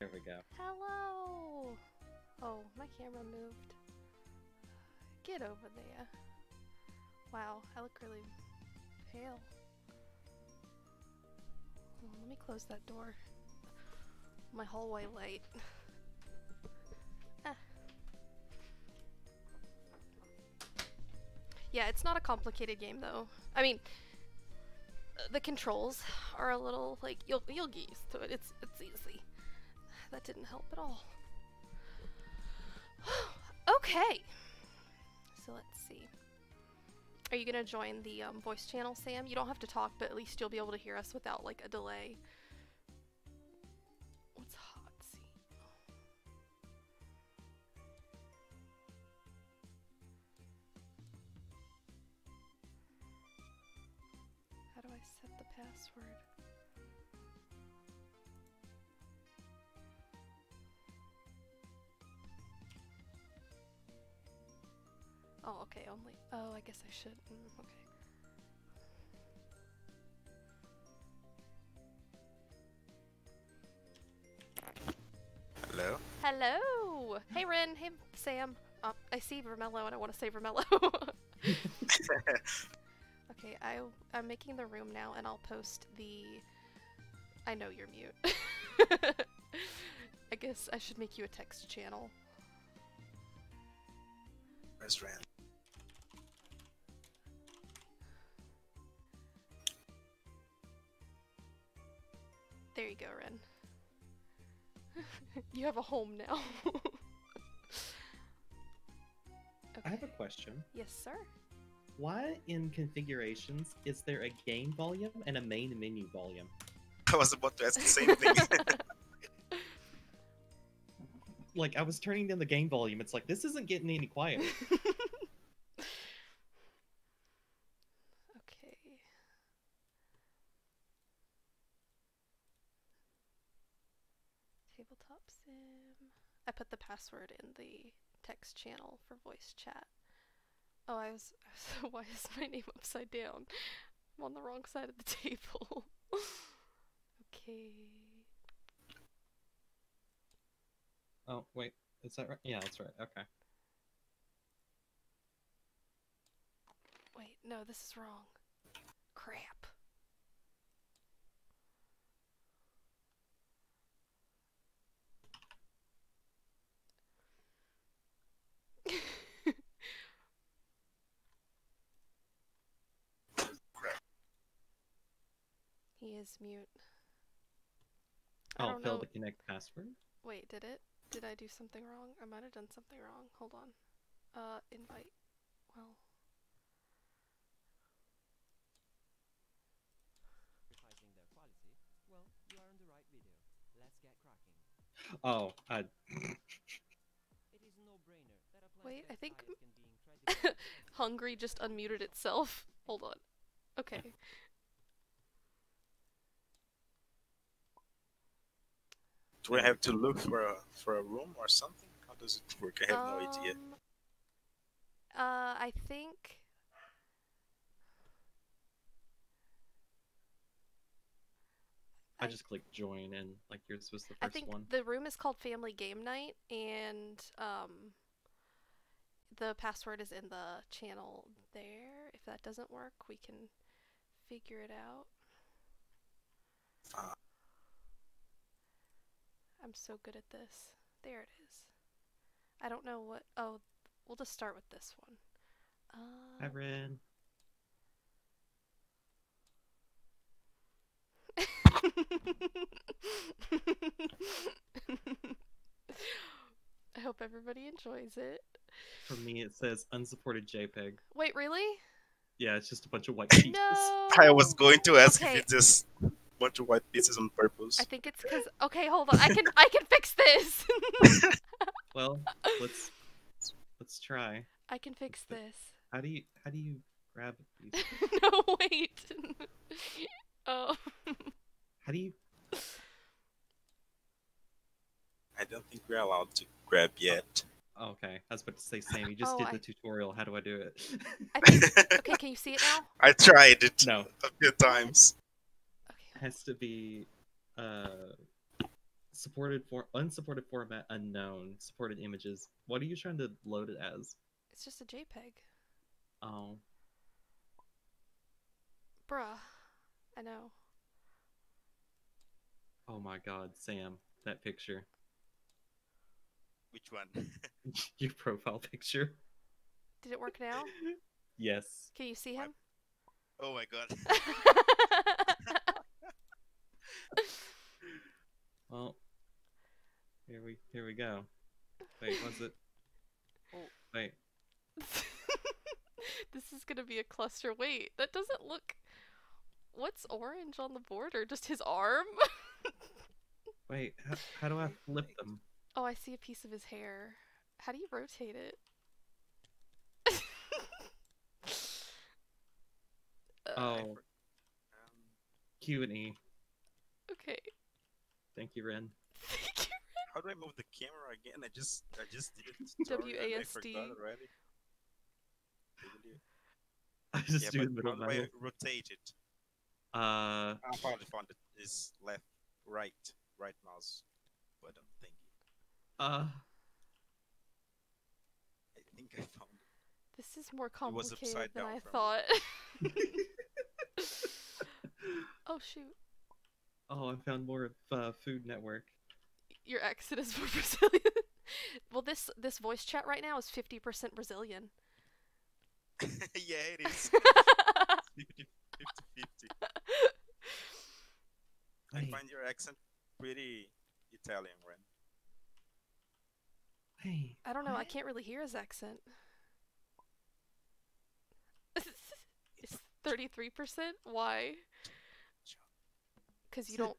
There we go. Hello. Oh, my camera moved. Get over there. Wow, I look really pale. Oh, let me close that door. My hallway light. Ah. Yeah, it's not a complicated game though. I mean, the controls are a little like you'll you'll get used to it. It's it's easy. That didn't help at all. okay. So let's see. Are you gonna join the um, voice channel, Sam? You don't have to talk, but at least you'll be able to hear us without like a delay. Oh, okay, only. Oh, I guess I should. Mm, okay. Hello? Hello! Hey, Ren. Hey, Sam. Uh, I see Vermello and I want to say Vermello. okay, I, I'm making the room now and I'll post the. I know you're mute. I guess I should make you a text channel. Where's Ren? There you go, Ren. you have a home now. I have a question. Yes, sir. Why in configurations is there a game volume and a main menu volume? I was about to ask the same thing. Like I was turning down the game volume, it's like this isn't getting any quieter. okay. Tabletop sim. I put the password in the text channel for voice chat. Oh, I was. I was why is my name upside down? I'm on the wrong side of the table. okay. oh wait, is that right? Yeah, that's right. Okay. Wait, no, this is wrong. Crap. He is mute. I Oh, don't fail know. to connect password. Wait, did it? Did I do something wrong? I might have done something wrong. Hold on. Uh, invite. Well, their quality, well, you are on the right video. Let's get cracking. Oh, It is no-brainer that Wait, I think- diet can be incredibly Hungry just unmuted itself. Hold on. Okay. Do I have to look for a for a room or something? How does it work? I have no idea. Um, Uh, I think. I just clicked join and like yours was the I first think one. the room is called Family Game Night, and um, the password is in the channel there. If that doesn't work, we can figure it out. Ah. I'm so good at this. There it is. I don't know what. Oh, we'll just start with this one. Hi, Uh, Ren. I hope everybody enjoys it. For me, it says unsupported JPEG. Wait, really? Yeah, it's just a bunch of white pieces. No. I was going to ask Okay. if it's just a bunch of white pieces on purpose. I think it's because. Okay, hold on. I can I can fix this. Well, let's let's try. I can fix this. How do you how do you grab these? no, wait. oh. How do you? I don't think we're allowed to grab yet. Oh, okay, I was about to say, Sam, you just Oh, did I- the tutorial. How do I do it? I think. Okay, can you see it now? I tried it no, a few times. Okay. it has to be uh supported for unsupported format unknown. Supported images. What are you trying to load it as? It's just a JPEG. Oh, Bruh. I know. oh my God, Sam, that picture, Which one? your profile picture. Did it work now? Yes. Can you see him? oh my god. Well, here we here we go. Wait, was it? Oh. Wait, this is gonna be a cluster. Wait, that doesn't look. What's orange on the border? Just his arm? wait. How, how do I flip them? oh, I see a piece of his hair. How do you rotate it? Uh, Oh, Um, Q and E. Okay. Thank you, Ren. Thank you. how do I move the camera again? I just I just did it. tutorial and I WASD. forgot already. Really? I just Yeah, do the but middle how do I rotate it? Uh, I finally found it. Is left, right, right mouse button thingy. uh. I think I found it. This is more was complicated than I thought. oh shoot. Oh, I found more of uh, Food Network. Your accent is more Brazilian. well, this this voice chat right now is 50% Brazilian. yeah, it is. 50 50. I find your accent pretty Italian, Ren. wait. I don't know. I can't really hear his accent. it's 33%? Why? Cuz you Is don't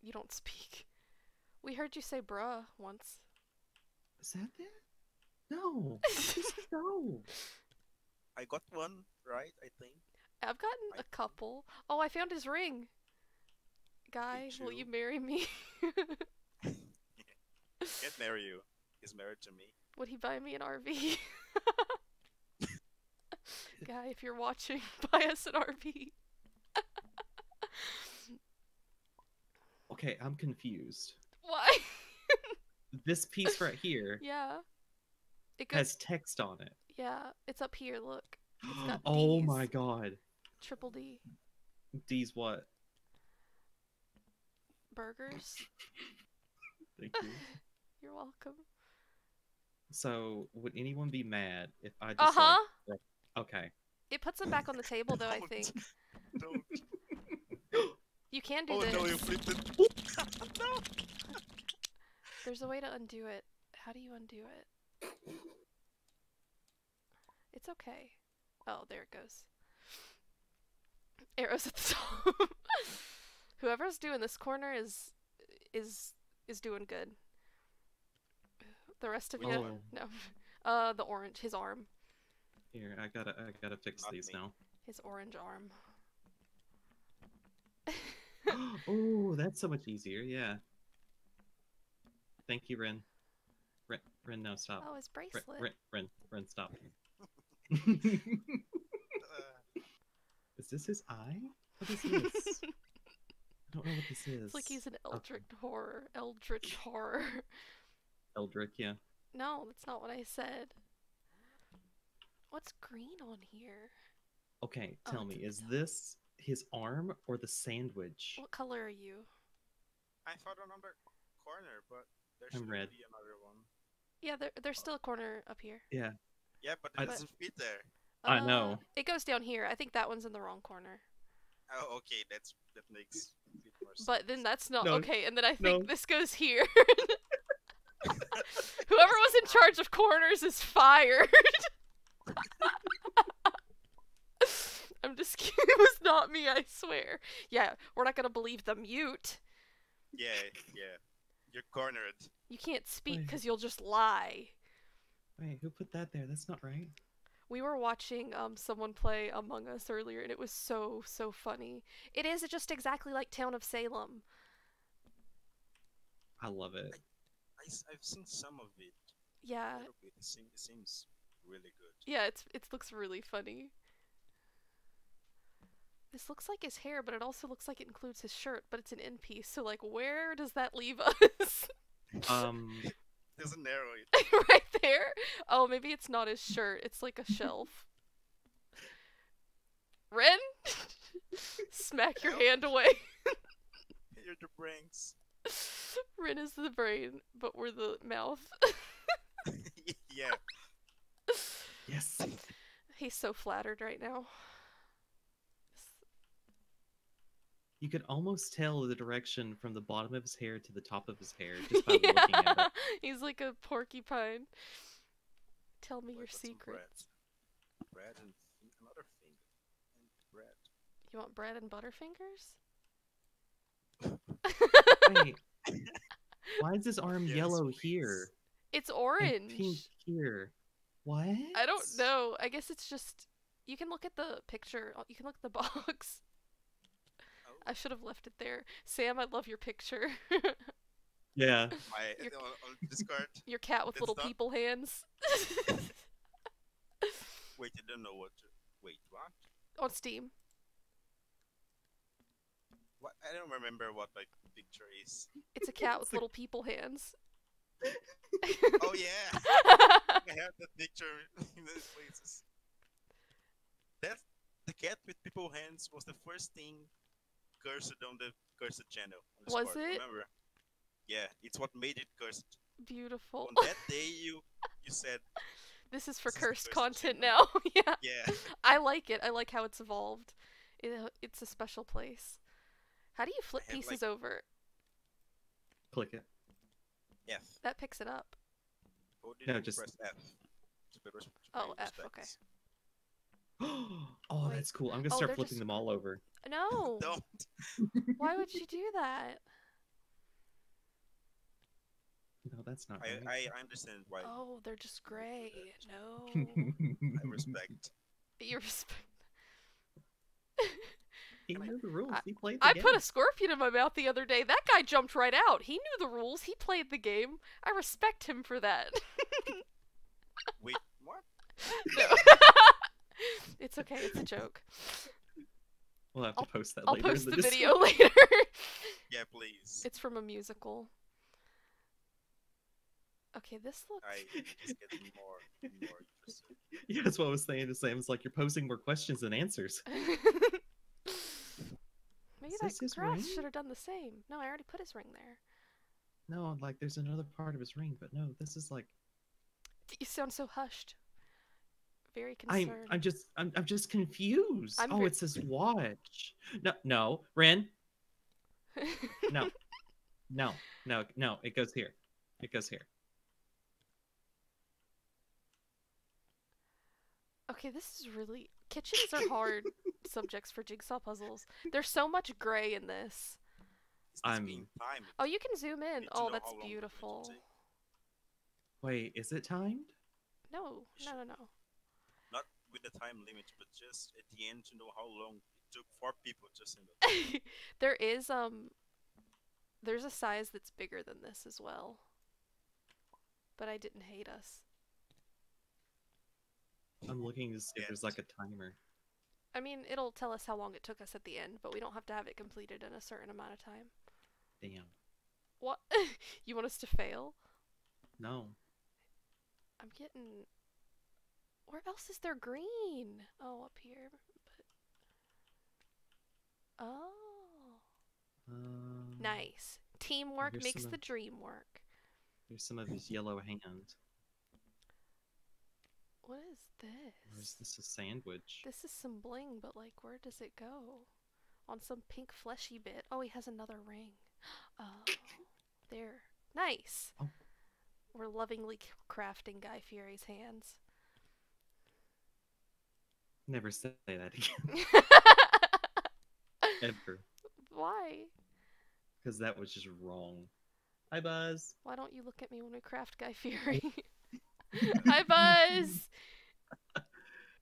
you don't speak. We heard you say bruh once. Is that it? No. no. I got one right, I think. I've gotten I a think- couple. Oh, I found his ring. Guy, will you you? marry me? Can't marry you. He's married to me. Would he buy me an RV? Guy, if you're watching, buy us an RV. Okay, I'm confused. Why? This piece right here yeah. It goes. has text on it. Yeah, it's up here. Look, got oh my god. triple D D's what? burgers. Thank you. You're welcome. So, would anyone be mad if I just Uh huh. like, okay. It puts them back on the table, though. I think Don't. You can do oh this. no, you flipped it. no. There's a way to undo it. How do you undo it? It's okay. Oh, there it goes. Arrows at the top. Whoever's doing this corner is is is doing good. The rest of you, Oh, no. Uh, the orange, his arm, here, I gotta, I gotta fix Not these me. now. his orange arm. oh, that's so much easier. Yeah. Thank you, Ren. Ren, Ren no, stop. Oh, his Ren, bracelet. Ren, Ren, Ren, stop. Uh, is this his eye? What is this? I don't know what this is. It's like he's an eldritch horror. Eldritch horror. Eldrick, yeah. no, that's not what I said. What's green on here? Okay, Oh, tell it's me, is top. this his arm or the sandwich? What color are you? I found another corner, but there I'm should red. be another one. Yeah, there, there's still a corner up here. Yeah, Yeah, but I- it doesn't fit there. I Uh, know. It goes down here. I think that one's in the wrong corner. Oh, okay, that's that makes a bit more sense. But then that's not No, okay. And then I no. think this goes here. Whoever was in charge of corners is fired. I'm just kidding. It was not me, I swear. Yeah, we're not gonna believe the mute. yeah, yeah, you're cornered. You can't speak because you'll just lie. Wait, who put that there? That's not right. We were watching um someone play Among Us earlier, and it was so so funny. It is just exactly like Town of Salem. I love it. I, have seen some of it. Yeah, A little bit. It seems, it seems really good. yeah, it's it looks really funny. This looks like his hair, but it also looks like it includes his shirt, but it's an end piece. So like, where does that leave us? Um, There's an arrow. right there. Oh, maybe it's not his shirt. It's like a shelf. Ren, smack your hand away. You're the brains. Ren is the brain, but we're the mouth. yeah. yes. He's so flattered right now. You could almost tell the direction from the bottom of his hair to the top of his hair just by looking at yeah, it. he's like a porcupine. Tell me Wait, your what's secrets. Bread. Bread and thing- another. And bread. You want bread and butterfingers? Wait. Why is his arm Yes, yellow please. here? It's and orange. pink here. What? I don't know. I guess it's just you can look at the picture. You can look at the box. I should have left it there. Sam, I love your picture. Yeah. My You're- on, on Discord. your cat with little not- people hands. Wait, you don't know what. To... Wait, what? On Steam. What? I don't remember what my picture is. It's a cat with little people hands. Oh yeah, I have that picture in those places. That's the cat with people hands was the first thing cursed on the cursed channel. On Was Discord, it? Remember? Yeah, it's what made it cursed. Beautiful. On that day, you you said, This is for This is cursed cursed content channel. now. yeah. yeah. I like it. I like how it's evolved. It, it's a special place. How do you flip have, like- pieces over? Click it. F. That picks it up. Or did No, you just- press F. To pay res- to Oh, F, okay. oh, Wait. that's cool. I'm gonna Oh, start they're flipping just- them all over. No. Don't. Why would you do that? No, that's not I, right. I understand why. Oh, they're just gray. No. I respect. You respect. he Can I- knew the rules. I- he played the I game. put a scorpion in my mouth the other day. That guy jumped right out. He knew the rules. He played the game. I respect him for that. Wait, what? no. it's okay. It's a joke. We'll have to post that I'll later. post in the, the, video later. Yeah, please. it's from a musical. Okay, this looks. I just get more more interested. Yeah, that's what I was saying to Sam. It's like you're posing more questions than answers. Maybe Is that this grass should have done the same. No, I already put his ring there. No, like there's another part of his ring, but no, this is like You sound so hushed. Very I'm. I'm just I'm I'm just confused. I'm oh, ver- it says watch. No, no, Ren. No, no, no, no. It goes here. It goes here. okay, this is really. Kitchens are hard subjects for jigsaw puzzles. There's so much gray in this. I mean. Oh, you can zoom in. Oh, that's how long it will beautiful. Wait, is it timed? No, no, no, no. Not with the time limit, but just at the end to know how long it took for people just in the there is um there's a size that's bigger than this as well. But I didn't hate us. I'm looking to see if there's like a timer. I mean, it'll tell us how long it took us at the end, but we don't have to have it completed in a certain amount of time. Damn. What? you want us to fail? No. I'm getting Where else is there green? Oh, up here. But Oh. Um, Nice. Teamwork makes the of- dream work. Here's some of his yellow hand. What is Or is this? this a sandwich? This is some bling, but like, where does it go? On some pink fleshy bit. Oh, he has another ring. Oh, there. Nice. Oh. We're lovingly crafting Guy Fieri's hands. Never say that again. Ever. Why? Because that was just wrong. Hi, Buz. Why don't you look at me when we craft Guy Fieri? Hi, Buz.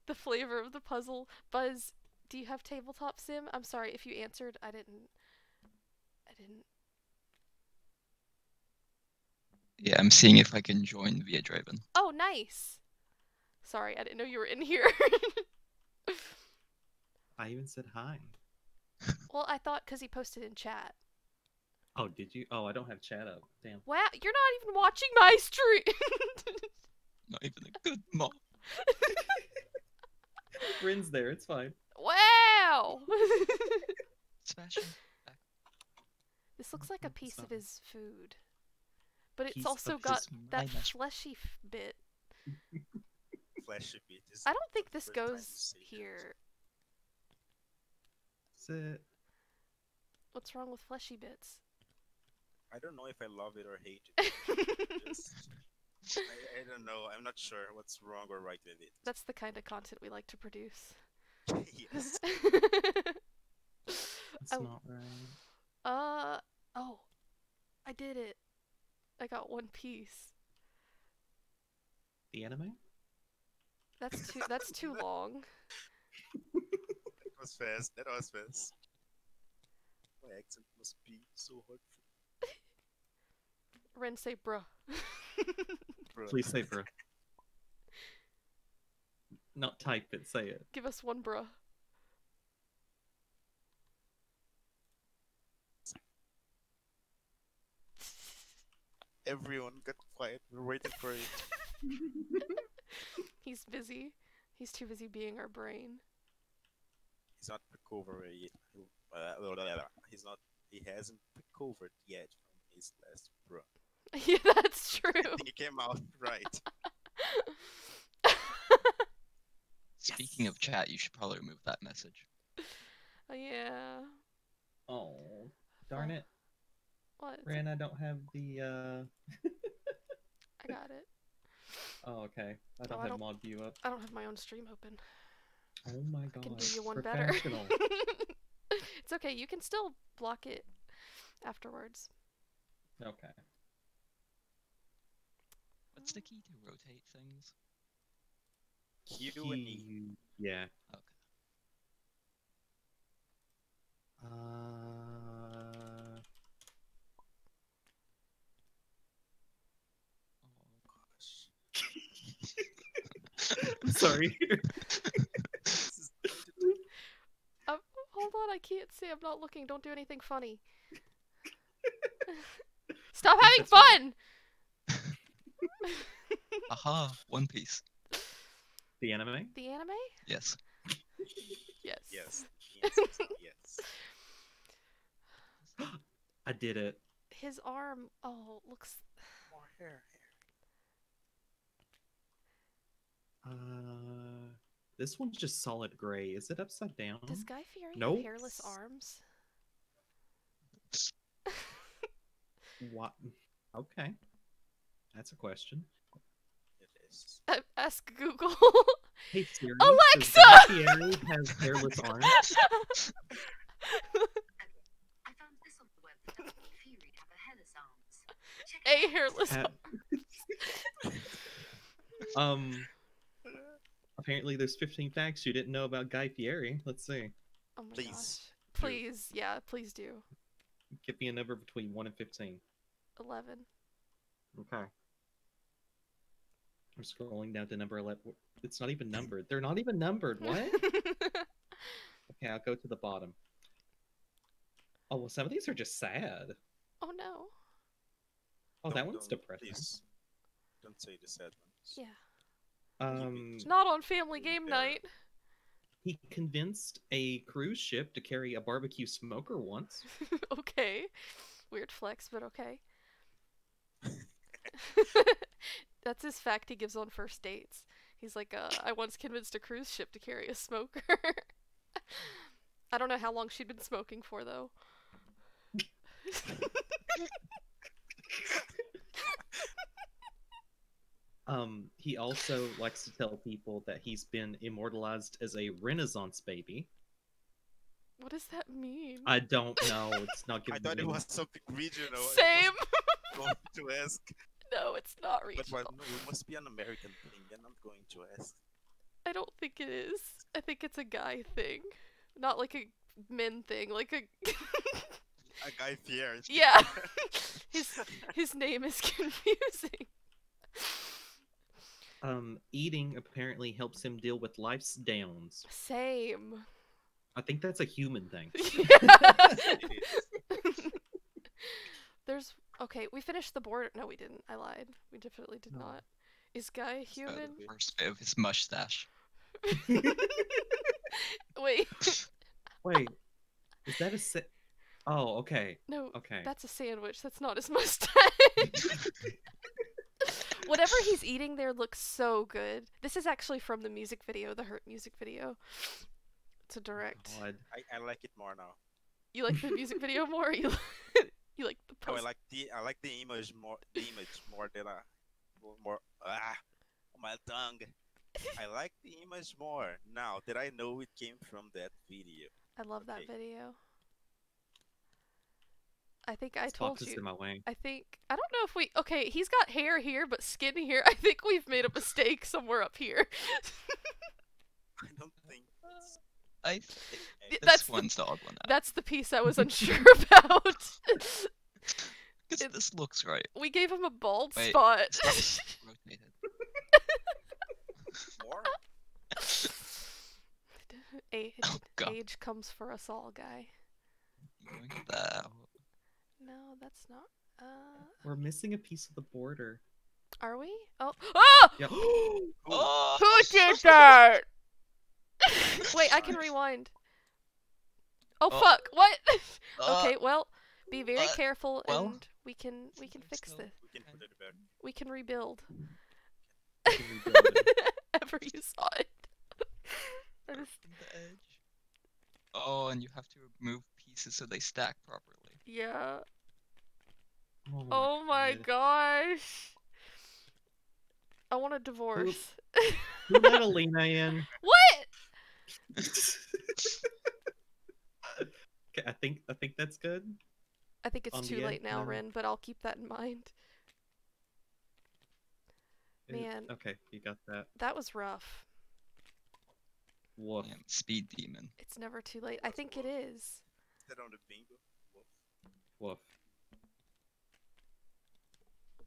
the flavor of the puzzle. Buz, do you have tabletop sim? I'm sorry if you answered. I didn't. I didn't. Yeah, I'm seeing if I can join via Draven. Oh, nice. Sorry, I didn't know you were in here. I even said hi. Well, I thought because he posted in chat. Oh, did you? Oh, I don't have chat up. Damn. Wow, you're not even watching my stream. Not even a good mom. Rin's there. It's fine. wow. Sebastian. this looks like a piece of his food, but it's of also got that fleshy f- bit. Flashy bit. I don't think this first time you goes say that. here. Sit. What's wrong with fleshy bits? I don't know if I love it or hate it. Just, I, I don't know. I'm not sure what's wrong or right with it. That's the kind of content we like to produce. yes. That's Oh. not right. uh oh, I did it. I got one piece. The anime? That's too. That's too long. That was fast. That was fast. My accent must be so hurtful. Ren say bruh. Bro. Please say bro. Not type it. Say it. Give us one bruh. Everyone got quiet. We're waiting for it. He's busy. He's too busy being our brain. He's not recovered yet. Uh. He's not. He hasn't recovered yet from his last bro. yeah, that's true. he came out right. Speaking of chat, you should probably remove that message. yeah. Oh, darn it. What? Ran, I don't have the. uh I got it. Oh, okay. I don't I have don't- mod view up. I don't have my own stream open. Oh my god. I god. can do you one better. it's okay. You can still block it afterwards. okay. What's the key to rotate things? Q and E. Yeah. Okay. Uh. I'm sorry. This is- Uh, hold on, I can't see. I'm not looking. Don't do anything funny. Stop having fun. Aha! One Piece. the anime? the anime? Yes. Yes. yes. The answer yes. I did it. His arm. Oh, looks. More hair. Uh, this one's just solid gray. Is it upside down? Does Guy Fieri Nope. have hairless arms? What? Okay. That's a question. It is. Uh, ask Google. Hey Siri. Alexa! Does Guy Fieri has hairless arms? I found this on the web that doesn't Fury have a hairless arms. A hairless. Ha- um. Apparently, there's 15 facts you didn't know about Guy Fieri. Let's see. Oh my Please. gosh. Please, yeah, please do. Give me a number between 1 and 15. Eleven. Okay. I'm scrolling down to number 11. It's not even numbered. They're not even numbered. What? okay, I'll go to the bottom. Oh, well, some of these are just sad. oh no. Oh, that Don't- one's depressing. Please. Don't say the sad ones. Yeah. Um, Not on family game night. he convinced a cruise ship to carry a barbecue smoker once. okay. Weird flex, but okay. That's his fact he gives on first dates. He's like, uh, I once convinced a cruise ship to carry a smoker. I don't know how long she'd been smoking for, though. Um, he also likes to tell people that he's been immortalized as a Renaissance baby. What does that mean? I don't know. It's not giving. I thought me it was something regional. Same. going to ask, no, it's not but regional. what, no, it must be an American thing. Then I'm going to ask. I don't think it is. I think it's a guy thing, not like a men thing. Like a A guy Fieri. yeah. his his name is confusing. Um, eating apparently helps him deal with life's downs. Same. I think that's a human thing. There's okay. We finished the board. No, we didn't. I lied. We definitely did No. not. Is Guy Uh, human? the first bit of his mustache. Wait, Wait, is that a sa- Oh, okay, no. okay. That's a sandwich. That's not his mustache. Whatever he's eating there looks so good. This is actually from the music video, the Hurt music video. It's a direct. God. I, I like it more now. You like the music video more? You you like the No, I like the I like the image more the image more than I more ah my tongue. I like the image more now that I know it came from that video. I love that video. I think I This told box you. my way. I think I don't know if we okay. He's got hair here, but skin here. I think we've made a mistake somewhere up here. I don't think it's I think Y- this that's the- one's the odd one out. That's the piece I was unsure about. Because it- this looks right. we gave him a bald Wait, spot. it's Rotated. more. age, Oh, age comes for us all, guy. Going there. No, that's not. Uh, We're missing a piece of the border. are we? Oh, oh! Yep. Oh! Who did that? Wait, I can rewind. Oh, Oh. fuck! What? Uh, okay, well, be very uh, careful, well, and we can we can fix still- this. We can put it back. We can rebuild. We build it? Ever you saw it? That is- from the edge. Oh, and you have to remove pieces so they stack properly. yeah. Oh my, Oh my gosh. I want a divorce. Who let Alina in? what? okay, I think I think that's good. I think it's On too late edge, now, Ren, but I'll keep that in mind. Is- Man. Okay, you got that. That was rough. Woof. Yeah, speed demon. It's never too late. I think it is. Is that on the bingo? Woof.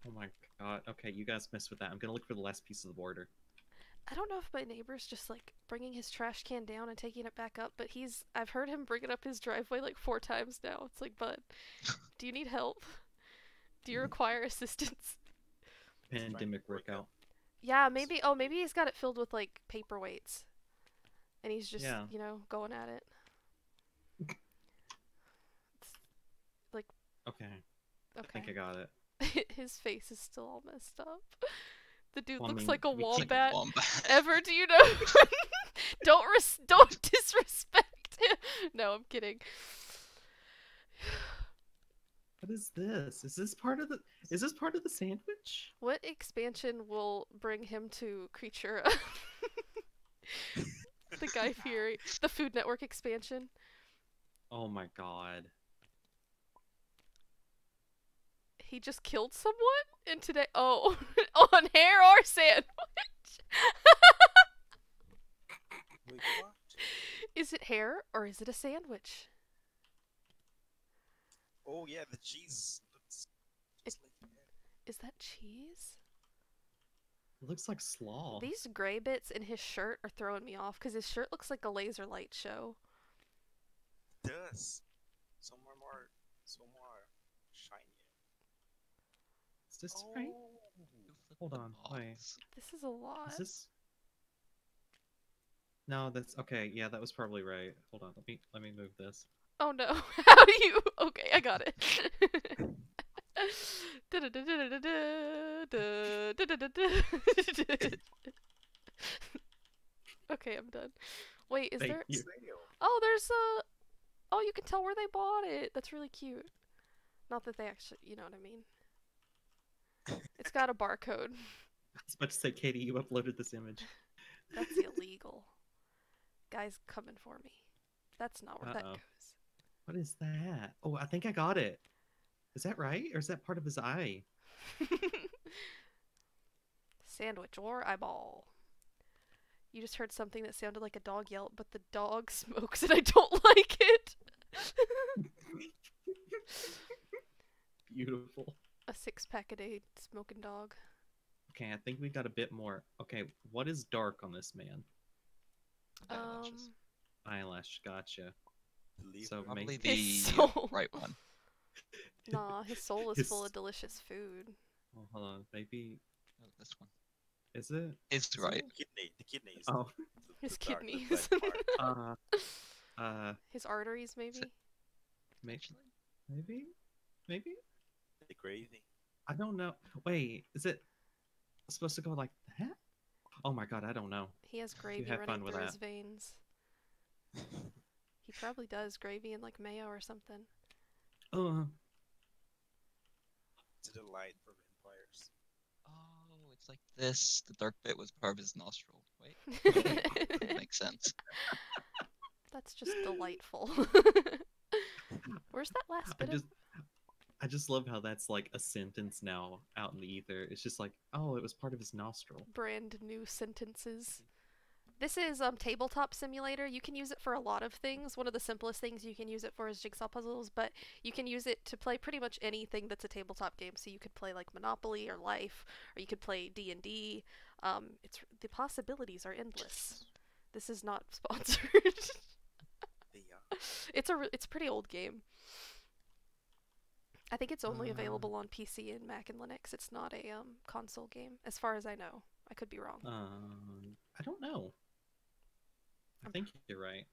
Oh my god. Okay, you guys messed with that. I'm gonna look for the last piece of the border. I don't know if my neighbor's just like bringing his trash can down and taking it back up, but he's I've heard him bring it up his driveway like four times now. It's like, bud, do you need help? Do you require assistance? Pandemic work workout. Yeah, maybe. Oh, maybe he's got it filled with like paperweights, and he's just Yeah. you know going at it. It's like Okay, Okay. I think I got it. His face is still all messed up. The dude Well, I looks mean, like a we like a wombat. wombat. Ever? Do you know? don't res- don't disrespect him. No, I'm kidding. What is this? Is this part of the? Is this part of the sandwich? What expansion will bring him to Creature? the Guy Fieri, the Food Network expansion. Oh my god. He just killed someone in today. Oh, on hair or sandwich? Wait, what? is it hair or is it a sandwich? Oh yeah, the cheese looks just like that. Is that cheese? It looks like slaw. These gray bits in his shirt are throwing me off because his shirt looks like a laser light show. It does. Some are more, some more shiny. Is this right? Oh, Hold on, wait. This is a lot. Is this? No, that's okay. Yeah, that was probably right. Hold on. Let me let me move this. Oh no. How do you? Okay, I got it. okay, I'm done. Wait, is Thank there? you. Oh, there's a. Oh, you can tell where they bought it. That's really cute. Not that they actually, you know what I mean. It's got a barcode. I was about to say, Katie, you uploaded this image. That's illegal. Guy's coming for me. That's not where that Uh-oh. goes. What is that? Oh, I think I got it. Is that right, or is that part of his eye? Sandwich or eyeball. You just heard something that sounded like a dog yelp, but the dog smokes and I don't like it. Beautiful. A six pack a day smoking dog. Okay, I think we got a bit more. Okay, what is dark on this man? Yeah, Um, eyelash. Gotcha. So. Probably maybe- the His soul. right one. Nah, his soul is His- full of delicious food. Oh, hold on. Maybe Oh, this one. is it? It's right. Kidney. The kidneys. Oh, the- His the kidneys. black uh, uh, His arteries, maybe? maybe, maybe, maybe. The gravy. I don't know. Wait, is it supposed to go like that? Oh my god, I don't know. He has gravy have running fun with through his veins. He probably does gravy and like mayo or something. Uh, It's a delight for vampires. Oh, it's like this. The dark bit was part of his nostril. Wait, makes sense. That's just delightful. Where's that last bit just, of I just love how that's like a sentence now out in the ether. It's just like, oh, it was part of his nostril. brand new sentences? This is um tabletop simulator. You can use it for a lot of things. One of the simplest things you can use it for is jigsaw puzzles, but you can use it to play pretty much anything that's a tabletop game. So you could play like Monopoly or Life, or you could play D and D. Um, it's the possibilities are endless. This is not sponsored. The, uh, it's a re- it's a pretty old game. I think it's only Uh. available on PC and Mac and Linux. It's not a um console game, as far as I know. I could be wrong. Um, I don't know. I think you're right.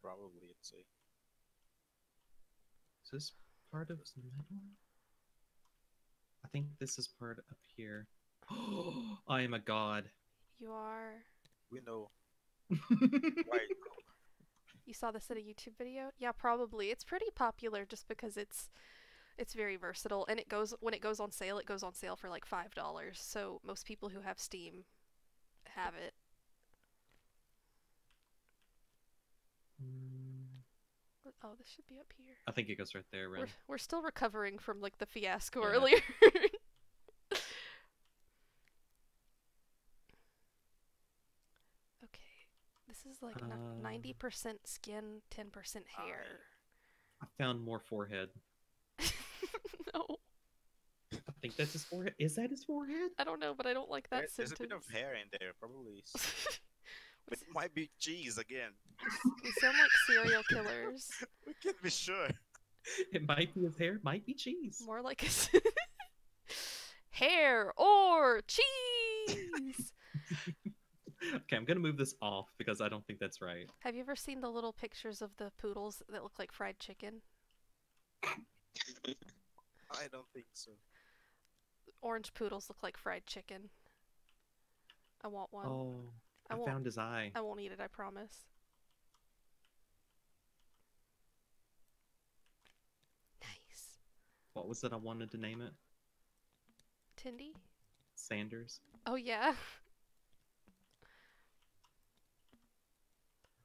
probably it's a Is this part of the middle? I think this is part up here. I am a god. You are. we know why You saw this in a YouTube video? Yeah, probably. It's pretty popular just because it's it's very versatile and it goes when it goes on sale, it goes on sale for like $5. So most people who have Steam have it. Mm, Oh, this should be up here. I think it goes right there, We're we're still recovering from like the fiasco Yeah. earlier. okay. This is like ninety um. percent skin, ten percent hair. I found more forehead. no, I think that's his forehead. Is that his forehead? I don't know, but I don't like that there- there's a bit of hair in there, probably. It might be cheese again. we sound like serial killers. We can't be sure. It might be his hair. Might be cheese. More like a s- hair or cheese. Okay, I'm gonna move this off because I don't think that's right. Have you ever seen the little pictures of the poodles that look like fried chicken? I don't think so. Orange poodles look like fried chicken. I want one. Oh, I I, found his eye. I won't eat it, I promise. Nice. What was it? I wanted to name it Tindy? Sanders. Oh, yeah.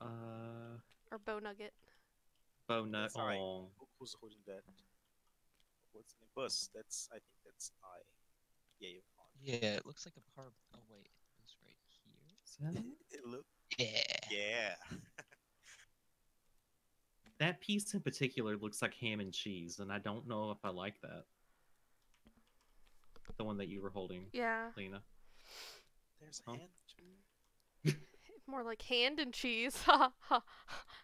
Uh, Or Bow Nugget. Bow Nugget. That's eye. Oh, Who's holding that? What's the name? Buz. That's. I think that's I. Yeah, you found. Yeah, it looks like a part. Oh wait, it was right here. is that it? It look. Yeah. Yeah. That piece in particular looks like ham and cheese, and I don't know if I like that. The one that you were holding, Yeah. Lena. There's Huh? hand too. More like hand and cheese. Ha ha.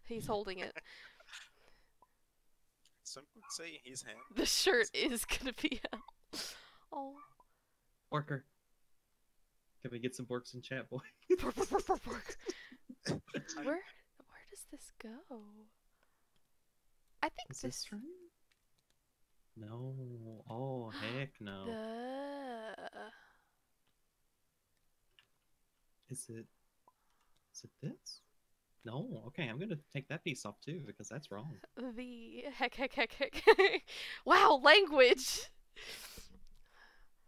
He's holding it. Some could say his hand. The shirt is gonna be out. Oh. Borker. Can we get some borks in chat, boy? Bork, bork, bork, bork, bork. Where where does this go? I think Is this this right? No. Oh, heck no. the Is it? Is it this? No. Okay, I'm gonna take that piece off too because that's wrong. the heck heck heck heck. wow, language.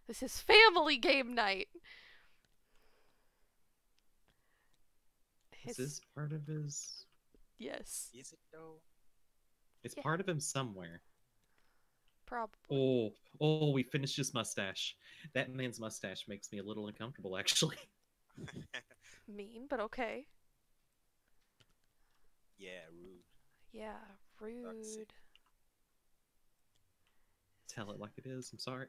This is family game night. Is this part of his? Yes, Is it though? It's Yeah. part of him somewhere. probably. Oh, oh, we finished his mustache. That man's mustache makes me a little uncomfortable, actually. Mean, but okay. yeah, rude. Yeah, rude. Tell it like it is. I'm sorry.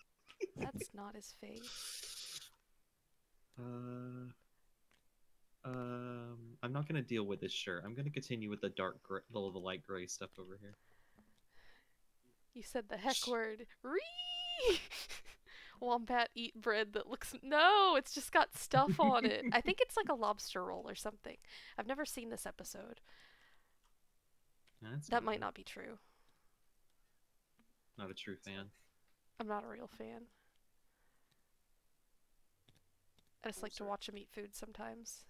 That's not his face. Uh, um, I'm not not gonna deal with this shirt. I'm gonna continue with the dark, gray, the, the light gray stuff over here. You said the heck word. Ree! Wombat eat bread that looks. No, it's just got stuff on it. I think it's like a lobster roll or something. I've never seen this episode. That's That might not be true. Not a true fan. I'm not a real fan. I just like to watch him eat food sometimes.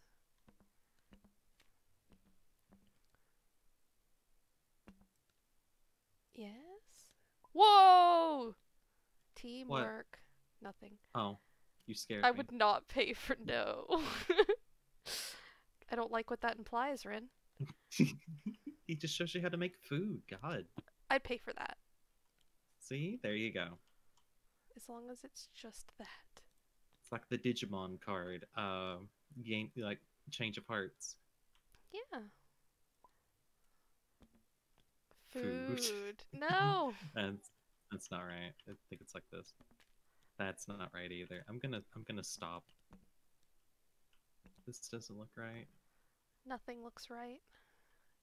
Yes? Whoa! Teamwork. Nothing. Oh, you scared me. I me. would not pay for no. I don't like what that implies, Ren. he just shows you how to make food. God. I'd pay for that. See, there you go. As long as it's just that. It's like the Digimon card. Uh, game like change of hearts. Yeah. Food. Food. No! That's that's not right. I think it's like this. That's not right either. I'm gonna I'm gonna stop. This doesn't look right. Nothing looks right.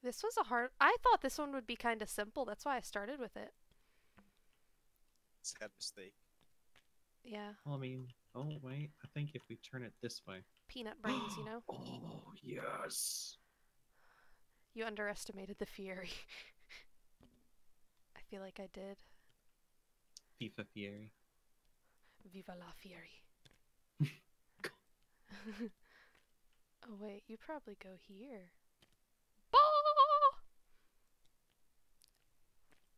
This was a hard. I thought this one would be kind of simple. That's why I started with it. Sad mistake. Yeah, Well, I mean, oh wait. I think if we turn it this way. peanut brains, you know? Oh yes. You underestimated the fury. I feel like I did. FIFA Fieri. Viva la fury. oh, wait, you probably go here. Bah!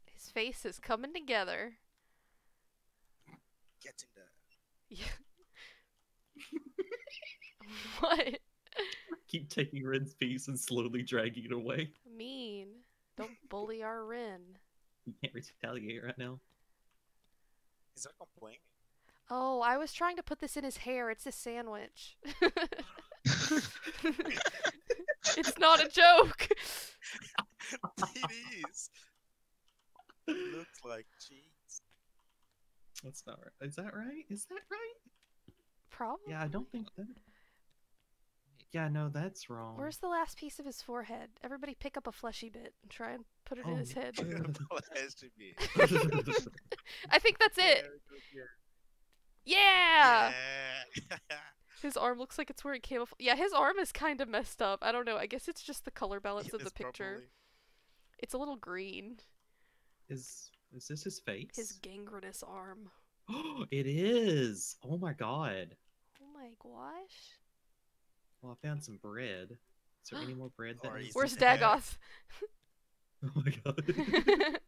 His face is coming together. Get in there. Yeah. what? Keep taking Ren's piece and slowly dragging it away. Mean. Don't bully our Ren. You can't retaliate right now. He's not complaining. Oh, I was trying to put this in his hair. It's a sandwich. it's not a joke. it is. Looks like cheese. That's not right. Is that right? Is that right? Probably. Yeah, I don't think that. Yeah, no, that's wrong. Where's the last piece of his forehead? Everybody pick up a fleshy bit and try and put it in Oh, his head. What has to be? I think that's it. Very good, yeah. Yeah. Yeah. His arm looks like it's where wearing camouflage. Yeah, his arm is kind of messed up. I don't know. I guess it's just the color balance of the picture. probably. It's a little green. is is this his face? His gangrenous arm. Oh, it is. Oh my god. Oh my gosh. Well, I found some bread. Is there any more bread that Or needs Where's be- Dagoth? Oh my god.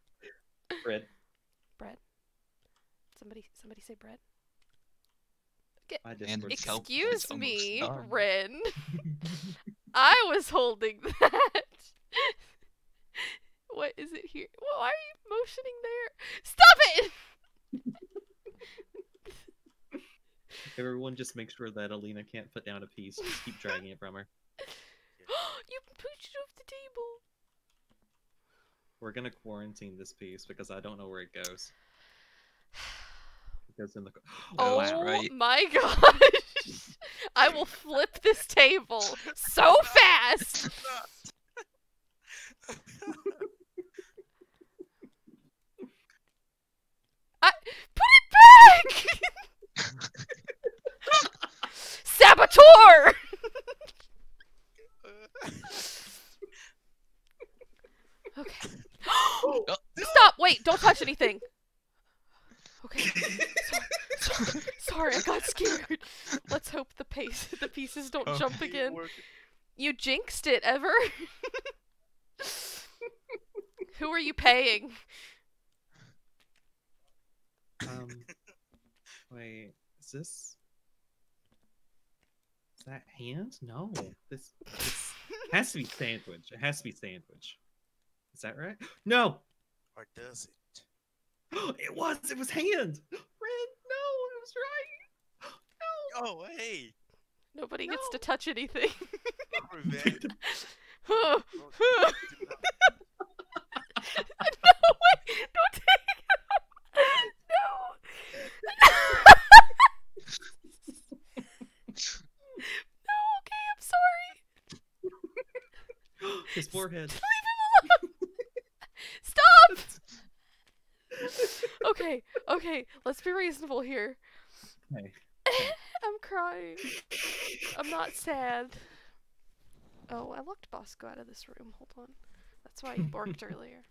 bread. bread. Somebody, somebody say bread. My And Discord. it's help- Excuse me, done. Ren. I was holding that. what is it here? Why are you motioning there? Stop it! Everyone just make sure that Alina can't put down a piece. Just keep dragging it from her. you pushed it off the table. We're gonna quarantine this piece because I don't know where it goes. It goes in the. Oh, that's right. my gosh! I will flip this table so fast. I put it back. Saboteur! Okay. Oh. Stop! Wait! Don't touch anything. Okay. Sorry, sorry, sorry, I got scared. Let's hope the pace, the pieces don't Oh, jump again. work- You jinxed it, Ever. Who are you paying? Um. Wait. Is this? Is that hand? No. This, this has to be sandwich. It has to be sandwich. Is that right? No. Or does it? it was. It was hand. Red. No, it was right. No. Oh, hey! Nobody gets to touch anything. No, wait, don't take it. No. no, okay, I'm sorry. His forehead. Stop! Okay, okay, let's be reasonable here. Okay. I'm crying. I'm not sad. Oh, I locked Bosco out of this room. Hold on. That's why he barked earlier.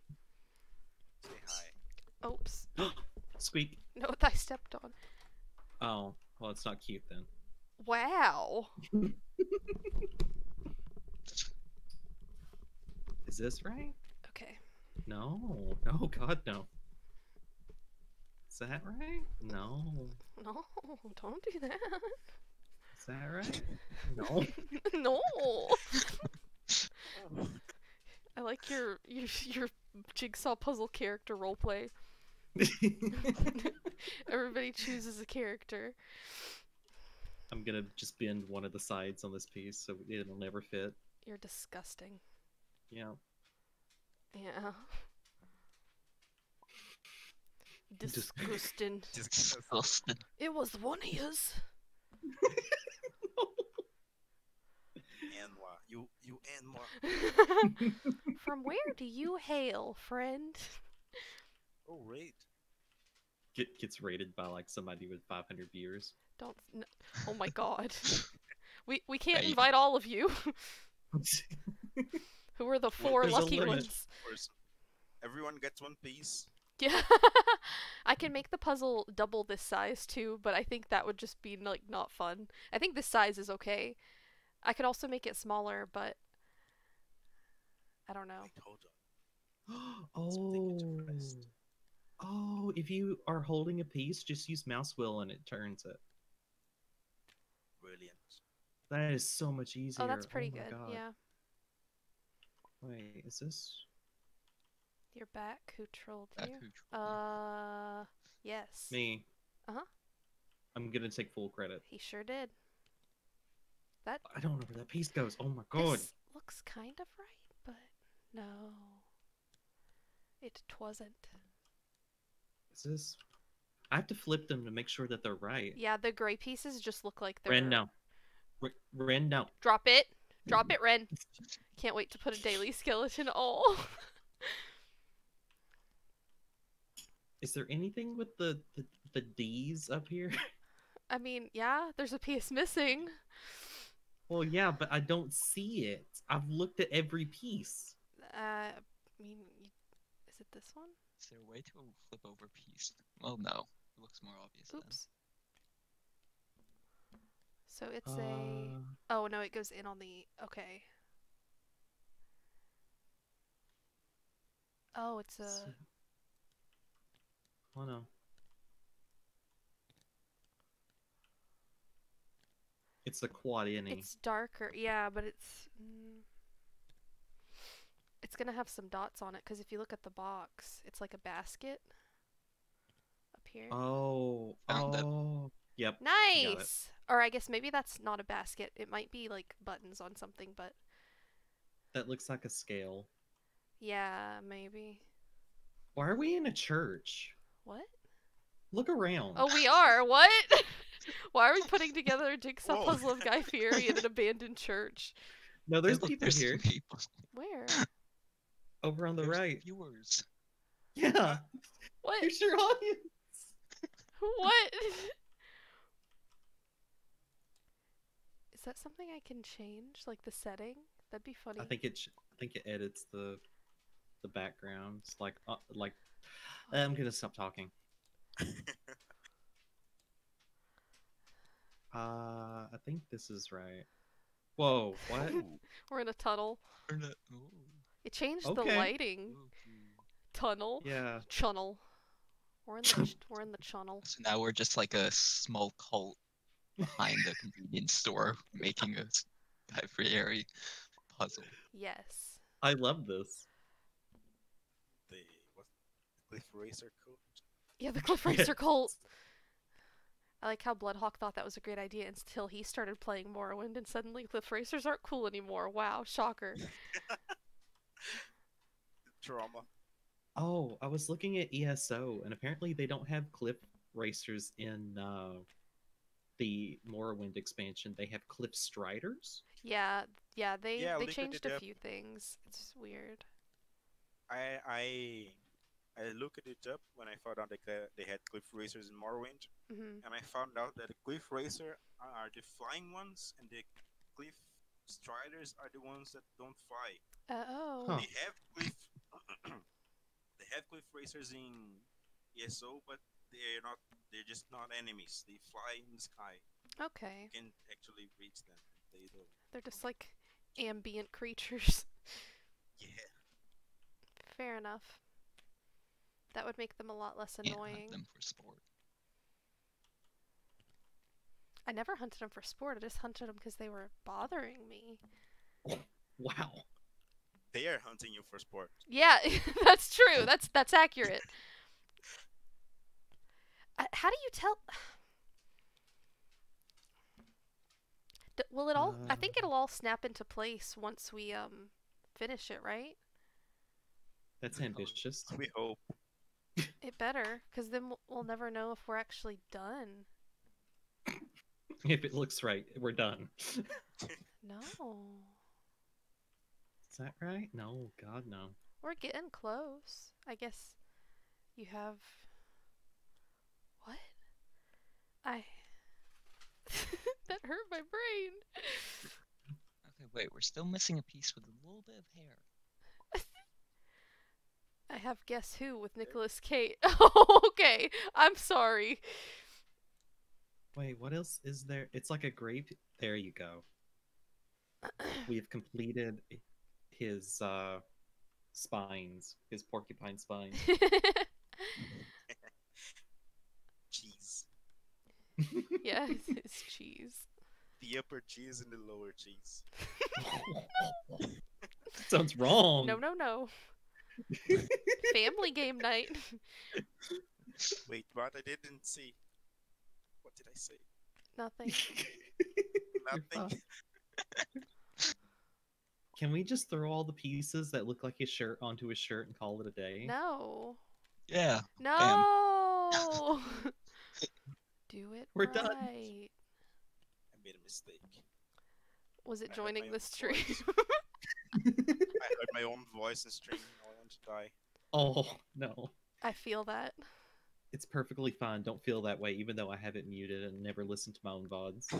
Say hi. Oops. Squeak. No, I stepped on. Oh, well, it's not cute then. Wow. Is this right? Okay. No. No, God, no. Is that right? No. No, don't do that. Is that right? No. no. I like your your your jigsaw puzzle character roleplay. Everybody chooses a character. I'm gonna just bend one of the sides on this piece so it'll never fit. You're disgusting. Yeah. Yeah. Dis- Disgusting. Disgusting. It was one of his. Anwar. You you Anwar. From where do you hail, friend? Oh great. Get, gets rated by like somebody with 500 viewers. Don't. N- oh my god. We we can't Hey. invite all of you. Who are the four there's lucky ones? Everyone gets one piece. Yeah. I can make the puzzle double this size too, but I think that would just be like not fun. I think this size is okay. I could also make it smaller, but I don't know. Wait, hold on. Oh. Oh, if you are holding a piece, just use mouse wheel and it turns it. Brilliant. That is so much oh, easier. Oh, that's pretty my good. God. Yeah. Wait, is this? Your back who trolled Back you? who trolled Uh, yes. Me. Uh-huh. I'm gonna take full credit. He sure did. That I don't know where that piece goes. Oh my god. this looks kind of right, but no. It wasn't. Is this? I have to flip them to make sure that they're right. Yeah, the gray pieces just look like they're Ren, no. R- Ren, no. Drop it. Drop it, Ren. Can't wait to put a daily skeleton. Oh. Is there anything with the, the, the D's up here? I mean, yeah, there's a piece missing. well, yeah, but I don't see it. I've looked at every piece. Uh, I mean, you, is it this one? Is there a way to flip over piece? Well, no. It looks more obvious. then. Oops. So it's Uh, a. Oh no, it goes in on the. Okay. Oh, it's a. s- Oh no. It's the quad innie. It's darker, yeah, but it's. Mm, it's gonna have some dots on it because if you look at the box, it's like a basket. Up here. Oh, Found it. oh. Yep. nice. Or I guess maybe that's not a basket. It might be like buttons on something, but That looks like a scale. yeah, maybe. Why are we in a church? What? Look around. Oh, we are. What? Why are we putting together a jigsaw Whoa. puzzle of Guy Fieri in an abandoned church? no, there's look, people there's here. people. Where? Over on the There's right. Viewers. Yeah. What? Here's your audience. What? Is that something I can change, like the setting? That'd be funny. I think it. sh- I think it edits the the backgrounds. Like, uh, like. I'm gonna stop talking. Uh, I think this is right. Whoa! What? We're in a tunnel. Or not- ooh, It changed the lighting. okay. Tunnel. yeah. Chunnel. We're in the ch- we're in the chunnel. So now we're just like a small cult behind a convenience store making a Guy Fieri puzzle. Yes. I love this. The what? Cliff Racer code. Yeah, the Cliff Racer cult. I like how Bloodhawk thought that was a great idea until he started playing Morrowind, and suddenly Cliff Racers aren't cool anymore. Wow, shocker. Trauma. Oh, I was looking at ESO, and apparently they don't have cliff racers in uh, the Morrowind expansion, they have Cliff Striders. Yeah, yeah, they Yeah, they changed did a few things. It's weird. I I I looked it up when I found out that they- they had cliff racers in Morrowind, hmm and I found out that the cliff racer are the flying ones, and the cliff striders are the ones that don't fly. Oh. Huh. They have cliff they have cliff racers in ESO, but they're not. They're just not enemies. They fly in the sky. Okay. You can actually reach them. They don't. They're just like ambient creatures. Yeah. Fair enough. That would make them a lot less Can't hunt annoying. them for sport. I never hunted them for sport. I just hunted them because they were bothering me. Wow. They are hunting you for sport. Yeah, that's true. That's that's accurate. Uh, how do you tell? D- will it all? I think it'll all snap into place once we um finish it, right? That's ambitious. We hope. It better, because then we'll, we'll never know if we're actually done. If it looks right, we're done. No. Is that right? No, God, no. we're getting close. I guess you have what? I that hurt my brain. Okay, wait, we're still missing a piece with a little bit of hair. I have Guess Who with Nicolas Cage. Oh, okay. I'm sorry. Wait, what else is there? It's like a grape. There you go. We have completed his uh spines, his porcupine spines. Cheese. yeah, it's cheese. The upper cheese and the lower cheese. Sounds wrong. No, no, no. Family game night. Wait, what? I didn't see. What did I say? Nothing. Nothing. Can we just throw all the pieces that look like his shirt onto his shirt and call it a day? No. Yeah, No. Do it We're done. I made a mistake. Was it I joining the stream? I heard my own voice and stream. And I want to die. Oh no. I feel that. It's perfectly fine. Don't feel that way, even though I have it muted and never listened to my own VODs.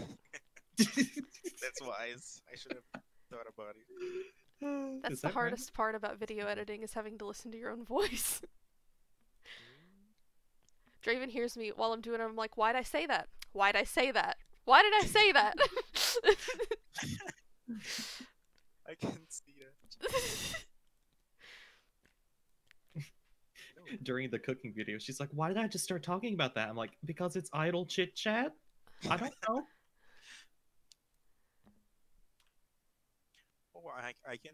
That's wise. I should have thought about it. That's Is the that right? hardest part about video editing is having to listen to your own voice. Draven hears me while I'm doing it. I'm like, why'd I say that? Why'd I say that? Why did I say that? I can see that. During the cooking video, she's like, "Why did I just start talking about that?" I'm like, "Because it's idle chit chat." I don't know. Oh, I, I can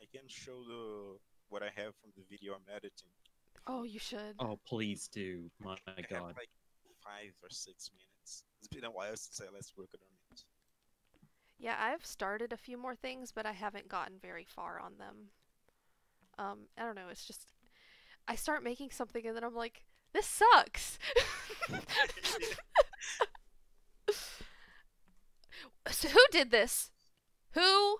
I can show the what I have from the video I'm editing. oh, you should. Oh, please do. My I have God. like five or six minutes. It's been a while since I last worked on it. Yeah, I've started a few more things, but I haven't gotten very far on them. Um, I don't know. It's just I start making something and then I'm like, this sucks. so who did this? Who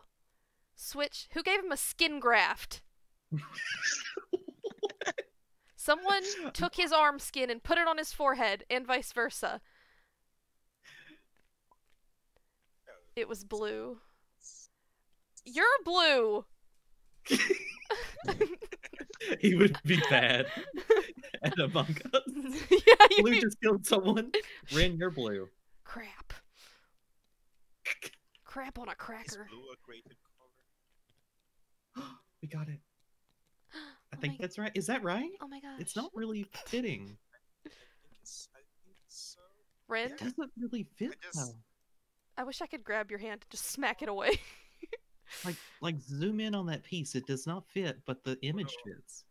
switch? Who gave him a skin graft? Someone took his arm skin and put it on his forehead, and vice versa. It was blue. You're blue. he would be bad at Among Us. yeah, you Blue just killed someone. Ren, you're blue. crap. Crap on a Is cracker. blue a creative color? we got it. I Oh think my- that's right. Is that right? Oh my gosh. It's not really fitting. I think it's I think so. Ren, It doesn't really fit just- though. I wish I could grab your hand and just smack it away. Like, like zoom in on that piece. It does not fit, but the image no. fits.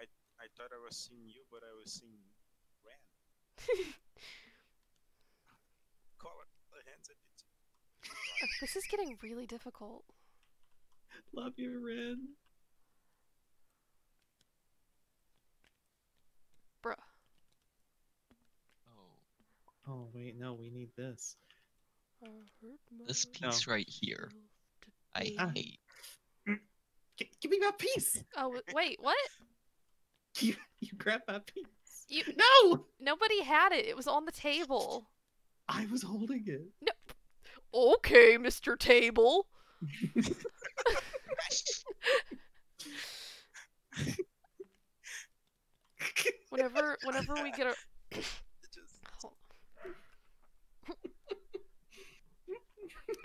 I I thought I was seeing you, but I was seeing Ran. Color the hands at it. this is getting really difficult. Love you, Ren. Bruh. Oh, Oh wait, no, we need this. This No. piece right here, I Ah. hate. G- give me my piece. Oh wait, what? You, you grab my piece. You No, nobody had it. It was on the table. I was holding it. No. Okay, Mr. Table. Whenever whenever we get our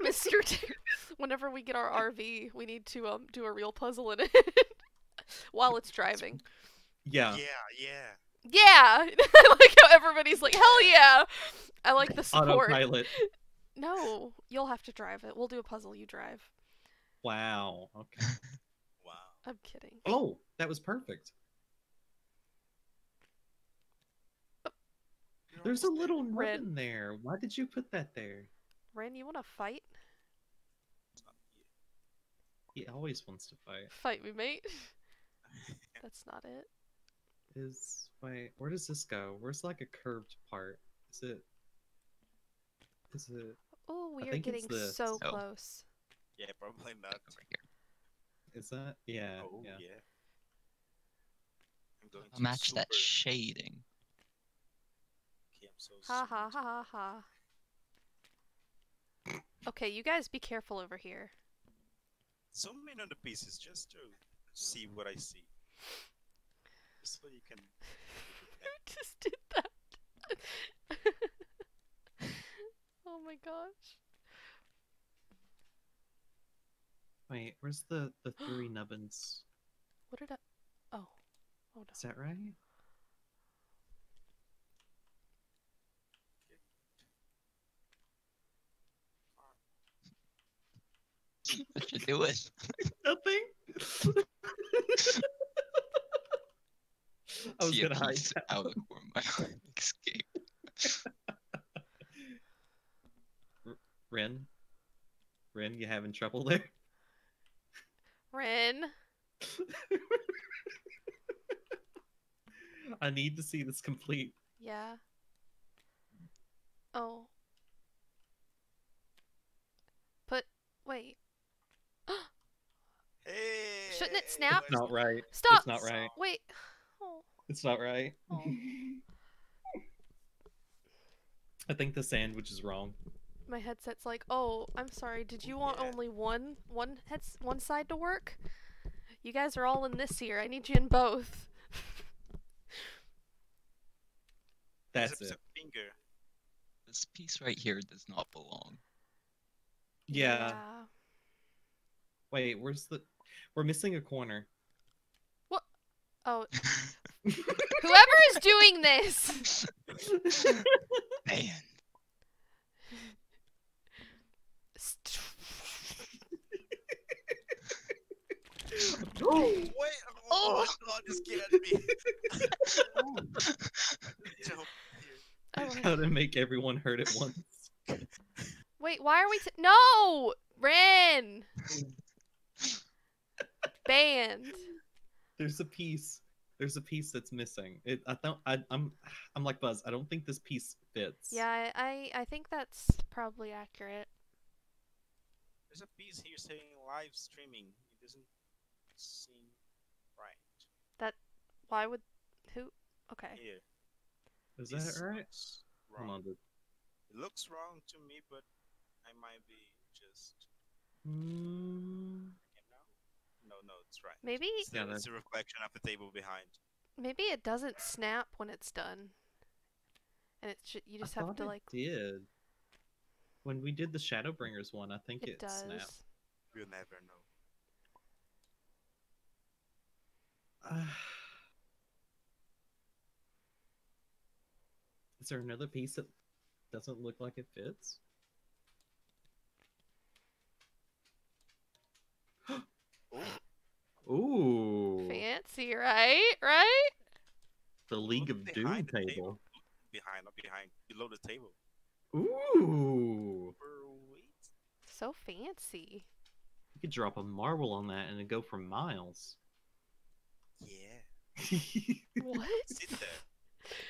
Mr. T- whenever we get our RV, we need to um do a real puzzle in it while it's driving. yeah. yeah, yeah. Yeah, I like how everybody's like, hell yeah. I like the support. Autopilot. No, you'll have to drive it. We'll do a puzzle. You drive. Wow. Okay. Wow. I'm kidding. Oh, that was perfect. You're There's a little there. nub Red. in there. Why did you put that there? Ren, you want to fight? He always wants to fight. Fight me, mate. That's not it. Is wait, where does this go? Where's like a curved part? Is it? Is it? Oh, we I are think it's getting this. so Oh. close. Yeah, probably not. Over here. Is that? Yeah. Oh yeah. yeah. I'm going I'll to match that shading. Okay, I'm so Ha ha ha ha ha. Okay, you guys be careful over here. Zoom in on the pieces just to see what I see. Just so you can. Who just did that? oh my gosh. Wait, where's the the three nubbins? What did I? Oh. Oh Is that right? What you doing? Nothing. I was See a gonna hide. out of where my escape. Ren. Ren, you having trouble there? no. Ren. I need to see this complete. Yeah. Oh. Put. Wait. Hey. Shouldn't it snap? where's Not right. Stop! It's not right. Wait. Oh. It's not right. Oh. I think the sandwich is wrong. My headset's like, oh, I'm sorry. Did you want Yeah. only one one heads one side to work? You guys are all in this here. I need you in both. there's That's a, it. finger. This piece right here does not belong. Yeah. Wait, where's the? We're missing a corner. What? Oh, whoever is doing this. Man, St- Wait! Oh, oh, oh my god, this scared me. Jump here. I like- How to make everyone hurt at once. Wait, why are we? T- no, Ren. Banned. There's a piece. There's a piece that's missing. It. I don't. I, I'm. I'm like Buz. I don't think this piece fits. Yeah, I I think that's probably accurate. There's a piece here saying live streaming. It doesn't seem right. That. Why would who? Okay. Here. Is this that right? Wrong. on. It looks wrong to me, but I might be just. Mm, You know? No, no, it's right. Maybe It's, Yeah, it's a reflection of the table behind. maybe it doesn't snap when it's done. And it's ju- you I just have to it like did. When we did the Shadowbringers one, I think it, it, does. snapped. We'll never know. Is there another piece that doesn't look like it fits? Ooh, Fancy, right? Right? the League of Doom behind the table. Behind, not behind, below the table. Ooh, So fancy. you could drop a marble on that and it'd go for miles. Yeah. What?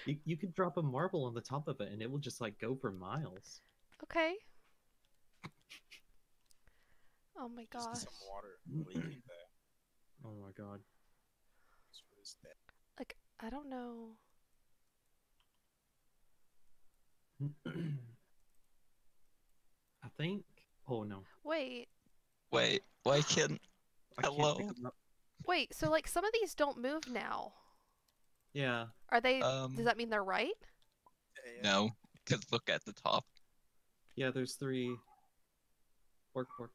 You, you could drop a marble on the top of it and it will just like go for miles. Okay. Oh my Just gosh. some water leaking there. Oh my god. It's really sad. Like, I don't know. I think. Oh no. Wait, Wait, why can't I can't Hello? pick them up. wait. So, like, some of these don't move now. Yeah. Are they? um does that mean they're right? Yeah, yeah. no? Because look at the top. Yeah, there's three. Work, work.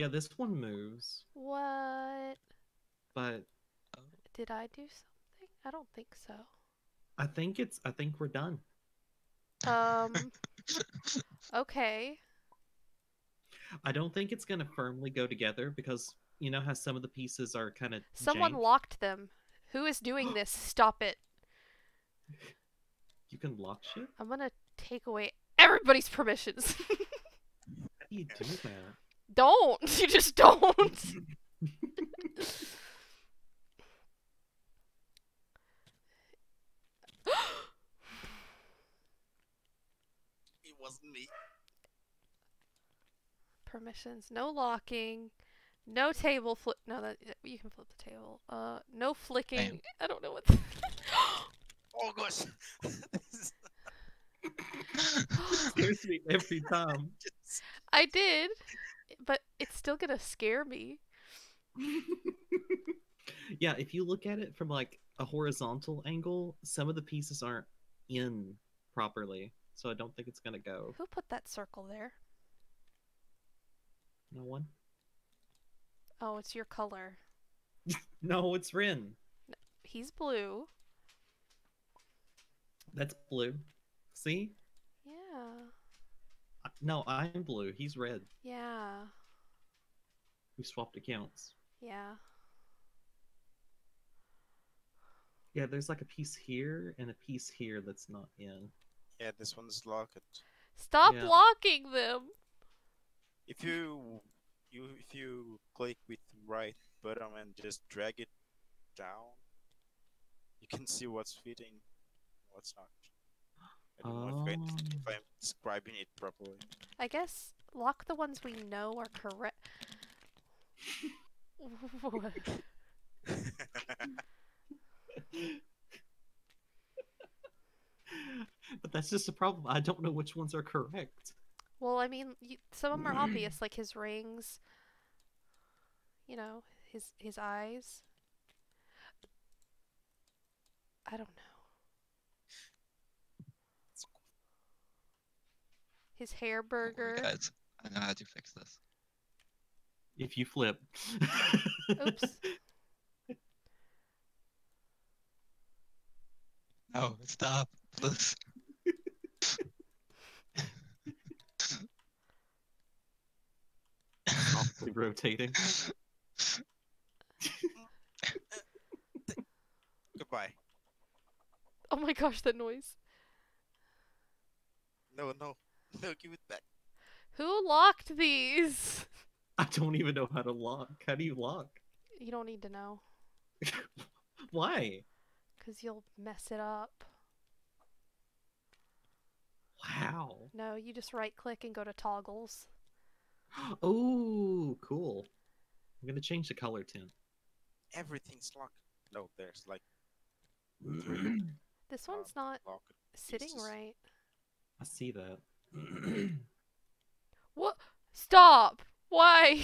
Yeah, this one moves, What? but Did I do something? I don't think so. I think it's. I think we're done. Um. okay. I don't think it's gonna firmly go together because you know how some of the pieces are kind of. Someone locked them. Who is doing this? Stop it. You can lock shit. I'm gonna take away everybody's permissions. How do you do that? Don't. You just don't. It wasn't me. permissions. No locking. No table flip. No, that you can flip the table. Uh, no flicking. I don't know what. Oh gosh. This Scares me every time. I did, but it's still gonna scare me. yeah, if you look at it from like a horizontal angle, some of the pieces aren't in properly, so I don't think it's gonna go. Who put that circle there? No one. Oh, it's your color. No, it's Ren. He's blue. That's blue. See? Yeah. I- No, I'm blue. He's red. Yeah. We swapped accounts. Yeah. Yeah, there's like a piece here and a piece here that's not in. Yeah, this one's locked. Stop Yeah. locking them. If you you if you click with right button and just drag it down, you can see what's fitting, what's not. I don't know if, I, Oh. if I'm describing it properly. I guess lock the ones we know are correct. But that's just a problem. I don't know which ones are correct. Well, I mean, y some of them are obvious, like his rings. You know, his his eyes. I don't know. His hair oh, Don't worry, burger. guys. I know how to fix this. If you flip. Oops. No, stop, please. Softly rotating. Goodbye. Oh my gosh, that noise. No, no, no, give it back. Who locked these? I don't even know how to lock. How do you lock? You don't need to know, Why? because you'll mess it up. Wow. No, you just right click and go to toggles. Oh, cool. I'm gonna change the color tint. Everything's locked. No, there's like This Uh, one's not locked. sitting pieces. right. I see that. What? Stop! Why?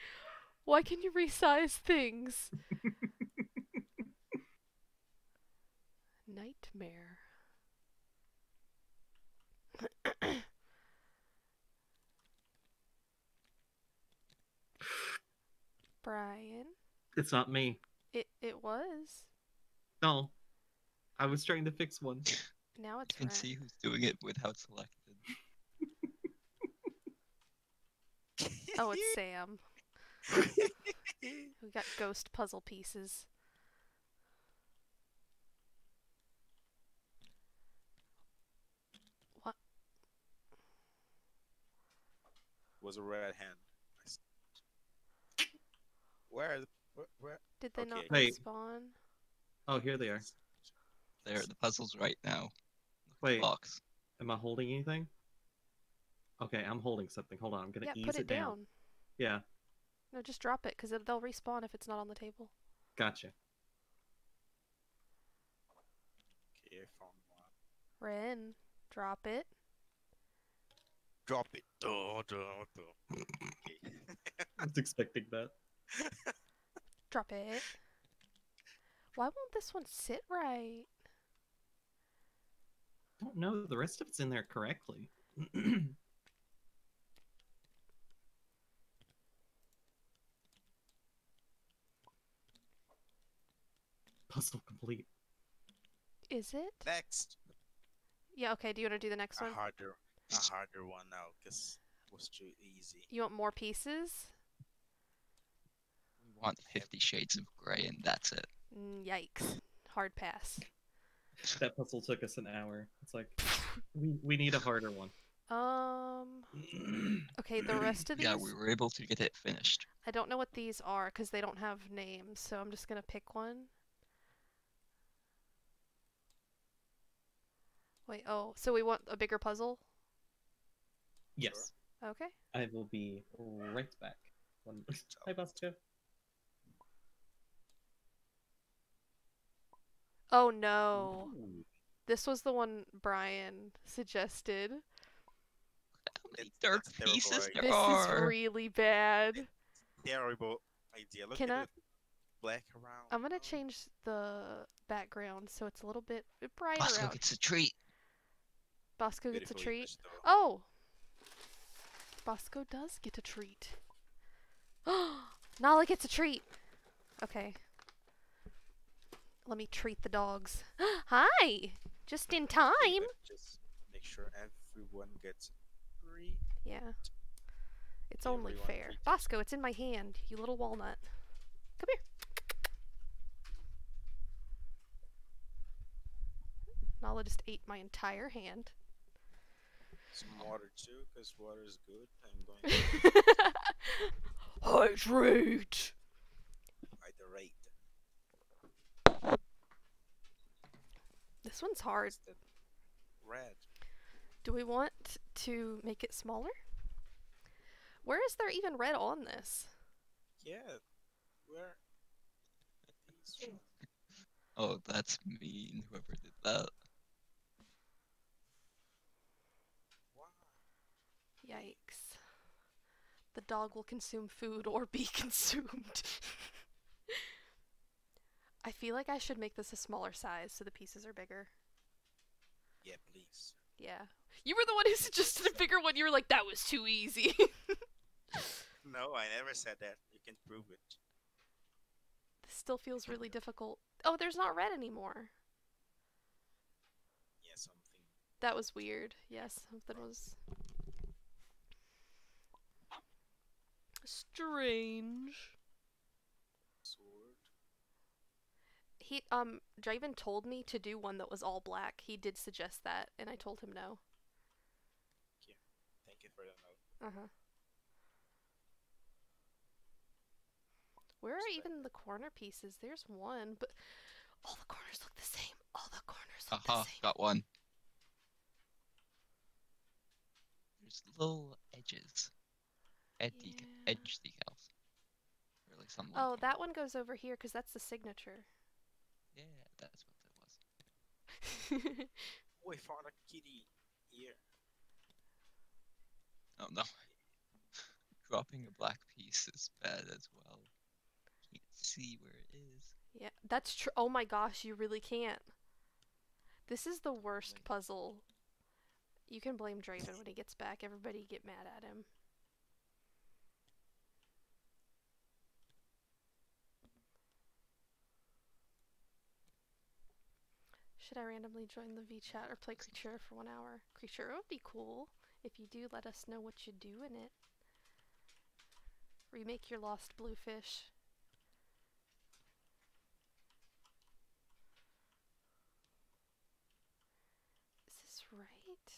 Why can you resize things? Nightmare. Brian, it's not me. it it was. No. I was trying to fix one. Now You it's can red. see who's doing it without selected. Oh, it's Sam. We got ghost puzzle pieces. What? was a red hand. I s- Where? the- Where? where? Did they not Okay. Wait. respawn? Oh, here they are. there. The puzzle's right now. Look at the Wait. box. Am I holding anything? Okay, I'm holding something. Hold on, I'm gonna Yeah, ease put it, down. down. Yeah, No, just drop it because they'll respawn if it's not on the table. gotcha. Okay, I found one. Ren, drop it. Drop it. Duh, duh, duh. I was expecting that. Drop it. Why won't this one sit right? I don't know. The rest of it's in there correctly. Puzzle complete. Is it? Next. Yeah, okay. Do you want to do the next A one? harder, a harder one now, cause it was too easy. You want more pieces? We want Fifty Shades of Grey, and that's it. Mm, Yikes. Hard pass. That puzzle took us an hour. It's like we we need a harder one. Um. Okay, the rest of these. Yeah, we were able to get it finished. I don't know what these are because they don't have names, so I'm just gonna pick one. Wait, oh, so we want a bigger puzzle? yes, Okay. I will be right back. One... Hi, Bosco. Oh no. Ooh. This was the one Brian suggested. How many It's- dark it's pieces there This are? is really bad. Terrible idea. Look Can at I- it. Black around. I'm gonna change the background so it's a little bit brighter Bosco out. gets a treat. Bosco gets a treat. Oh! Bosco does get a treat. Nala gets a treat. Okay. Let me treat the dogs. Hi! Just in time. Just make sure everyone gets three. Yeah. It's Yeah, only fair. Bosco, it's in my hand, you little walnut. Come here. Nala just ate my entire hand. Some water too, because water is good. I'm going to Hydrate! hydrate. This one's hard. Red? Do we want to make it smaller? Where is there even red on this? Yeah. Where? Oh, that's mean. Whoever did that. Wow. Yikes. The dog will consume food or be consumed. I feel like I should make this a smaller size so the pieces are bigger. Yeah, please. Yeah. You were the one who suggested a bigger one. You were like, that was too easy. No, I never said that. You can prove it. this still feels really difficult. Oh, there's not red anymore. Yeah, something. That was weird. Yes, something was strange. Sword. He um Draven told me to do one that was all black. He did suggest that, and I told him no. Thank you for the note. Uh huh. Where are Respect. even the corner pieces? There's one, but all the corners look the same. All the corners look Haha, the same. got one. There's little edges. Ed deca- Yeah. edge decals. Or like something. Oh, that one goes over here because that's the signature. Yeah, that's what it was. Oh, I found a kitty here. Oh no. Dropping a black piece is bad as well. Can't see where it is. yeah, that's true. Oh my gosh, you really can't. This is the worst Wait. puzzle. You can blame Draven when he gets back. Everybody get mad at him. Should I randomly join the VChat or play Creature for one hour? Creature would be cool. If you do, let us know what you do in it. Remake your Lost Bluefish. Is this right?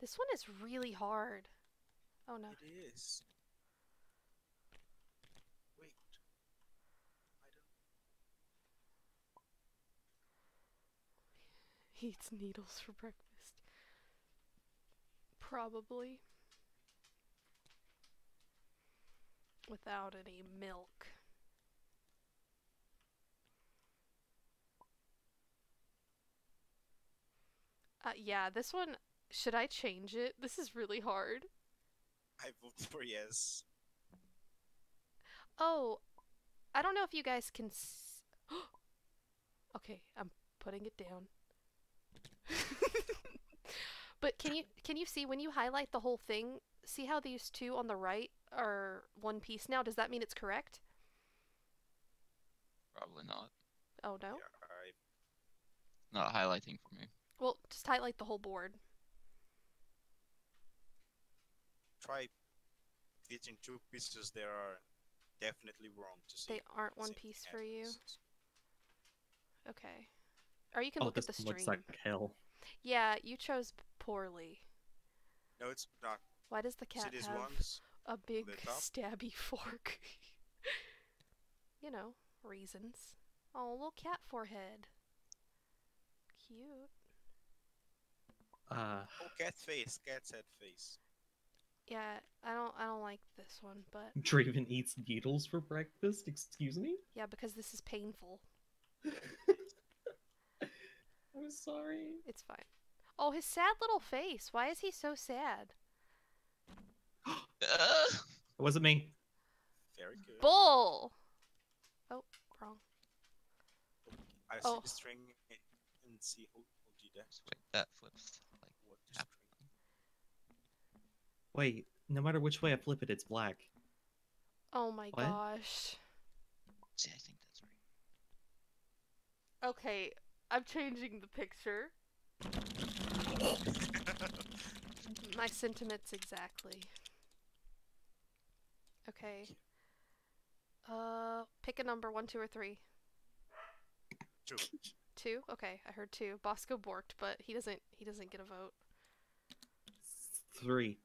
This one is really hard. Oh no. It is. Wait. I don't. He eats needles for breakfast. Probably. Without any milk. Uh, yeah, this one. Should I change it? This is really hard. I vote for yes. Oh, I don't know if you guys can. S- okay, I'm putting it down. But can you can you see when you highlight the whole thing? See how these two on the right are one piece now? Does that mean it's correct? Probably not. Oh no. Yeah, I Not highlighting for me. Well, just highlight the whole board. try teaching two pieces that are definitely wrong to see. They aren't one piece for you. Okay. Or you can oh, look this at the looks like hell. Yeah, you chose poorly. No, it's not. Why does the cat have ones? a big stabby fork? you know, reasons. Oh, little cat forehead. Cute. Uh, Oh, cat face. Cat's head face. Yeah, I don't I don't like this one, but Draven eats needles for breakfast. Excuse me. yeah, because this is painful. I'm sorry. It's fine. Oh, his sad little face. Why is he so sad? It wasn't me. Very good. Bull. Oh, wrong. I see Oh. the string and see who, who did that. wait, that flips like What string? Wait, no matter which way I flip it, it's black. Oh my What? gosh. See, I think that's right. Okay, I'm changing the picture. My sentiments exactly. Okay. Uh, pick a number one, two, or three. Two. Two. Okay, I heard two. Bosco borked, but he doesn't. He doesn't get a vote. Three,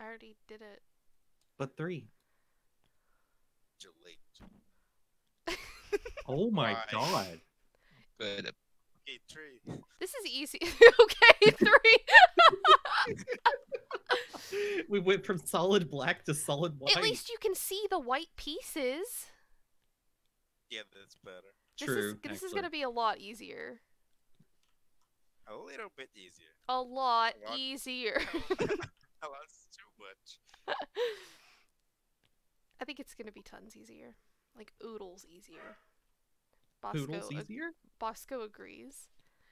I already did it. but three. Too late. Oh my Why? god. Good. Okay, three. This is easy. okay, three. we went from solid black to solid white. At least you can see the white pieces. Yeah, that's better. This True. is this is gonna be a lot easier. A little bit easier. A lot A lot. easier. Oh, that's too much. I think it's gonna be tons easier. Like oodles easier. Bosco Poodles ag- easier. Bosco agrees.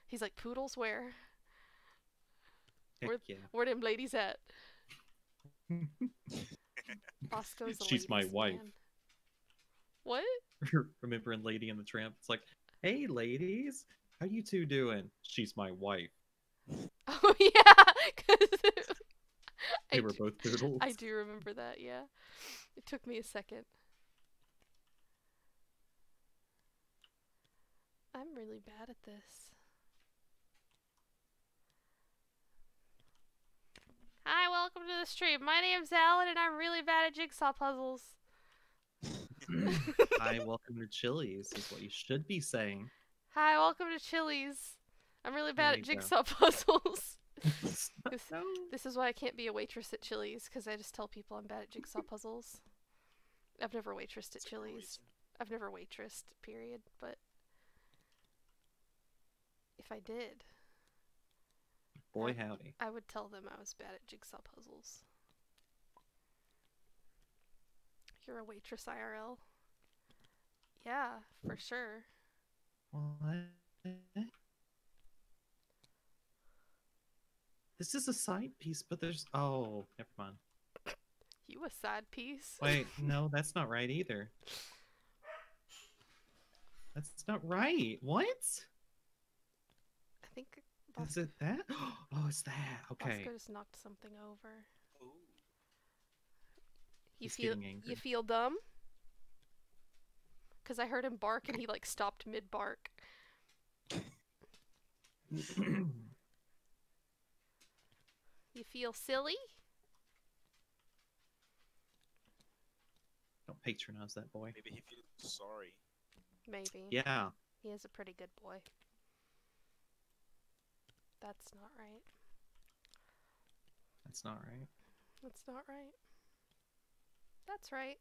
He's like poodles where? Heck Where- yeah. Where them ladies at? Bosco's She's my wife. man. What? Remember in Lady and the Tramp? It's like, hey ladies, how you two doing? She's my wife. Oh yeah, They I were d- both poodles. I do remember that. Yeah, it took me a second. I'm really bad at this. Hi, welcome to the stream. My name's Allen, and I'm really bad at jigsaw puzzles. Hi, welcome to Chili's is what you should be saying. Hi, welcome to Chili's. I'm really bad at you go. jigsaw puzzles. This- This is why I can't be a waitress at Chili's, because I just tell people I'm bad at jigsaw puzzles. I've never waitressed at That's a good Chili's. I've never waitressed, period, but if I did, Boy howdy. I would tell them I was bad at jigsaw puzzles. You're a waitress IRL? Yeah, for sure. What? This is a side piece, but there's oh, never mind. You a side piece? Wait, no, that's not right either. That's not right. What? I think Is it that? Oh, it's that. Okay. Bosco just knocked something over. Ooh. You He's feel angry. you feel dumb? Cause I heard him bark and he like stopped mid bark. You feel silly? Don't patronize that boy. Maybe he feels sorry. Maybe. Yeah. He is a pretty good boy. That's not right. That's not right. That's not right. That's right.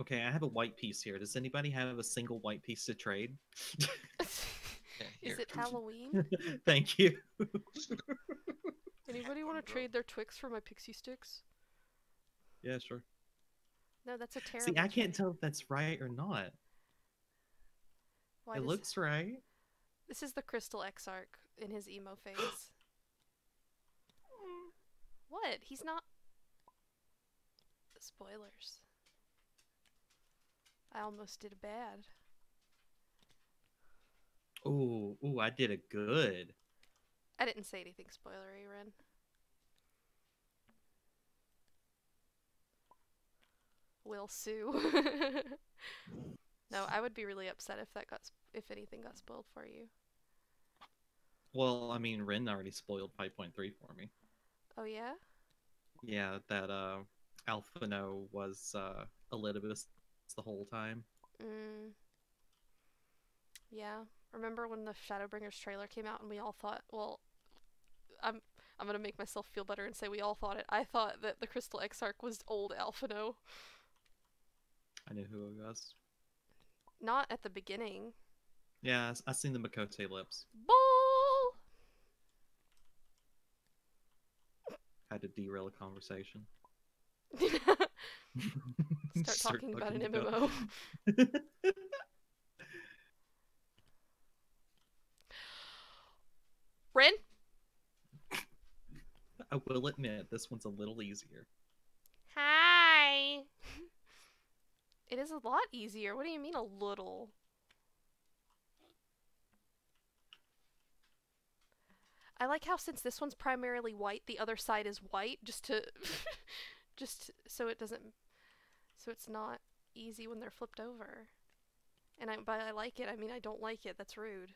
Okay, I have a white piece here. Does anybody have a single white piece to trade? Yeah, Is it Halloween? Thank you. Anybody want to trade their Twix for my pixie sticks? yeah, sure. No, that's a terrible. See, I can't trade. tell if that's right or not. Why it does- looks right. This is the Crystal Exarch in his emo phase. what? He's not. Spoilers. I almost did a bad. Ooh, ooh, I did a good. I didn't say anything spoilery, Ren. Will sue. no, I would be really upset if that got if anything got spoiled for you. Well, I mean, Ren already spoiled 5.3 for me. Oh yeah? Yeah, that uh, Alphinaud was uh, Elidibus the whole time. Mm. Yeah. Remember when the Shadowbringers trailer came out and we all thought, well, I'm I'm gonna make myself feel better and say we all thought it. I thought that the Crystal Exarch was old Alphinaud. I knew who it was. Not at the beginning. Yeah, I seen the Makote lips. Had to derail a conversation. Start talking about an MMO. Ren, I will admit, this one's a little easier. hi. It is a lot easier. What do you mean a little? I like how since this one's primarily white, the other side is white, just to, just so it doesn't, so it's not easy when they're flipped over. And I, but I like it. I mean, I don't like it. That's rude.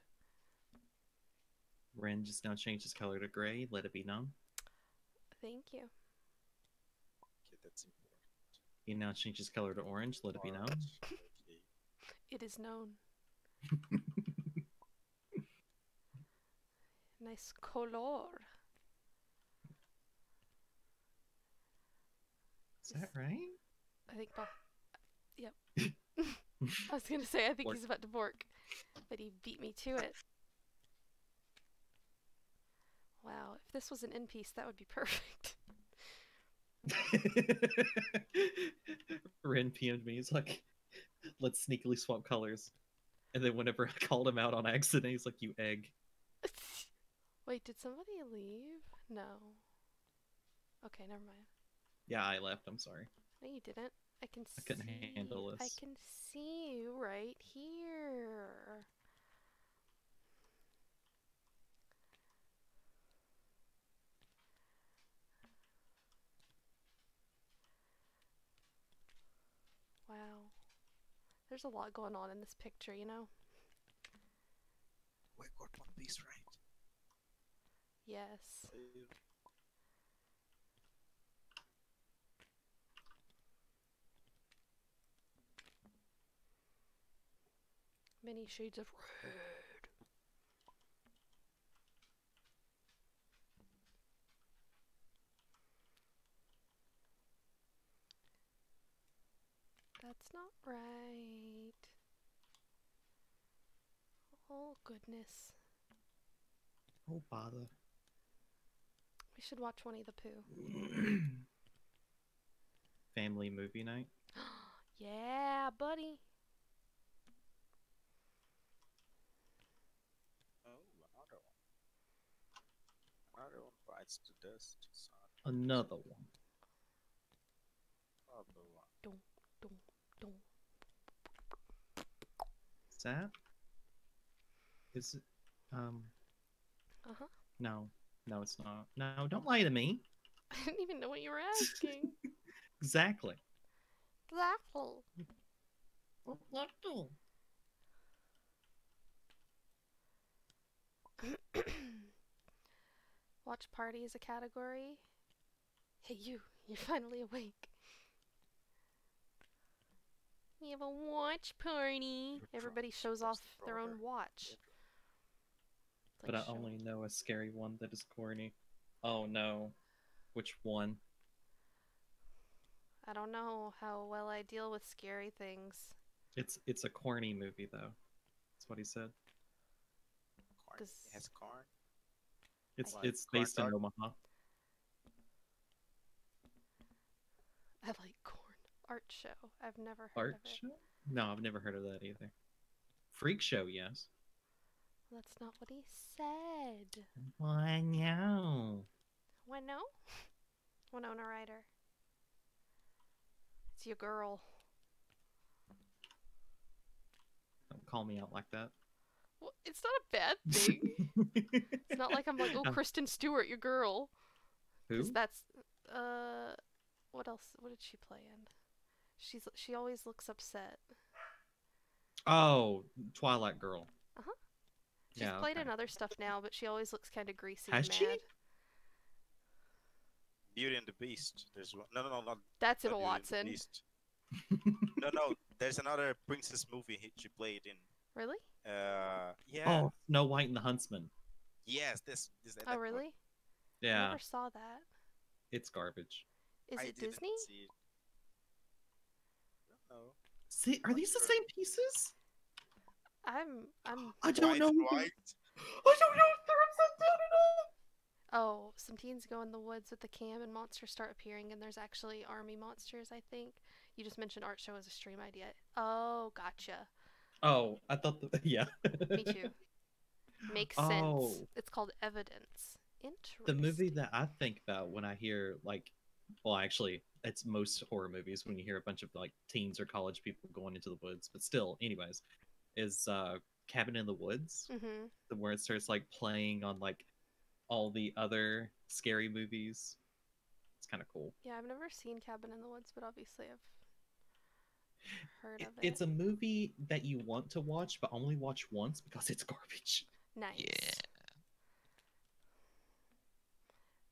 Ren just now changed his color to gray. Let it be known. Thank you. Okay, that's important. He now changes color to orange. Let it be known. Orange, It is known. Nice color. Is that right? I think. Bo- yep. I was gonna say I think Bork. he's about to bork, but he beat me to it. Wow, if this was an in piece, that would be perfect. Ren PM'd me. He's like, let's sneakily swap colors. And then whenever I called him out on accident, he's like, you egg. Wait, did somebody leave? No. Okay, never mind. Yeah, I left. I'm sorry. No, you didn't. I can I couldn't see. handle I can see you right here. Wow. There's a lot going on in this picture, you know? We got one piece right. Yes. Many shades of red. That's not right. Oh, goodness. Oh, bother. We should watch Winnie the Pooh. Family movie night. yeah, buddy. Oh, another one. Another one bites the dust. Son. Another one. Another one. Dum. Is that? Is it? Um. Uh huh. No. No, it's not. No, don't lie to me. I didn't even know what you were asking. Exactly. Exactly. Watch party is a category. Hey, you, you're finally awake. We have a watch party. Everybody shows off their own brother. watch. It's But I show- only know a scary one that is corny. Oh no. Which one? I don't know how well I deal with scary things. It's it's a corny movie though. That's what he said. Corn. It has corn. It's Like it's corn based in dog? Omaha. I like corn. Art show. I've never heard Art of it. show? No, I've never heard of that either. Freak show, yes. That's not what he said. Why no? Winno? Winona Ryder. It's your girl. Don't call me out like that. Well, it's not a bad thing. it's not like I'm like, oh, Uh, Kristen Stewart, your girl. Who? That's uh, what else? What did she play in? She's she always looks upset. Oh, Twilight Girl. She's Yeah, played in other stuff now, but she always looks kind of greasy Has and she? mad. Beauty and the Beast. There's one. No, no, no, not That's not Emma Beauty and the Watson. Beast. no, no. There's another princess movie she played in. Really? Uh, yeah. Oh, Snow White and the Huntsman. Yes, this. this that Oh, one. really? I Yeah, I never saw that. it's garbage. Is I it didn't Disney? see it. No. See, are Not these the same pieces? I'm I'm I don't know. and white. I don't know if they're upside down or not. Oh, some teens go in the woods with the cam and monsters start appearing, and there's actually army monsters, I think. You just mentioned art show as a stream idea. Oh, gotcha. Oh, I thought the yeah. Me too. Makes oh. sense. Oh. It's called Evidence. Interesting. the movie that I think about when I hear like, well, actually, it's most horror movies when you hear a bunch of like teens or college people going into the woods. But still, anyways, is uh Cabin in the Woods, Mm-hmm. the where it starts like playing on like all the other scary movies. It's kind of cool. Yeah, I've never seen Cabin in the Woods, but obviously I've heard of it. it's a movie that you want to watch, but only watch once because it's garbage. nice. Yeah.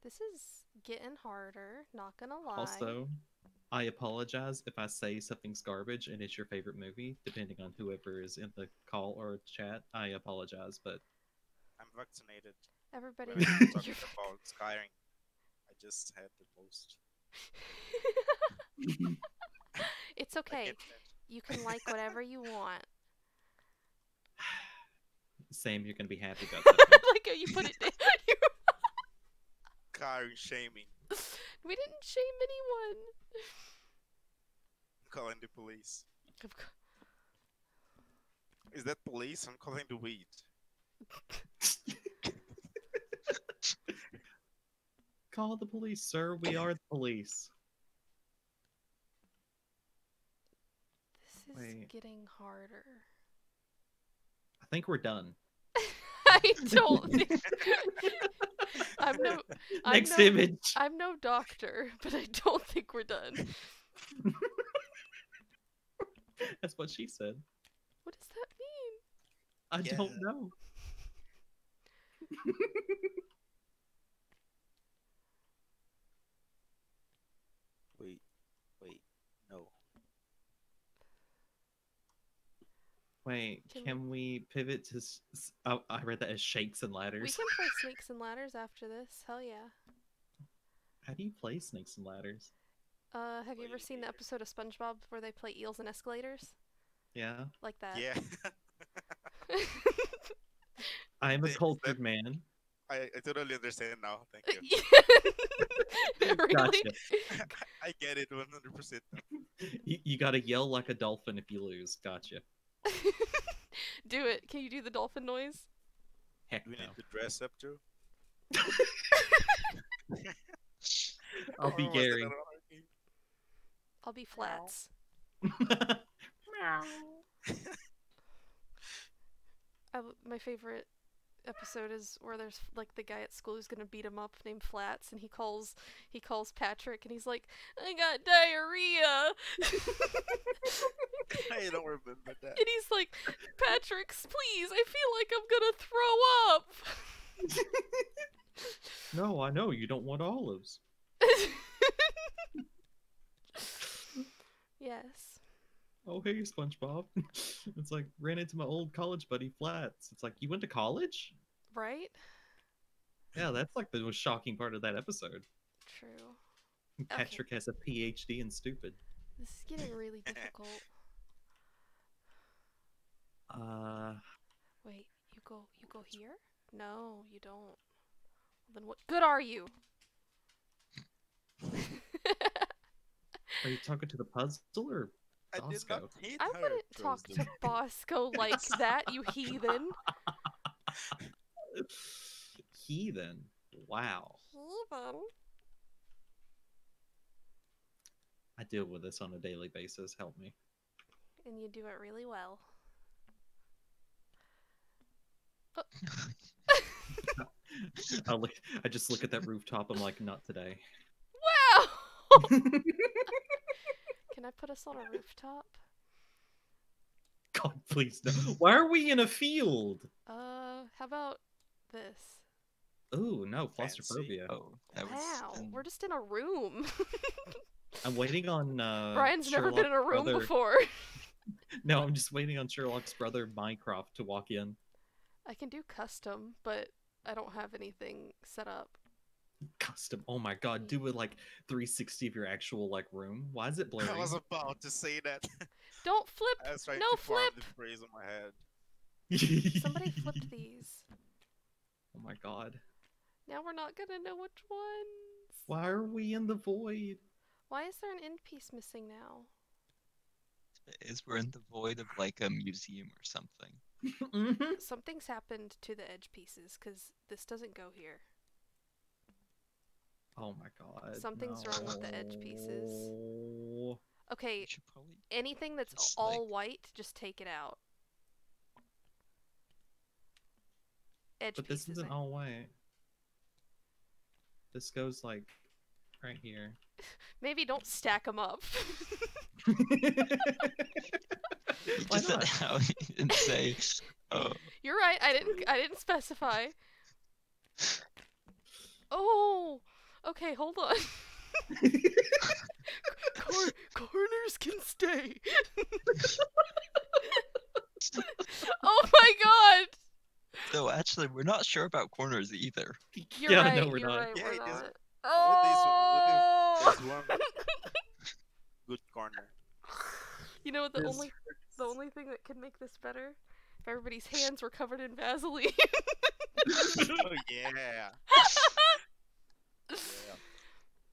This is getting harder. Not gonna lie. Also, I apologize if I say something's garbage and it's your favorite movie, depending on whoever is in the call or chat. I apologize, but I'm vaccinated. everybody. When talking you're- about Skyrim, I just had the most. it's okay. You can like whatever you want. Sam, you're gonna be happy about that. like how you put it down. Skyrim shaming. we didn't shame anyone. I'm calling the police. Of cou- Is that police? I'm calling the weed. Call the police, sir. We are the police. This is Wait. getting harder. I think we're done. I don't think. I'm no. I'm Next no, image. I'm no doctor, but I don't think we're done. That's what she said. What does that mean? I Yeah. don't know. Wait, wait, no. Wait, Can- can, we pivot to? s- s- Oh, I read that as shakes and ladders. We can play snakes and ladders after this. Hell yeah. How do you play snakes and ladders? Uh, have you ever seen the episode of SpongeBob where they play eels and escalators? Yeah, Like that. Yeah, I am a Is cultured man. I, I totally understand now. Thank you. really? Gotcha. I get it 100%. You, you gotta yell like a dolphin if you lose. Gotcha. do it. Can you do the dolphin noise? Heck Do we no. need to dress up too? I'll be Or was it Gary. I'll be flats. I w my favorite episode is where there's like the guy at school who's gonna beat him up named Flats, and he calls he calls Patrick, and he's like, "I got diarrhea," I don't remember that. and he's like, "Patrick, please, I feel like I'm gonna throw up." no, I know you don't want olives. yes. Oh, hey, SpongeBob. it's like ran into my old college buddy Flats. It's like you went to college. Right? Yeah, that's like the most shocking part of that episode. True. Patrick has a PhD in stupid. This is getting really difficult. Uh, Wait, you go you go here? No, you don't. Then what good are you? are you talking to the puzzle or I did not Bosco. hit I wouldn't talk to Dresden. Bosco like that, you heathen. heathen? Wow, Heathen. I deal with this on a daily basis. Help me. And you do it really well. I look. I just look at that rooftop. I'm like, not today. Wow! Can I put us on a rooftop? God, please no. Why are we in a field? Uh, how about this? Oh no, Fancy. claustrophobia. Oh, that was. Wow, um, we're just in a room. I'm waiting on. uh Brian's never been in a room brother- before. No, I'm just waiting on Sherlock's brother Mycroft to walk in. I can do custom, but I don't have anything set up. Custom. Oh my god, do it like 360 of your actual like room. Why is it blurry? I was about to say that. Don't flip! I was trying No flip! the phrase on my head. Somebody flipped these. Oh my god. Now we're not gonna know which ones. Why are we in the void? Why is there an end piece missing now? Is we're in the void of like a museum or something. Mhm. Something's happened to the edge pieces, because this doesn't go here. Oh my god. Something's wrong with the edge pieces. Okay, We should probably. anything that's Just, all like- white, just take it out. Edge But this pieces. isn't I- all white. This goes like right here. Maybe don't stack them up. You Why just said not? how and say, oh, You're right. I didn't. I didn't specify. Oh. Okay. Hold on. Cor- corners can stay. oh my god. so actually, we're not sure about corners either. You're yeah, right. no, we're not. right. Yeah, we're not. Oh. One good corner. You know what? The This only the only thing that could make this better, if everybody's hands were covered in Vaseline. oh yeah. Yeah.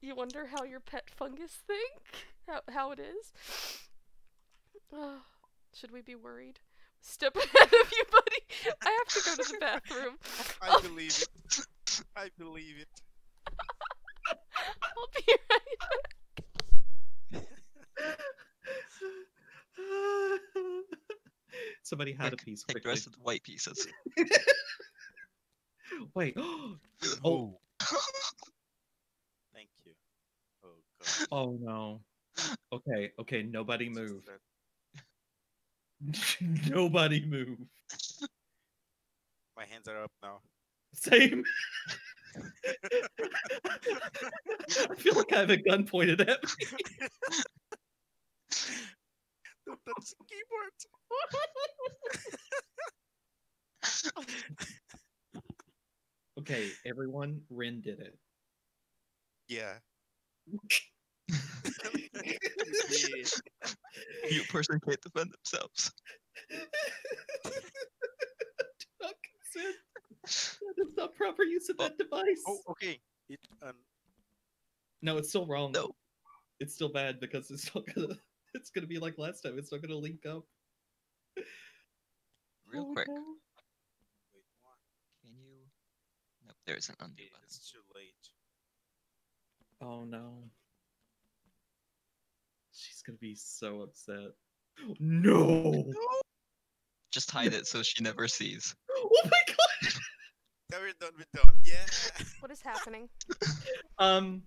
you wonder how your pet fungus think? How how it is? Ah, should we be worried? Step ahead of you, buddy. I have to go to the bathroom. I Oh. believe it. I believe it. I'll be right Somebody had a piece Take the rest of the white pieces. Wait. Oh. Oh. Thank you. God. No. Okay. Okay. Nobody move. nobody move. My hands are up now. Same. I feel like I have a gun pointed at me. Don't touch the keyboard. okay, everyone, Ren did it. Yeah. You person can't defend themselves. not consent. That is not proper use of that device. Oh, okay. It um, No, it's still wrong. No. It's still bad because it's not gonna. It's gonna be like last time. It's not gonna link up. Real Oh, quick, no. wait, what? can you? Nope, there's an undo button. it's too late. Oh no. She's gonna be so upset. No. Just hide it so she never sees. Oh my god. Now we're done with done. Yeah. What is happening? Um,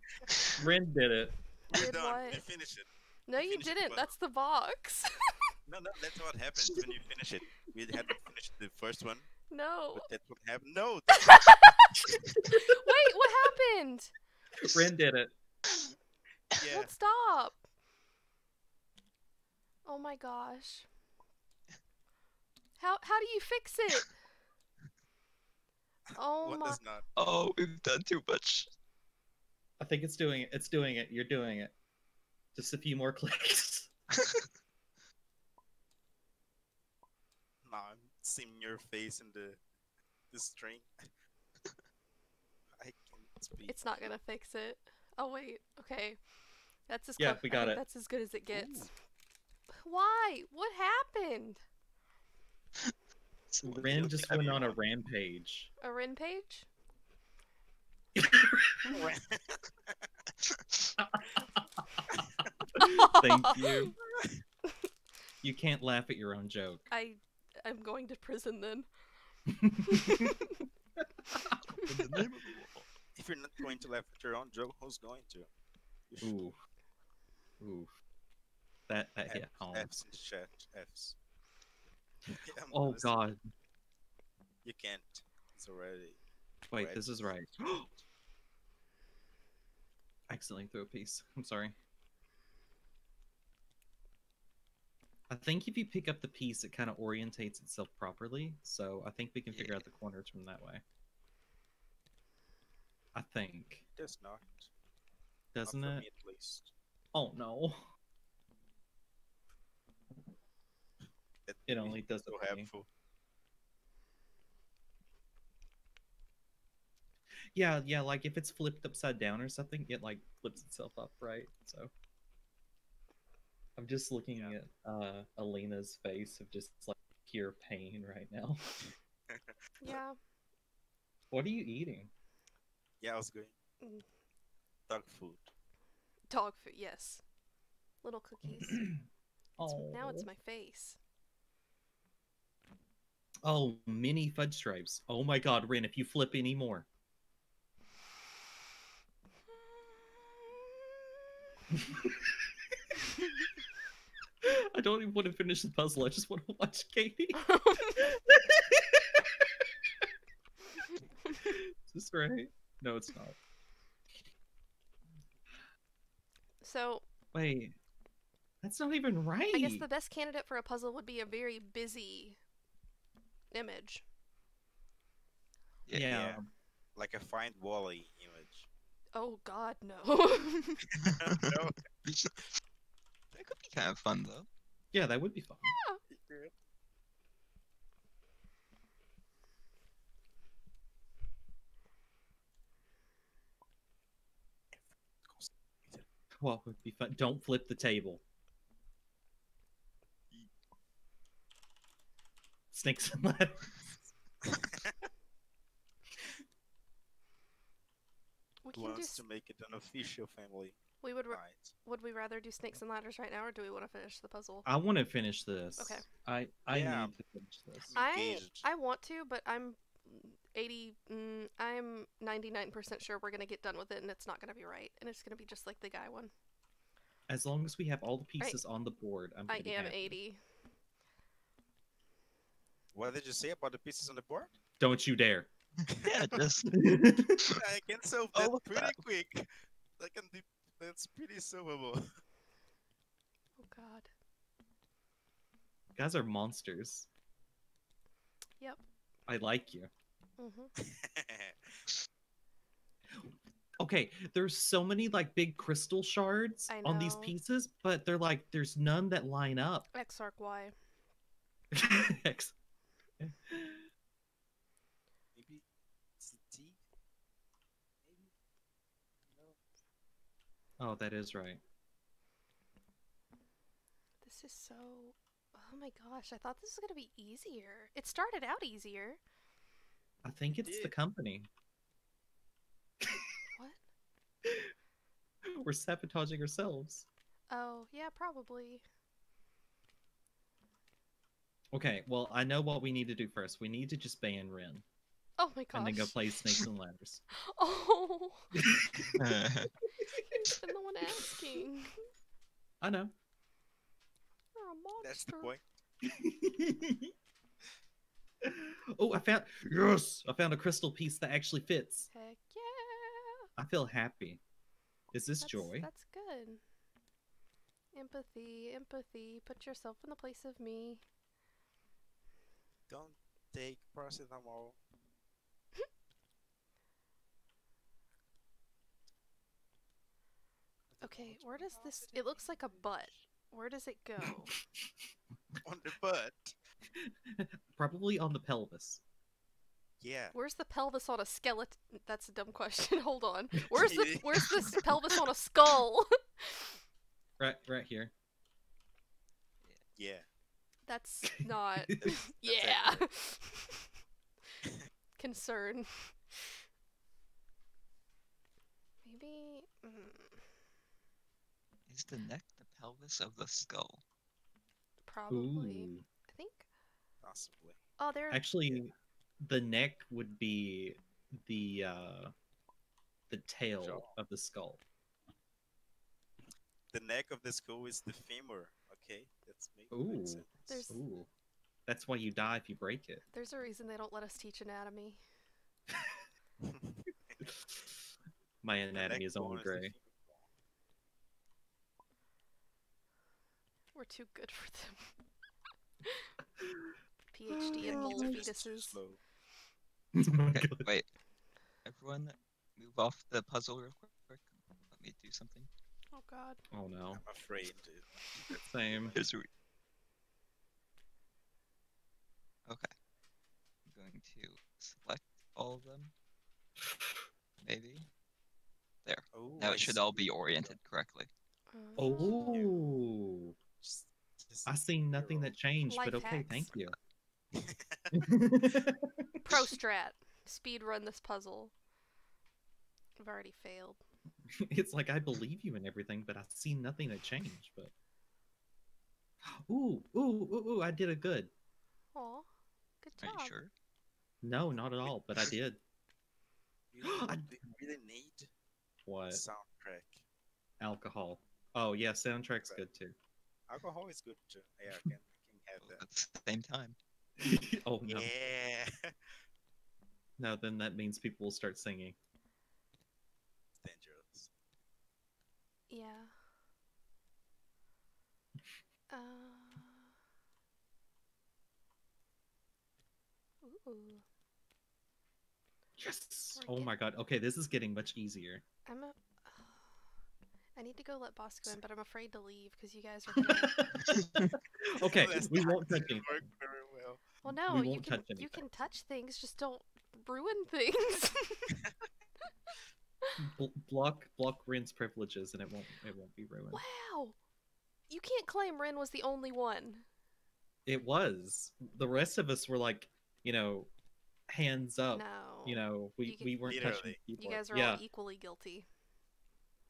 Ren did it. We're Did done. what? We finished it. No, you didn't. puzzle. That's the box. No, no, that's what happens when you finish it. We had to finish the first one, no. but that's what happened. No, Wait, what happened? Ren did it. yeah. What stop? Oh my gosh. How how do you fix it? Oh what my. does not? Oh, we've done too much. I think it's doing it. It's doing it. You're doing it. Just a few more clicks. Nah, I'm seeing your face in the the string. I can't speak. It's not gonna fix it. Oh wait. Okay. That's as Yeah, clo- we got think it. That's as good as it gets. Why? What happened? So Ren just went on a rampage. A rampage? Thank you. You can't laugh at your own joke. I I'm going to prison then. The name of the law. if you're not going to laugh at your own joke, who's going to? Ooh. Ooh. That that hit F- home. F's the. F's. Yeah, Oh honest, god. You can't. It's already. Wait, Right. this is right. I accidentally threw a piece. I'm sorry. I think if you pick up the piece, it kind of orientates itself properly. So I think we can figure Yeah. out the corners from that way. I think. Does not. not Doesn't for it? At least. Oh no. That It only does so for helpful. Yeah, yeah, like if it's flipped upside down or something, it like flips itself up, right? So I'm just looking Yeah. at uh Elena's face of just like pure pain right now. Yeah. what are you eating? Yeah, I was going. Mm. Dog food. Dog food, yes. Little cookies. It's- Oh, Now it's my face. Oh, mini fudge stripes. Oh my god, Ren, if you flip any more. I don't even want to finish the puzzle. I just want to watch Katie. Is this right? No, it's not. so Wait, that's not even right. I guess the best candidate for a puzzle would be a very busy image. yeah. yeah. Like a find Wally image. Oh God, no. no. That could be kind of fun though. yeah, that would be fun. What would be fun? Don't flip the table. Snakes and ladders. we can wants s- to make it an official family We would. ra- night? Would we rather do snakes and ladders right now, or do we want to finish the puzzle? I want to finish this. Okay. I I Yeah. need to finish this. I. I want to, but I'm eighty. Mm, I'm ninety nine percent sure we're gonna get done with it, and it's not gonna be right, and it's gonna be just like the guy one. As long as we have all the pieces on the board, I'm. I am happy. eighty. What did you say about the pieces on the board? Don't you dare. Yeah, just I can solve that Oh, pretty that- quick. That can be. That's pretty solvable. Oh God. guys are monsters. Yep. I like you. hmm Okay, there's so many like big crystal shards on these pieces, but they're like there's none that line up. X arc Y. Ex- Maybe it's the T. Maybe. No. oh, that is right. This is so. Oh my gosh! I thought this was gonna be easier. It started out easier. I think it's the company. What? We're sabotaging ourselves. Oh yeah, probably. Okay, well, I know what we need to do first. We need to just ban Ren Oh my gosh. and then go play Snakes and Ladders. Oh, he's been the one asking. I know. That's monster. the point. oh, I found yes, I found a crystal piece that actually fits. Heck yeah. I feel happy. Is this That's, joy? That's good. Empathy, empathy. Put yourself in the place of me don't take paracetamol. okay, where does this? It looks like a butt. Where does it go? on the butt. Probably on the pelvis. Yeah. Where's the pelvis on a skeleton? That's a dumb question. Hold on. Where's the where's this pelvis on a skull? right, right here. Yeah. That's not. That's yeah. accurate. Concern. Maybe. Mm, Is the neck the pelvis of the skull? probably. Ooh. I think. Possibly. Oh, there. Actually, the neck would be the uh, the tail Jaw. of the skull. The neck of the skull is the femur. Okay, that's make, Ooh. makes sense. There's- Ooh, that's why you die if you break it. There's a reason they don't let us teach anatomy. My anatomy is only bone the gray. We're too good for them. PhD in oh, bone. mold It's fetuses. slow. Oh my Okay, wait. Everyone, move off the puzzle real quick. Let me do something. Oh God. Oh no. I'm afraid. to- Same. Here's a Okay. I'm going to select all of them. Maybe. There. Oh, Now I it should all be oriented correctly. Uh, Oh, Just- just I see nothing that changed, but okay, hacks. thank you. Pro strat. Speed run this puzzle. I've already failed. it's like I believe you and everything, but I see nothing that changed. But ooh, ooh, ooh, ooh, I did a good. Oh, Good Are job. you sure? No, not at all, but I did. You really, I- really need What? soundtrack. Alcohol. Oh yeah, soundtrack's good too. Alcohol is good too. Yeah, I can, I can have that. At the same time. oh no. Yeah, No, then that means people will start singing. Yeah. Uh. Ooh. Yes. We're Oh my god. Okay, this is getting much easier. I'm a. I need to go let Bosco in, but I'm afraid to leave because you guys are. Okay, That's we won't touch gonna anything. work very well. well, no, you can touch you can touch things, just don't ruin things. Bl- block block Ren's privileges, and it won't it won't be ruined. wow, you can't claim Ren was the only one. It was. The rest of us were like, you know, hands up. no, You know, we, You can- we weren't touching Literally. the you guys are yeah, all equally guilty.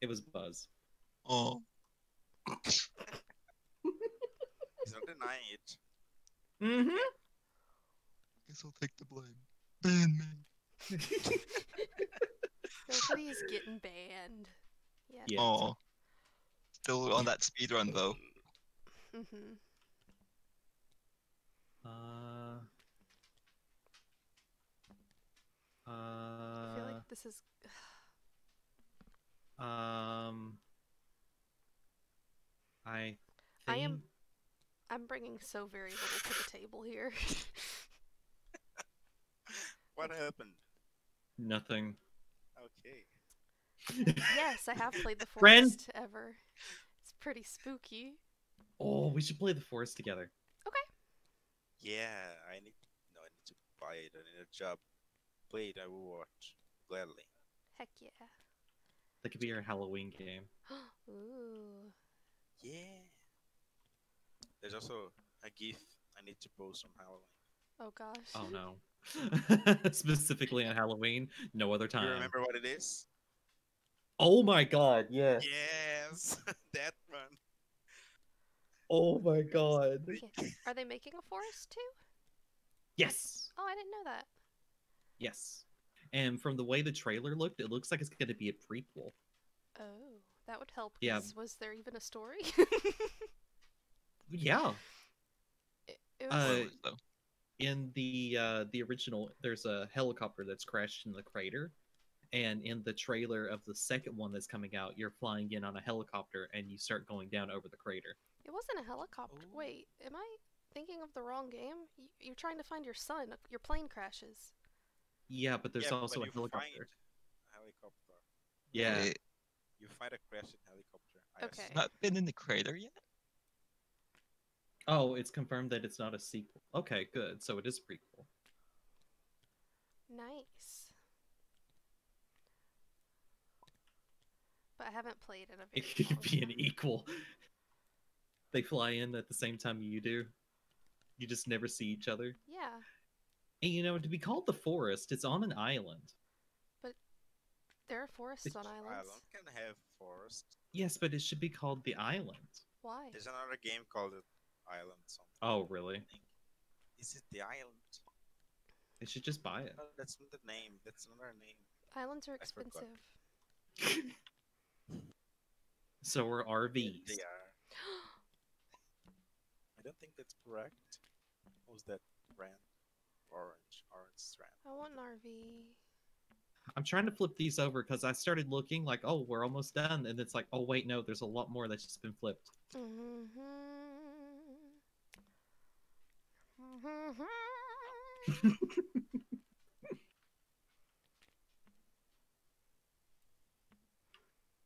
it was Buz. Oh. He's not denying it. Mm-hmm. Guess I'll take the blame. Ban me. Nobody's getting banned. Yeah. Yeah. Oh. Still on that speed run though. Mm-hmm. Uh. Uh. I feel like this is. Um. I. I am- I'm bringing so very little to the table here. What happened? Nothing. Okay. yes, I have played the Ren? forest ever. It's pretty spooky. Oh, we should play the forest together. Okay. Yeah, I need. No, I need to buy it. I need a job. Play it. I will watch gladly. Heck yeah. That could be our Halloween game. Ooh. Yeah. There's also a GIF I need to post from Halloween. Oh gosh. Oh no. Specifically on Halloween, no other Do you time. remember what it is? Oh my god, yes. Yes, that one. Oh my god. Are they making a forest too? Yes. Oh, I didn't know that. Yes. And from the way the trailer looked, it looks like it's going to be a prequel. Oh, that would help. Yeah. 'cause Was there even a story? Yeah. it, it was, Uh, Spoilers, though. In the uh the original, there's a helicopter that's crashed in the crater. And in the trailer of the second one that's coming out, you're flying in on a helicopter and you start going down over the crater. it wasn't a helicopter. Oh. Wait, am I thinking of the wrong game? You're trying to find your son. Your plane crashes. Yeah, but there's Yeah, also when a helicopter. a helicopter. Yeah. Wait, You find a crashed helicopter. I Okay. assume. Not been in the crater yet? Oh, it's confirmed that it's not a sequel. Okay, good. So it is prequel. Nice. But I haven't played in a very It could long be an equal. They fly in at the same time you do. You just never see each other. Yeah, And you know, to be called the forest, it's on an island. But there are forests It's on islands. Island can have forest. Yes, but it should be called the island. Why? There's another game called it Island. Something. Oh, really? Is it the island? They should just buy it. No, that's not the name. That's another name. Islands are expensive. So are RVs. They are. I don't think that's correct. What was that brand? Orange. Orange strand. I want an RV. I'm trying to flip these over because I started looking like, oh, we're almost done, and it's like, oh wait, no, there's a lot more that's just been flipped. Mm-hmm.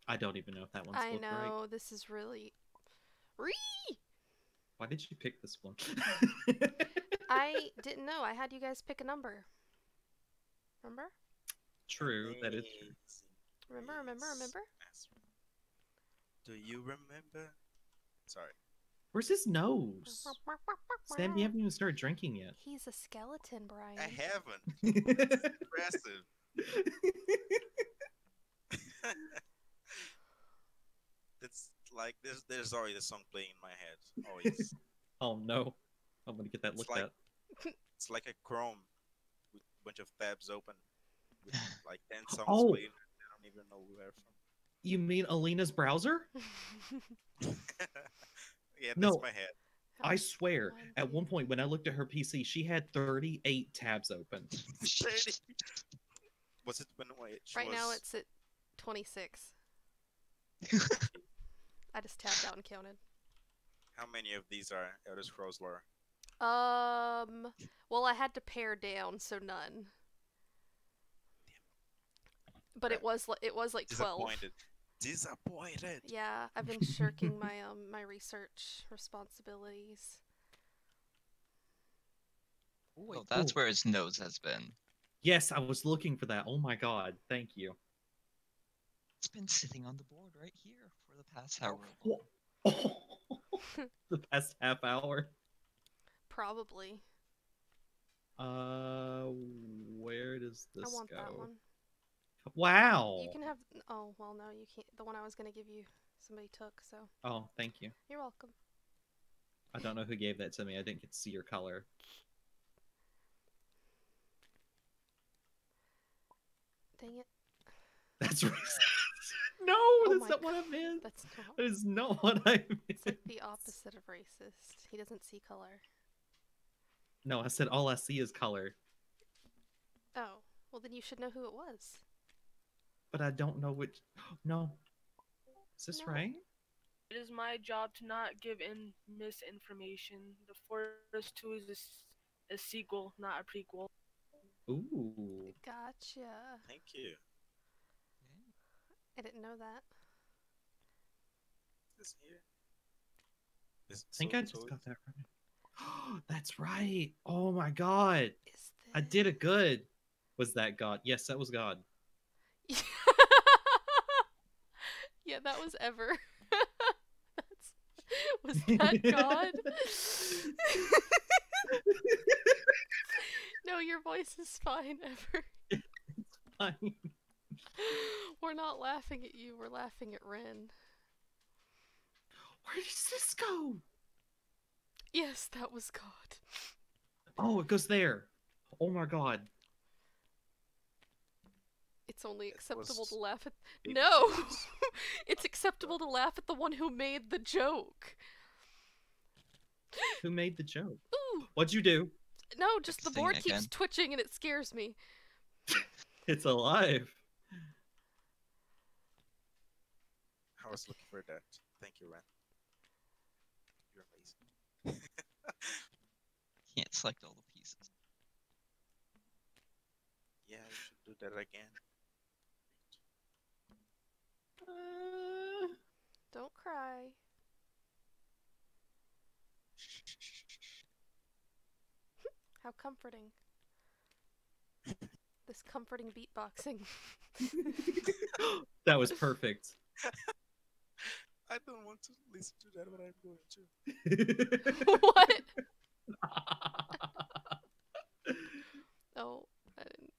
I don't even know if that one's I flipped right. know this is really. Ree! Why did you pick this one? I didn't know. I had you guys pick a number. Remember? true, that is true. Remember? Remember? Remember? Do you remember? Sorry. Where's his nose? Sam, you haven't even started drinking yet. He's a skeleton, Brian. I haven't. Impressive. It's like there's there's already a song playing in my head. Always. oh no. I'm gonna get that It's looked like- at. it's like a Chrome with a bunch of tabs open with like ten songs Oh. playing. I don't even know where from. You mean Alina's browser? Yeah, that's No. my head. I swear, at one point when I looked at her PC, she had 38 tabs open. Thirty. Was it when wait, she right now it's at 26. I just tabbed out and counted. How many of these are Elder Scrolls lore? Um, well, I had to pare down, so none. But it was it was like 12. Disappointed. Disappointed. Yeah, I've been shirking my um my research responsibilities. Well, that's Ooh. where his nose has been. Yes, I was looking for that. Oh my god, thank you. It's been sitting on the board right here for the past hour. Oh, the past half hour. Probably. Uh, where does this I want go? that one. Wow. You can have. Oh well, no, you can't. The one I was gonna give you, somebody took. So Oh, thank you. you're welcome. I don't know who gave that to me. I didn't get to see your color. Dang it. That's racist. no, Oh that's not what I meant. That's not. That is not what I It's meant. like the opposite of racist. He doesn't see color. No, I said all I see is color, Oh, well then you should know who it was. But I don't know which. No. Is this No. right? It is my job to not give in misinformation. The Forest 2 is a sequel, not a prequel. Ooh. Gotcha. Thank you. I didn't know that. This here. I think so- I just so got that right. That's right. Oh my god. Is I did it good. Was that God? Yes, that was God. Yeah, that was ever. That's... Was that God? no, your voice is fine, Ever. It's Fine. We're not laughing at you, we're laughing at Ren. Where does this go? Yes, that was God. Oh, it goes there. Oh my god. It's only It acceptable was to laugh at. big No! news. it's acceptable to laugh at the one who made the joke. Who made the joke? Ooh! What'd you do? No, just the board keeps again. twitching and it scares me. It's alive. I was looking for that. Thank you, Ren. You're amazing. Can't select all the pieces. Yeah, you should do that again. Uh, Don't cry. How comforting. This comforting beatboxing. that was perfect. I don't want to listen to that, but I'm going to. what? Oh, I didn't.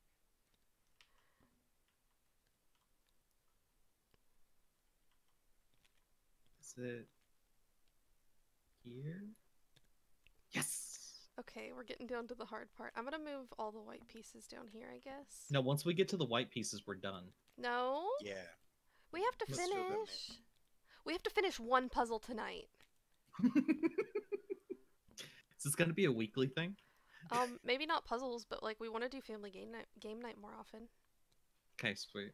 Is it here? Yes. Okay, we're getting down to the hard part. I'm gonna move all the white pieces down here, I guess. No, once we get to the white pieces, we're done. No? Yeah. We have to Let's fill them in. finish. We have to finish one puzzle tonight. Is this gonna be a weekly thing? Um, maybe not puzzles, but like we want to do family game night, game night more often. Okay, sweet.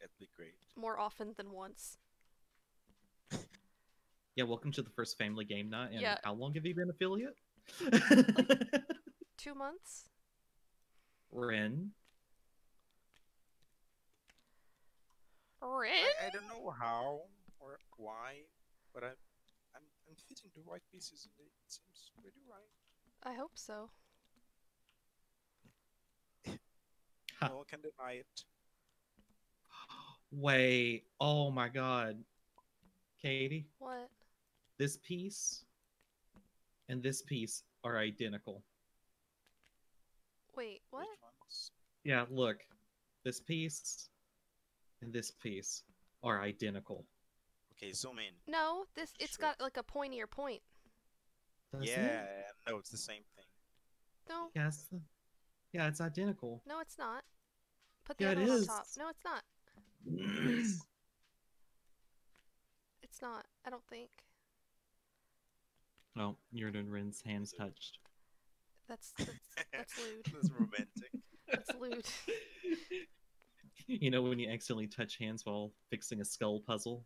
That'd be great. More often than once. Yeah, welcome to the first family game night. And Yeah. how long have you been affiliate? Two months? Ren. Rin? I, I don't know how or why, but I, I'm I'm fitting the right pieces and it seems pretty right. I hope so. Ha. No one can deny it. Wait. Oh my god. Katie, What? This piece and this piece are identical. Wait, what? Yeah, look. This piece and this piece are identical. Okay, zoom in. No, this it's Sure. got like a pointier point. Doesn't yeah, it? no, it's the same thing. No, Yeah, it's, the- yeah, it's identical. no, it's not. Put the Yeah, other it one is. on top. No, it's not. It's not. I don't think. Oh, Yurt and Ren's hands touched. That's that's, that's lewd. That's romantic. That's lewd. you know when you accidentally touch hands while fixing a skull puzzle?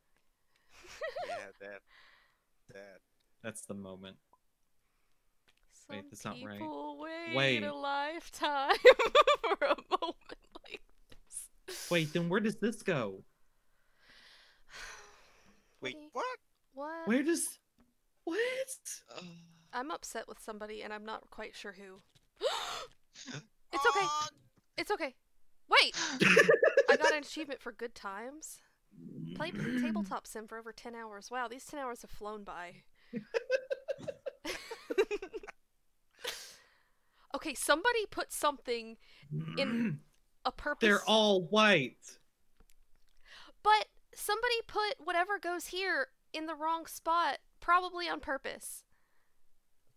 yeah, that, that. That's the moment. Some Wait, that's not right. people wait, Wait. a lifetime for a moment like this. Wait, then where does this go? Wait, Woody, what? What? Where does what? Uh, I'm upset with somebody and I'm not quite sure who. it's okay. It's okay. Wait! I got an achievement for good times. Played tabletop sim for over 10 hours. Wow, these 10 hours have flown by. okay, somebody put something in a purpose. They're all white. But somebody put whatever goes here in the wrong spot, probably on purpose.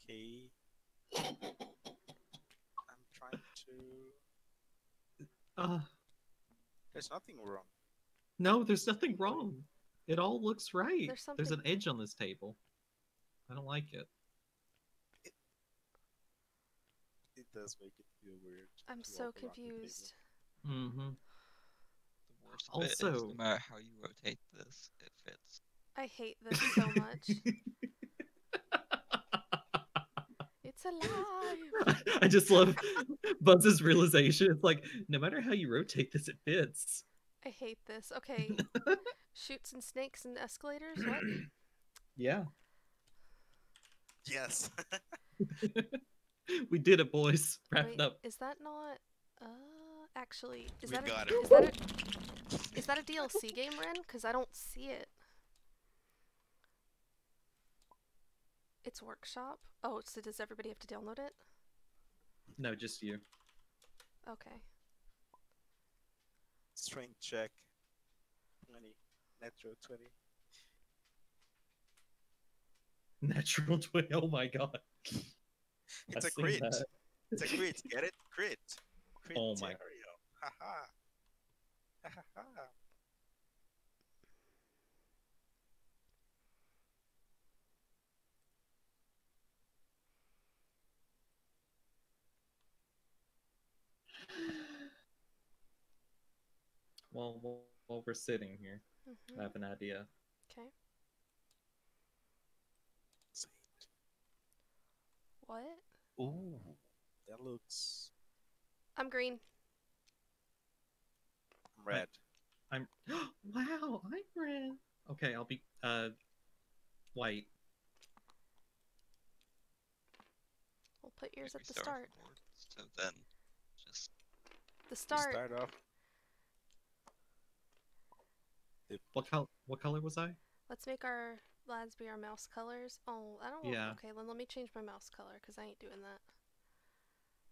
Okay. I'm trying to. Uh, There's nothing wrong. no, there's nothing wrong. It all looks right. There's There's an edge on this table. I don't like it. It does make it feel weird. I'm so walk around the table. confused. Mm-hmm. the worst bit is Also- no matter how you rotate this, it fits. I hate this so much. it's alive. I just love Buz's realization. It's like no matter how you rotate this, it fits. I hate this. Okay. Shoots and snakes and escalators? What? Yeah, Yes. we did it, boys. Wrap Wait, it up. is that not uh actually is We that got a, it. is that a is that a DLC game, Ren? Cuz I don't see it. It's workshop. Oh, so does everybody have to download it? No, just you. Okay. Strength check. 20. Natural 20. Natural twenty. Oh my god. It's I a seen crit. that. It's a crit. Get it? Crit. Crit. Oh my- Haha. Haha. While, while while we're sitting here, Mhm. I have an idea. Okay. What? Ooh. That looks I'm green. red. I'm. wow, I'm red. Okay, I'll be uh white. We'll put yours Make at the start start. off the board, So then, just The You start. Start off. What color? What color was I? Let's make our lads be our mouse colors. Oh, I don't. want Okay, then let me change my mouse color because I ain't doing that.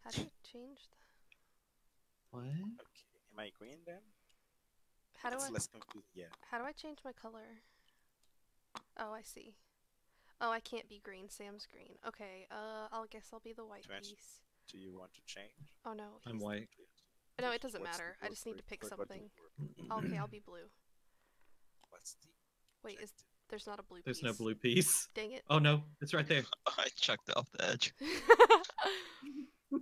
How do you change that? What? Okay. Am I green then? How do it's I? less confusing. Yeah. How do I change my color? Oh, I see. Oh, I can't be green. Sam's green. Okay. Uh, I'll guess I'll be the white Trans- piece. Do you want to change? Oh no. I'm he's- white. No, it doesn't What's matter. I just need to pick What- what's the something. Okay, I'll be blue. What's the Wait, is there's not a blue piece. There's piece? no blue piece. Dang it. Oh no, it's right there. I chucked off the edge.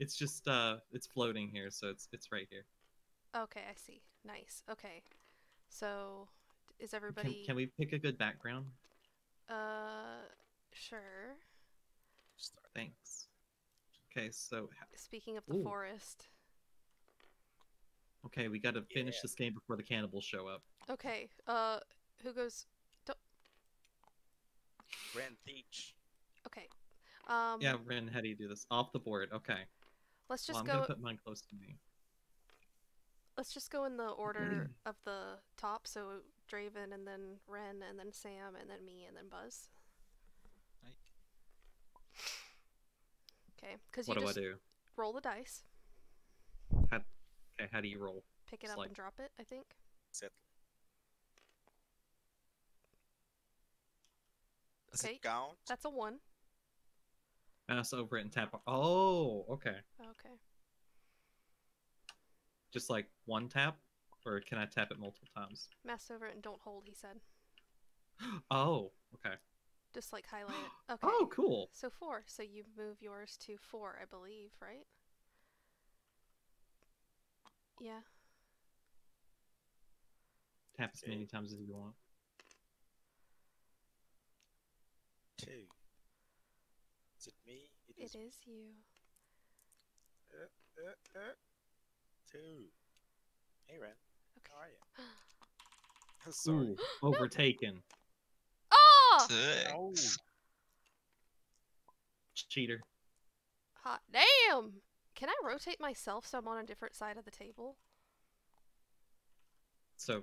It's just uh, it's floating here, so it's it's right here. okay, I see. Nice. Okay. So, is everybody? can we pick a good background? Uh, sure. Thanks. Okay, so Speaking of the Ooh. forest. okay, we got to finish Yeah. this game before the cannibals show up. Okay. Uh, who goes? Grand teach. Okay. Um. Yeah, Ren, how do you do this? Off the board. Okay. Let's Well, just I'm go. gonna put mine close to me. Let's just go in the order of the top. So Draven, and then Ren, and then Sam, and then me, and then Buz. Okay, because you What do I do? roll the dice, Okay, how do you roll? pick it Just up like- and drop it. I think. Set. Does Okay. it count? That's a one. Mouse over it and tap. Oh, okay. Okay. Just like one tap, or can I tap it multiple times? Mouse over it and don't hold. He said. Oh, okay. Just like highlight it. Okay. Oh, cool. So four. So you move yours to four, I believe, right? Yeah. Tap as many times as you want. Two. Is it me? It is, it is you. Uh, uh, uh. Two. Hey, Ren. Okay. How are you? Sorry. Ooh, overtaken. Oh! Six. Cheater. Hot damn! Can I rotate myself so I'm on a different side of the table? So,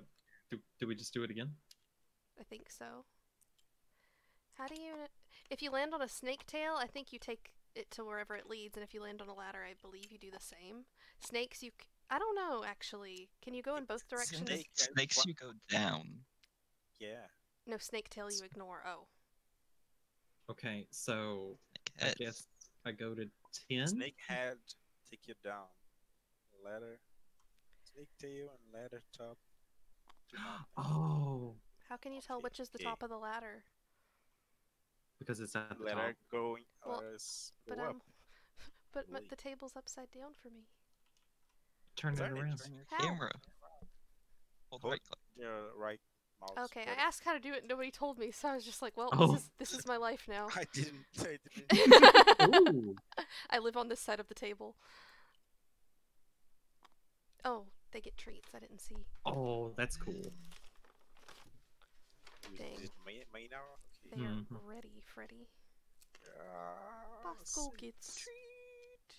do, do we just do it again? I think so. How do you. If you land on a snake tail, I think you take it to wherever it leads, and if you land on a ladder, I believe you do the same. Snakes, you... I don't know, actually. Can you go in both directions? Snake. Snake, snakes what- you go down. Yeah. No, snake tail you ignore. Oh. Okay, so I guess I go to 10. Snake head, take you down. Ladder. Snake tail and ladder top. Oh, How can you tell which is the top of the ladder? because it's at the Ladder top. going. Well, ladders But go um, up. but the table's upside down for me. Turn it around. Turn your How? camera. Hold Hold- right click. Your right mouse. Okay, I asked how to do it. and Nobody told me, so I was just like, well, Oh. this is this is my life now. I didn't. I didn't. I live on this side of the table. Oh, they get treats. I didn't see. Oh, that's cool. Dang. did main, main now? They Okay. are Mhm. ready, Freddy. Bosco six. gets treat.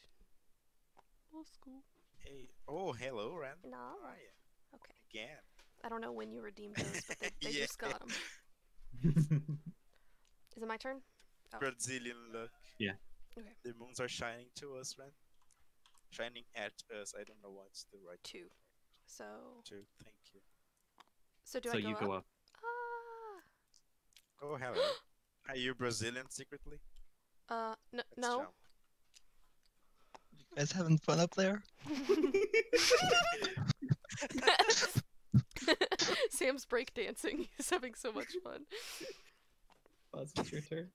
Bosco. Hey. Oh, hello, Ren. No. How are you? Okay. Again. I don't know when you redeemed those, but they, they Yeah. just got them. Is it my turn? Oh. Brazilian look. Yeah. Okay. The moons are shining to us, Ren. Shining at us. I don't know what's the right Two. So, Two. Thank you. so do so I go you up? go up. Ah. Oh, hello. are you Brazilian secretly? Uh, n- Let's no. jump. You guys having fun up there? Sam's breakdancing. He's having so much fun. Oh, Buz, it's your turn.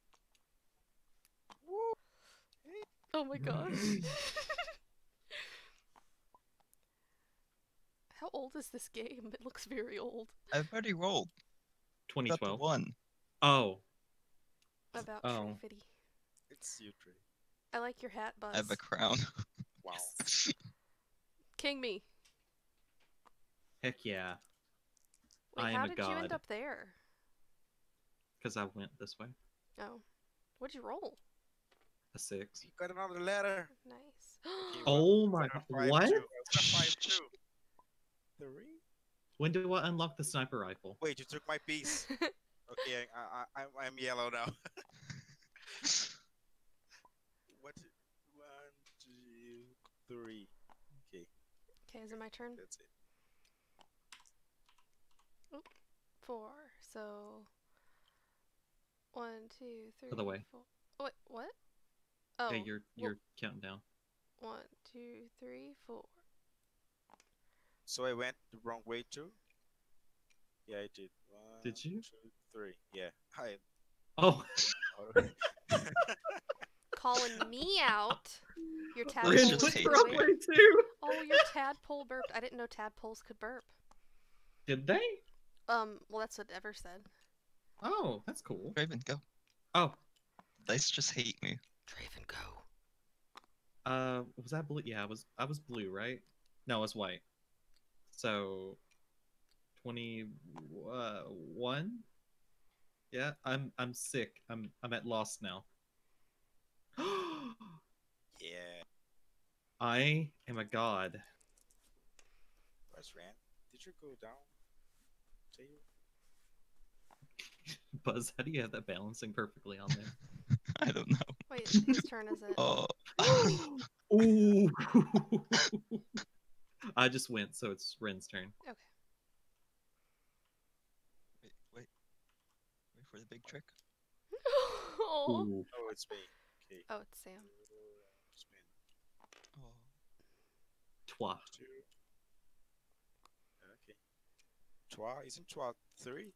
Oh my gosh. How old is this game? It looks very old. I've already rolled. Got 2012. one. Oh, About Oh. Tree Fitty. It's you three. I like your hat, Buz. I have a crown. Wow. King me. Heck yeah, Wait, I am how a did you end up there? because I went this way. Oh. What'd you roll? A six. You got another letter. Nice. Oh my god! What? two. Five two. Three. When do I unlock the sniper rifle? Wait, you took my piece. Okay, I, I, I, I'm yellow now. what? One, two, three. Okay, okay, is it my turn? that's it. Four. So. One, two, three. Other way. four- Wait, what? Oh. Okay, you're you're counting down. One, two, three, four. So I went the wrong way too. Yeah, I did. One, Did you? two, three. Yeah. Hi. Oh, Calling me out. Your Rin tadpole just was hates doing- me. too. Oh, your tadpole burped. I didn't know tadpoles could burp. Did they? Um, well, that's what Ever said. Oh, that's cool. Raven, go. Oh, Dice just hate me. Draven, go. uh, was that blue? Yeah, I was I was blue, right? No, I was white. So, twenty-one. uh. Yeah, I'm I'm sick. I'm I'm at loss now. yeah. I am a god. Where's Rand? Did you go down? To you? Buz, how do you have that balancing perfectly on there? I don't know. Wait, whose turn is it? Oh. Ooh. I just went, so it's Ren's turn. Okay. Wait, wait. Wait for the big trick. oh. Ooh. Oh, it's me. Okay. oh, it's Sam. Spin Oh. Twa. two. Okay. Trois isn't trois three?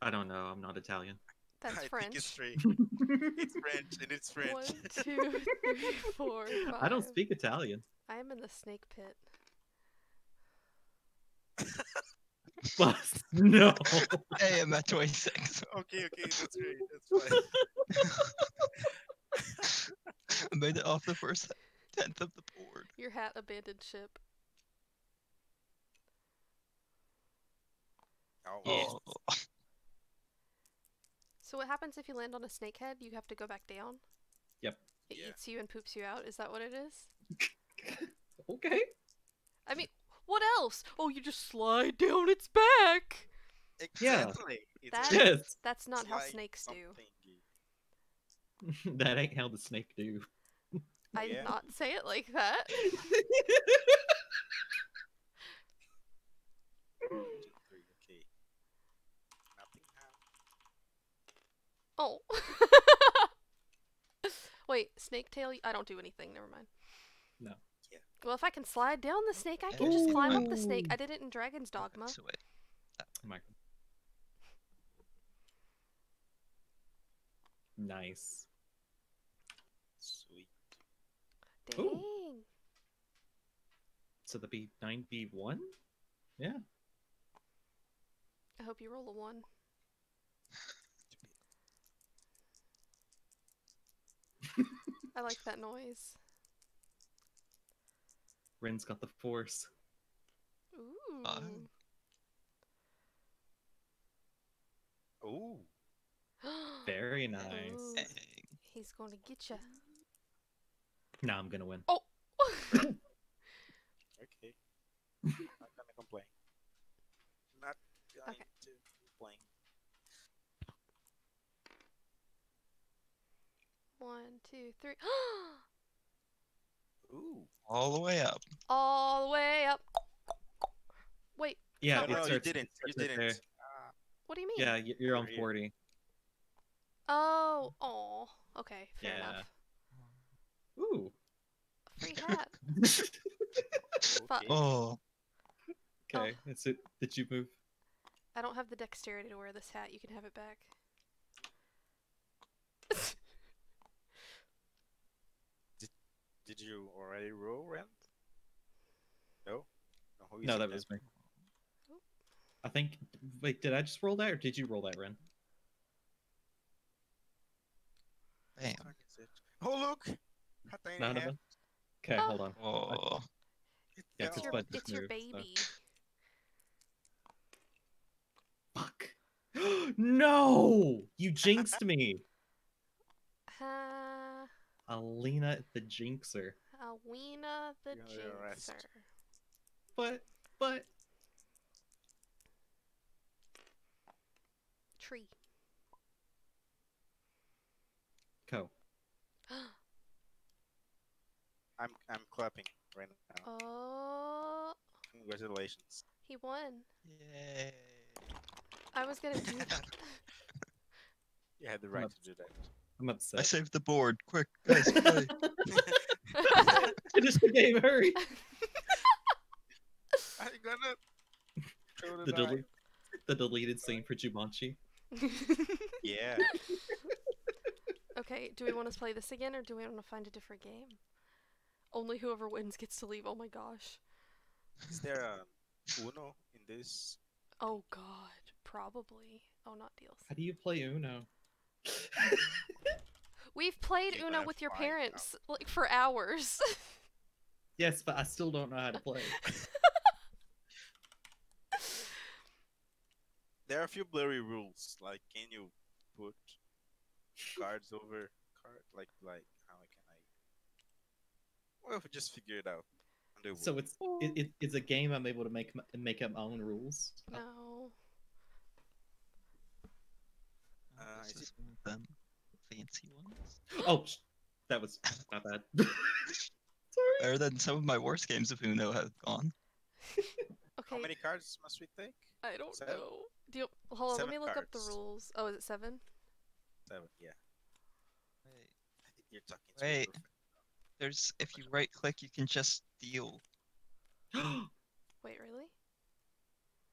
I don't know. I'm not Italian. That's I French. think it's three. it's French and it's French. One, two, three, four, five. I don't speak Italian. I am in the snake pit. Buz, no. Hey, I'm at 26. okay, okay, that's great. That's fine. I made it off the first tenth of the board. Your hat abandoned ship. Oh, Oh. So what happens if you land on a snake head? You have to go back down? Yep. It Yeah. eats you and poops you out? Is that what it is? okay. I mean, what else? Oh, you just slide down its back! exactly. It's That- Yes. That's not it's how snakes do. that ain't how the snake do. I Yeah. did not say it like that. One, two, three, okay. Nothing happened. Oh. Wait, snake tail? I don't do anything. Never mind. No. Yeah. Well, if I can slide down the snake, I can just climb up the snake. I did it in Dragon's Dogma. So wait. Oh. Nice. Sweet. Dang. Ooh. So the B nine B one? Yeah. I hope you roll a one. I like that noise. Ren's got the force. Ooh. Oh. Ooh. Very nice. Ooh. He's gonna get you. Now I'm gonna win. Oh. Okay. Not gonna complain. Not going Okay. to complain. One, two, three. Ooh. All the way up. All the way up. Wait, Yeah, No, it no, you didn't. You didn't. there. What do you mean? Yeah, you're on Yeah. 40. Oh, oh. Okay, fair Yeah. enough. Ooh. Free hat. Fuck. Oh. okay. Oh. Okay, that's it. Did you move? I don't have the dexterity to wear this hat. You can have it back. Did you already roll, Rand? No? No, who is No, that then? was me. I think. Wait, did I just roll that, or did you roll that, Ren? Bam. Fuck? Oh, look! Hat None of them. Okay, Oh. hold on. Oh. It's Yeah, it's 'cause your Bud just it's your moved, so- baby. Fuck. no! You jinxed me! Uh, Alina the Jinxer. Alina the You're. Jinxer. But, but. Tree. Co. I'm I'm clapping right now. Oh, Congratulations. he won. Yay. I was gonna do that. You had the right to do that. I'm I saved the board. Quick, guys, play. Finish the game, hurry! I gonna throw The, the die. dele- the deleted scene for Jumanji. Yeah. okay, do we want to play this again or do we want to find a different game? Only whoever wins gets to leave. Oh my gosh. Is there a Uno in this? Oh god, probably. Oh, not deals. How do you play Uno? We've played You're Uno with your find out. parents like for hours. yes, but I still don't know how to play. There are a few blurry rules. Like, can you put cards over card? Like, like how can I? Well, if we just figure it out. on So it's it, it, it's a game I'm able to make make up my own rules. no. Uh, Oh, them fancy ones. Oh, that was not bad. Sorry. Better than some of my worst games of Uno have gone. Okay. how many cards must we take? I don't Seven? know. Do you hold on, let me look up the rules. Oh, is it seven? Seven. Yeah. Wait, I think you're talking. to Wait. there's if you right click, you can just deal. Wait, really?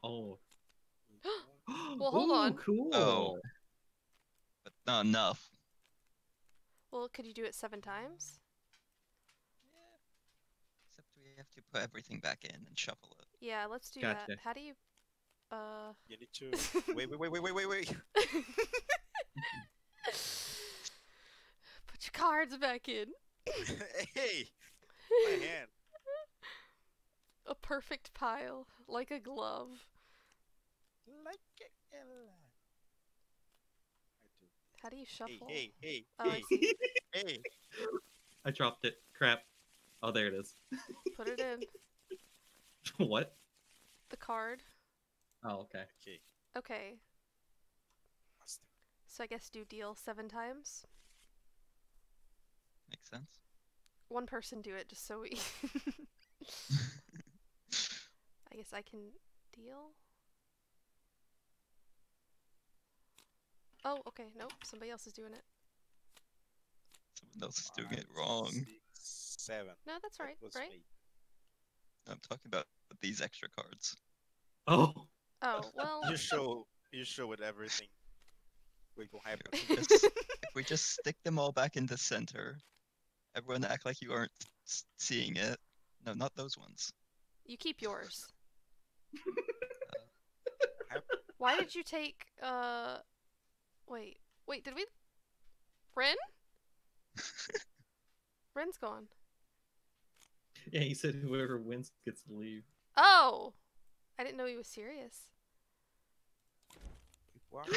oh. Well, hold Ooh, on. Cool. Oh. But not enough. Well, could you do it seven times? Yeah. Except we have to put everything back in and shuffle it. Yeah, let's do that. How do you uh You need to wait, wait, wait, wait, wait, wait, wait. Put your cards back in. hey, my hand. A perfect pile, like a glove. Like a Ella. I do. How do you shuffle? Hey, hey, oh, hey, Oh, I hey, see. hey. I dropped it. Crap. Oh, there it is. Put it in. what? The card. Oh, okay. Okay. Okay. So I guess do deal seven times. Makes sense. One person do it just so we I guess I can deal. Oh, okay. Nope. Somebody else is doing it. Someone else is doing Five, it wrong. six, seven. No, that's right. was Right? me. I'm talking about these extra cards. Oh. Oh, well. You show, you show with everything. Wait, what happened? Just, if we just stick them all back in the center, everyone act like you aren't seeing it. No, not those ones. You keep yours. Why did you take uh wait. Wait, did we Ren? Ren's gone. Yeah, he said whoever wins gets to leave. Oh. I didn't know he was serious. Wow.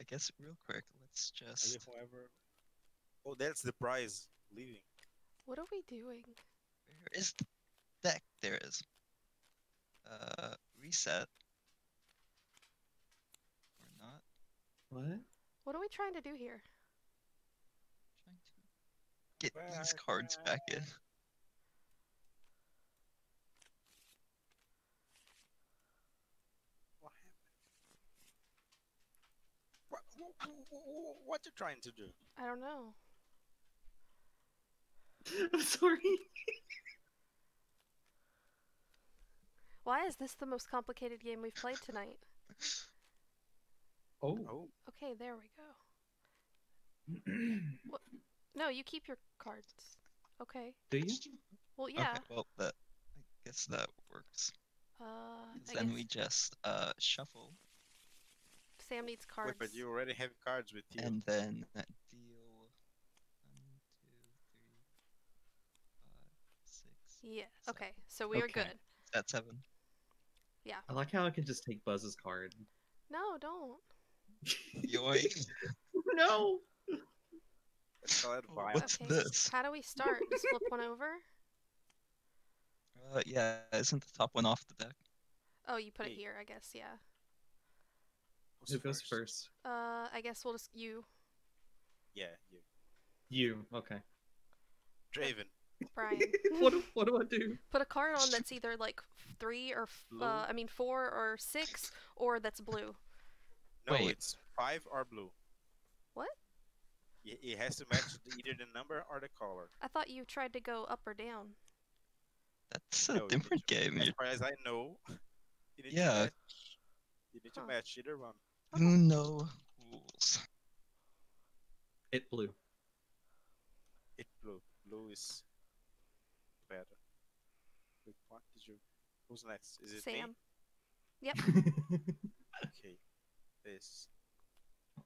I guess real quick, let's Maybe just whoever. Oh, that's the prize. Leaving. What are we doing? where is the deck? There is. Uh, reset. Or not. What? What are we trying to do here? Trying to get these cards back in. What happened? What, what, what, what you trying to do? I don't know. I'm sorry. Why is this the most complicated game we've played tonight? Oh. Oh, Okay, there we go. No, you keep your cards. Okay. Do you? Well, yeah. Okay, well, that I guess that works. Uh, 'Cause I then guess we just uh shuffle Sam needs cards. wait, but you already have cards with you. and then deal one, two, three, Yeah. So- Okay. So we are good. That's seven. Yeah. I like how I can just take Buz's card. No, don't. Yoink. no. Let's call it violence. What's okay. this? How do we start? Just flip one over. Uh, yeah, isn't the top one off the deck? Oh, you put it here, I guess. Yeah. Who's Who goes first? Uh, I guess we'll just you, Yeah, you. You. Okay. Draven. Brian. what, do, what do I do? Put a card on that's either like three or f- uh, I mean four or six, or that's blue. No, Wait. it's five or blue. What? It, it has to match either the number or the color. I thought you tried to go up or down. That's a No, different to- game. As far as I know, you need Yeah. to match, you need to Huh. match either one. You know rules. It blue. It blue. Blue is better. Wait, what did you? Who's next? Is it Sam. me? Okay. This.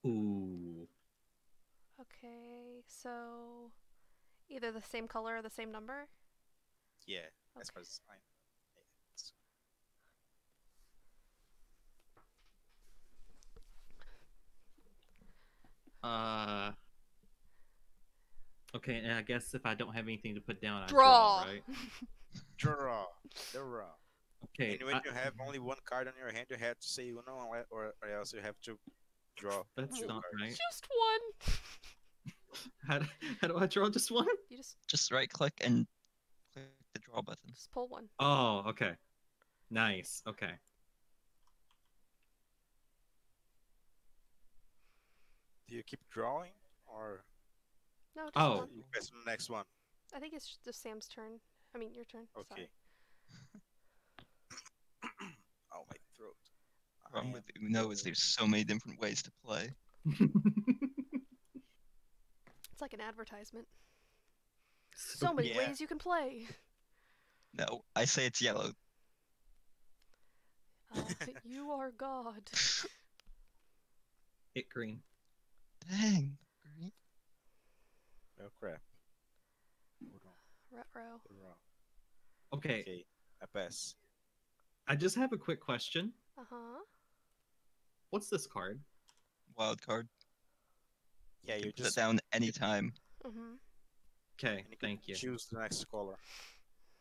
Ooh. Okay, so either the same color or the same number. Yeah. Okay. far as I. yeah, it's- Uh. Okay, and I guess if I don't have anything to put down, I Draw. draw, right? Draw. Draw. Okay. and when I- you have only one card on your hand, you have to say Uno, or, or or else you have to draw. that's two not cards. right. Just one. How do, how do I draw just one? You just Just right click and click the draw button. just pull one. Oh, okay. Nice. Okay. Do you keep drawing, or No, just Oh. one. you press the next one? I think it's just Sam's turn. I mean, your turn. Okay. Sorry. throat. I Problem am with Uno is there's so many different ways to play. It's like an advertisement. So so many yeah. ways you can play. No, I say it's yellow. Uh, you are God. it green. Dang. Green. Oh crap. Hold on. Retro. Draw. Okay, Okay, I pass. I just have a quick question. Uh huh. What's this card? Wild card. Yeah, you Put it down anytime. Mhm. Okay, you thank you. Choose the next color.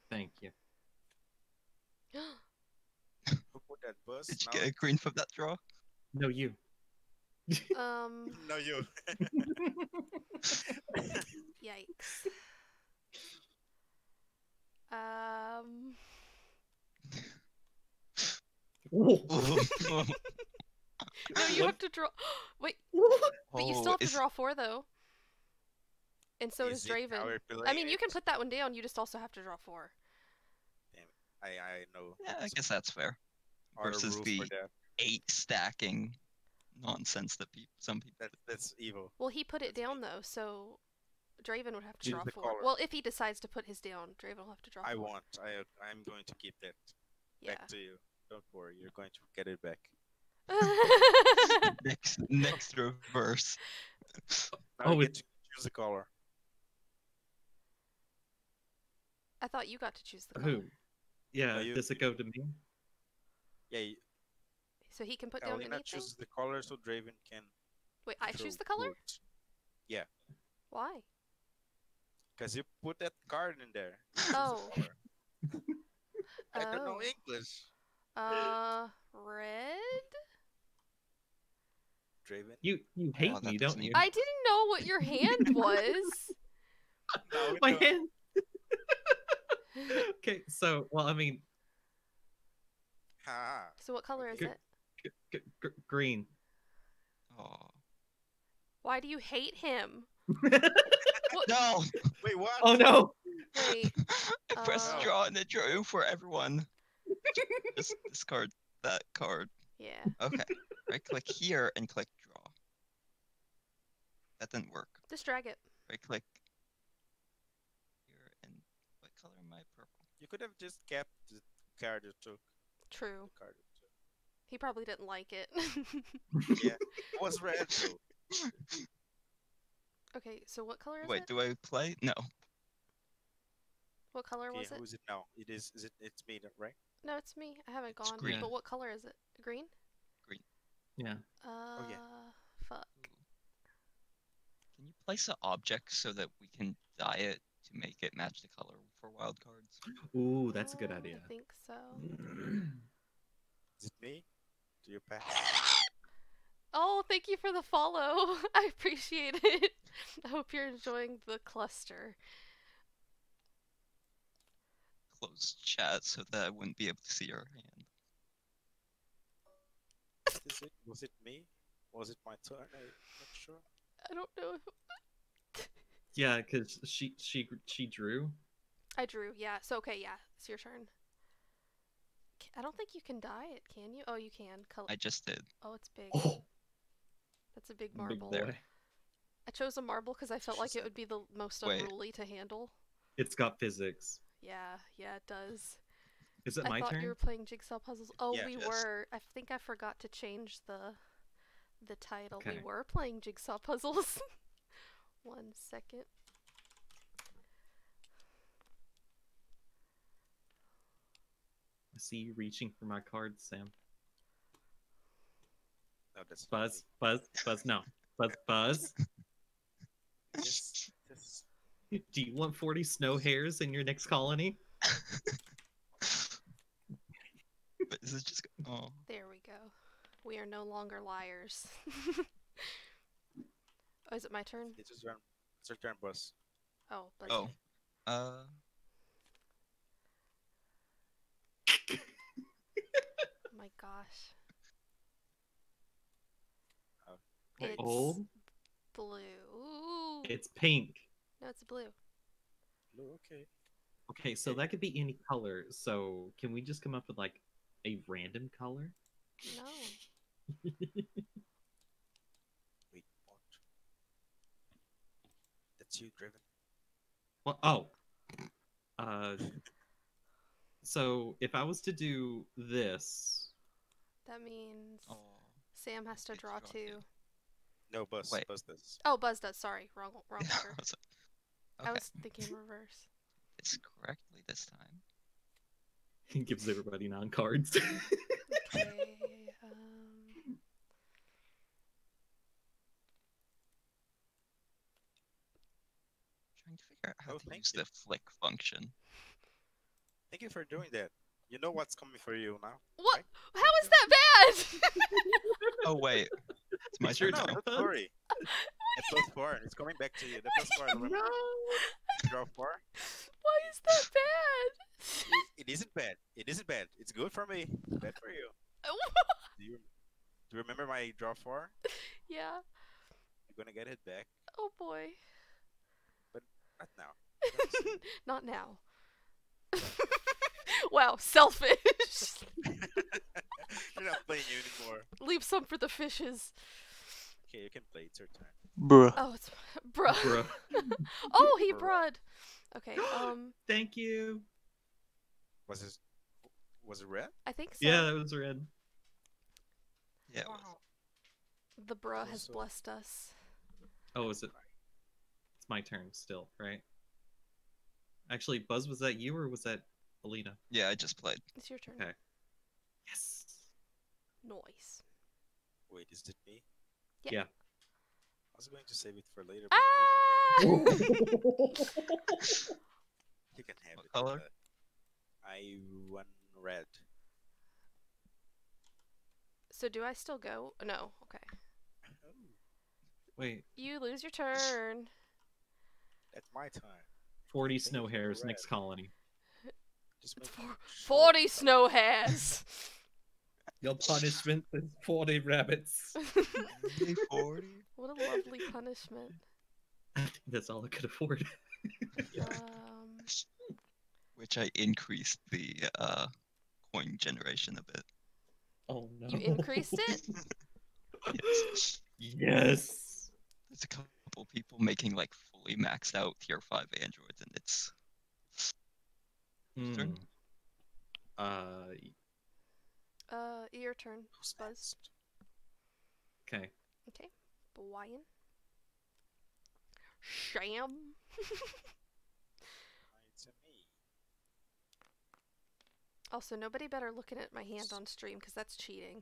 Thank you. Who put that bus? Did you now? get a green from that draw? No, you. um. No, you. Yikes. Um. Whoa. Oh, No, you have to draw. Wait, but you Oh, still have to draw four though. And so Is does it Draven. I mean, you can put that one down. You just also have to draw four. I I know. Yeah, I guess that's fair. Versus the- Eight stacking nonsense that peop some people. that. That's evil. Well, he put it That's me. down though, so Draven would have to Choose draw four. color. Well, if he decides to put his down, Draven will have to draw. I four. want. I I'm going to keep that Yeah. back to you. Don't worry, you're going to get it back. Next, next reverse. Now Oh, you to choose the color. I thought you got to choose the color. Who? Yeah, you- does it go to me? Yeah, you, So he can put down Alina anything. chooses the color so Draven can. Wait, I choose the color? Yeah. Why? Cause you put that card in there. Oh. I don't know Oh. English. Uh, red. Draven. You you hate Oh, me, don't you? I didn't know what your hand was. No, My no. hand. okay, so well, I mean, Ha. so what color is Okay. it? g- g- g- green. Oh. Why do you hate him? No! Wait, what? oh no! Wait. I pressed Uh, draw and it drew for everyone. Just discard that card. Yeah. Okay. Right click here and click draw. That didn't work. Just drag it. Right click here and what color am I? Purple. You could have just kept the card you took. True. The card you took. He probably didn't like it. Yeah. It was red though. okay, so what color is Wait, it? do I play? No. What color Okay, was it? who's it now? It is. Is it? It's me, right? No, it's me. I haven't It's gone. green. But what color is it? Green? Green. Yeah. Uh, yeah. fuck. Can you place an object so that we can dye it to make it match the color for wild cards? Ooh, that's a good Uh, idea. I think so. Is it me? Do you pass? Oh, thank you for the follow. I appreciate it. I hope you're enjoying the cluster. Close chat so that I wouldn't be able to see your hand. Is it? Was it me? Was it my turn? I'm not sure. I don't know Yeah, because she she she drew. I drew. Yeah. So okay, yeah, it's your turn. I don't think you can dye it, can you? Oh, you can. Color. I just did. Oh, it's big. Oh, That's a big marble. big marble. boy. I chose a marble because I felt like it would be the most Wait. unruly to handle. It's got physics. Yeah, yeah, it does. Is it I my thought turn? you were playing jigsaw puzzles. Oh, Yeah. we Yes. were. I think I forgot to change the the title. Okay. We were playing jigsaw puzzles. One second. I see you reaching for my cards, Sam. No, that's not Buzz, buzz, buzz. No, buzz, buzz. me. This, this, Do you want forty snow hares in your next colony? But is it just? Oh, There we go. We are no longer liars. oh, is it my turn? it's your turn. It's your turn, boss. Oh, but oh. Uh, my gosh. Oh. It's Oh, blue. It's pink. No, it's blue. Blue, okay. Okay, so that could be any color. So can we just come up with like a random color? No. Wait, what? That's you, Draven. Well, oh. Uh. So if I was to do this, That means oh. Sam has to draw draw two. two. No, Buz. Wait. Buz does. Oh, Buz does. Sorry, wrong, wrong Yeah, order. I was I was thinking reverse. it's correctly this time. He gives everybody non cards. Okay. Um, trying to figure out how Oh, to use you. the flick function. Thank you for doing that. You know what's coming for you now. what? Right? How is that bad? Oh wait, it's my turn your no, now. don't worry. The plus four. It's coming back to you. The plus four. Remember? Draw four. Why is that bad? It isn't bad. It isn't bad. It's good for me. Bad for you. Do you do you remember my draw four? yeah. You're gonna get it back. Oh boy. But not now. Not now. wow, selfish. You're not playing anymore. Leave some for the fishes. Okay, you can play. It's your turn. Bruh. Oh, it's bruh. Bruh. oh, he Bruh. Okay. Um, Thank you. Was it was it red? I think so. Yeah, that was red. Yeah. it was. The bruh has Also- blessed us. Oh, is it? It's my turn still, right? Actually, Buz, was that you or was that Alina? Yeah, I just played. It's your turn. Okay. Yes. Noise. Wait, is it me? Yeah. Yeah. I was going to save it for later. but Ah! You can have What it. color? uh, I want red. so do I still go? No. Okay. Oh, Wait, You lose your turn. that's my turn. 40 snow you for hares red. next colony. Just It's make for- Forty snow hares. Your punishment is 40 rabbits. 40? what a lovely punishment. That's all I could afford. Um, Which I increased the uh, coin generation a bit. Oh no. you increased it. Yes. Yes. There's a couple people making like fully maxed out tier 5 androids, and it's Hmm. Uh, Uh, your turn. Who's Buz. next? okay. Okay. Hawaiian. Sham. Also, nobody better looking at my hand on stream because that's cheating.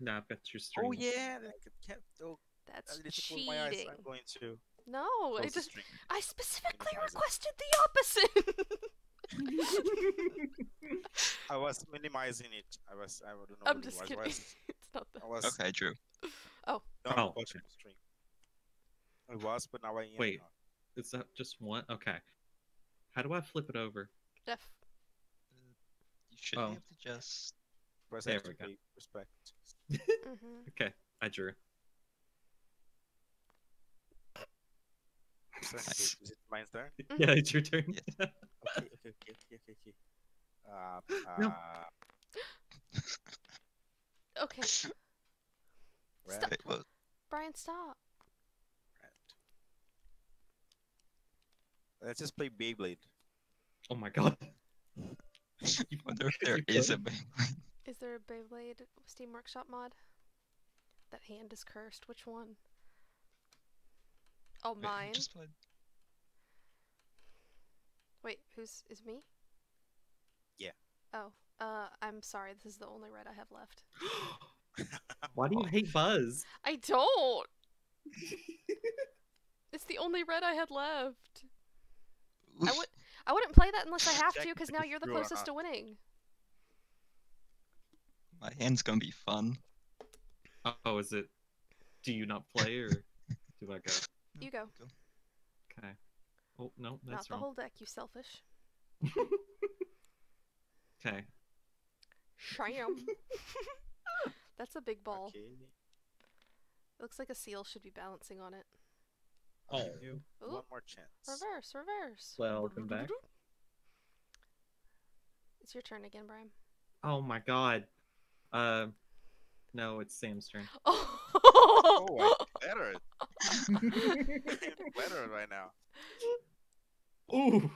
No, I've got your stream. Oh yeah, that kept. Oh, That's need to close my eyes. cheating. I'm going to No, I close the just stream. I specifically requested the opposite. I was minimizing it. I was. I don't know. I'm what it just was. kidding. Was, it's not the. I was Okay, Drew. no, Oh, watching okay. the. I was, but now I am. Wait. not. Is that just one? Okay. How do I flip it over? Def. You should Oh. be able to just. Press There we go. pay respect. hmm Okay, I drew. Is that- Nice. Is it mine's turn? Yeah, it's your turn. Yes. Okay, okay, okay, okay, okay, okay. Uh, No. uh, Okay, red, Stop. Wait, what? Brian, stop. red. Let's just play Beyblade. Oh my god. I wonder if there is a Beyblade. Is there a Beyblade Steam Workshop mod? That hand is cursed. Which one? Oh, Wait, mine. Just played. Wait, who's is me? Yeah. Oh, uh, I'm sorry. This is the only red I have left. Why do you hate Buz? I don't. it's the only red I had left. I would. I wouldn't play that unless I have to, because now you're the true or closest to winning. My hand's gonna be fun. Oh, is it? Do you not play or do I go? You go. Okay. Oh no, that's Not the wrong. whole deck, you selfish. Okay. Sham. That's a big ball. Okay. Looks like a seal should be balancing on it. Oh. You- Ooh. One more chance. Reverse, reverse. Welcome back. It's your turn again, Brian. Oh my god. Uh, no, it's Sam's turn. Oh, Oh, oh I'm oh. better. Better right now. Ooh.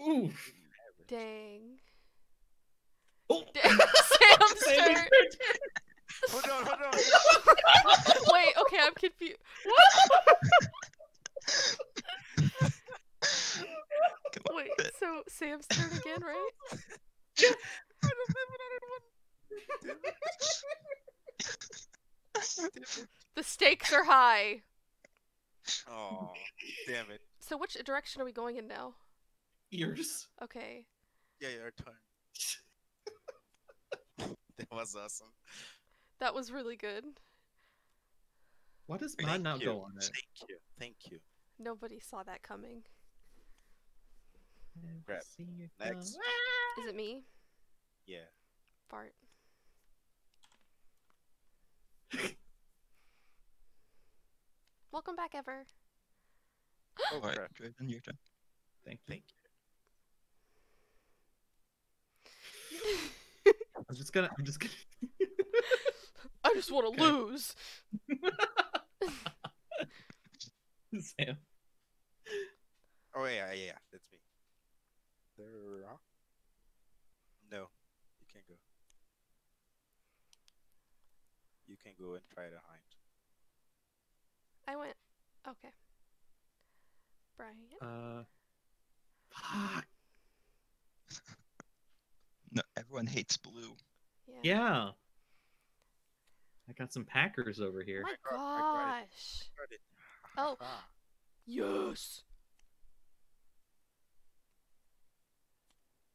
Ooh. dang. Oh. Dang. Sam's Sam's turn. Hold on, hold on. Wait, okay, I'm confused. What? On, Wait, bit. so Sam's turn again, right? I don't have another one. The stakes are high. Oh, damn it. So which direction are we going in now? Ears. Okay. Yeah, your turn. that was awesome. That was really good. Why does Thank mine not you. go on it? Thank you. Thank you. Nobody saw that coming. Grab. See you Next. Is it me? Yeah. Fart. Welcome back, Ever. Oh, Alright, crap. Draven, your turn. Thank you. Thank I'm just gonna. I'm just gonna. I just want to Okay. lose. Sam. Oh, yeah, yeah, yeah. That's me. There. huh? No, you can't go. You can go and try to hide. I went. Okay. Brian. Uh. Fuck. No, everyone hates blue. Yeah. Yeah. I got some Packers over here. My I I got it. gosh. Got it. Oh. Yes.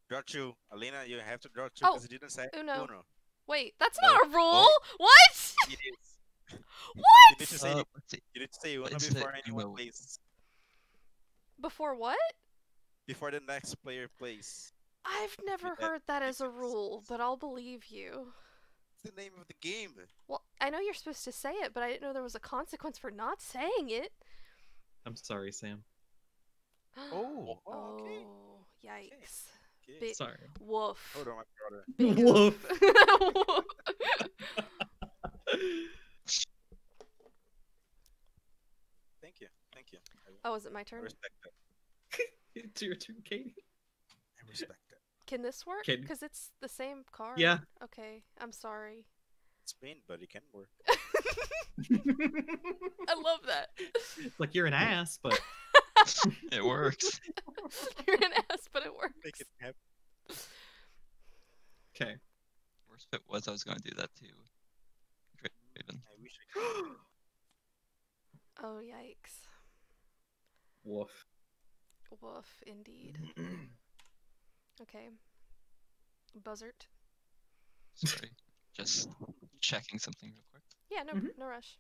Draw two. Alina, you have to draw two Oh, because it didn't say Uno. Uno. Wait, that's No. not a rule. What? It is. What? You need to say, Uh, you need to say Uno What is before the anyone Uno? plays. Before what? Before the next player plays. I've never that heard that as a rule, but I'll believe you. It's the name of the game. Well, I know you're supposed to say it, but I didn't know there was a consequence for not saying it. I'm sorry, Sam. Oh, oh, okay. Oh, yikes. okay. Big Sorry. woof. Hold on, my brother. Big Woof. woof. Thank you. Thank you. Oh, is it my I turn? respect that. it's your turn, Katie. I respect that. Can this work? Because it's the same card. Yeah. Okay, I'm sorry. It's pain, but it can work. I love that. It's like you're an ass, but It works. You're an ass, but it works. Make it happen. Okay. Worst bit was I was gonna do that too. Raven. I wish I could. Oh yikes. Woof. Woof, indeed. Okay. Buzzard. Sorry. Just checking something real quick. Yeah, no, Mhm. no rush.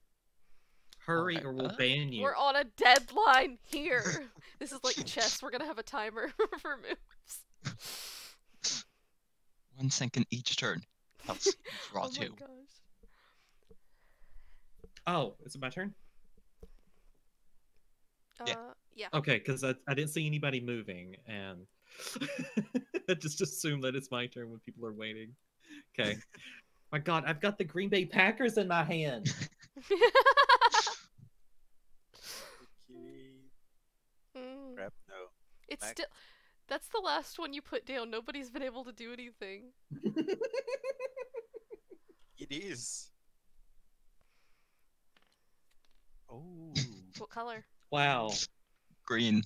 Hurry Alright, or we'll uh, ban you. We're on a deadline here. this is like chess. We're gonna have a timer for moves. One second each turn. Helps draw oh my two. gosh. Oh, is it my turn? Yeah. Uh, yeah. Okay, because I, I didn't see anybody moving, and I just assume that it's my turn when people are waiting. Okay. my God, I've got the Green Bay Packers in my hand. Mm. Crap, no. It's Back. still. That's the last one you put down. Nobody's been able to do anything. It is. Oh. What color? wow. Green.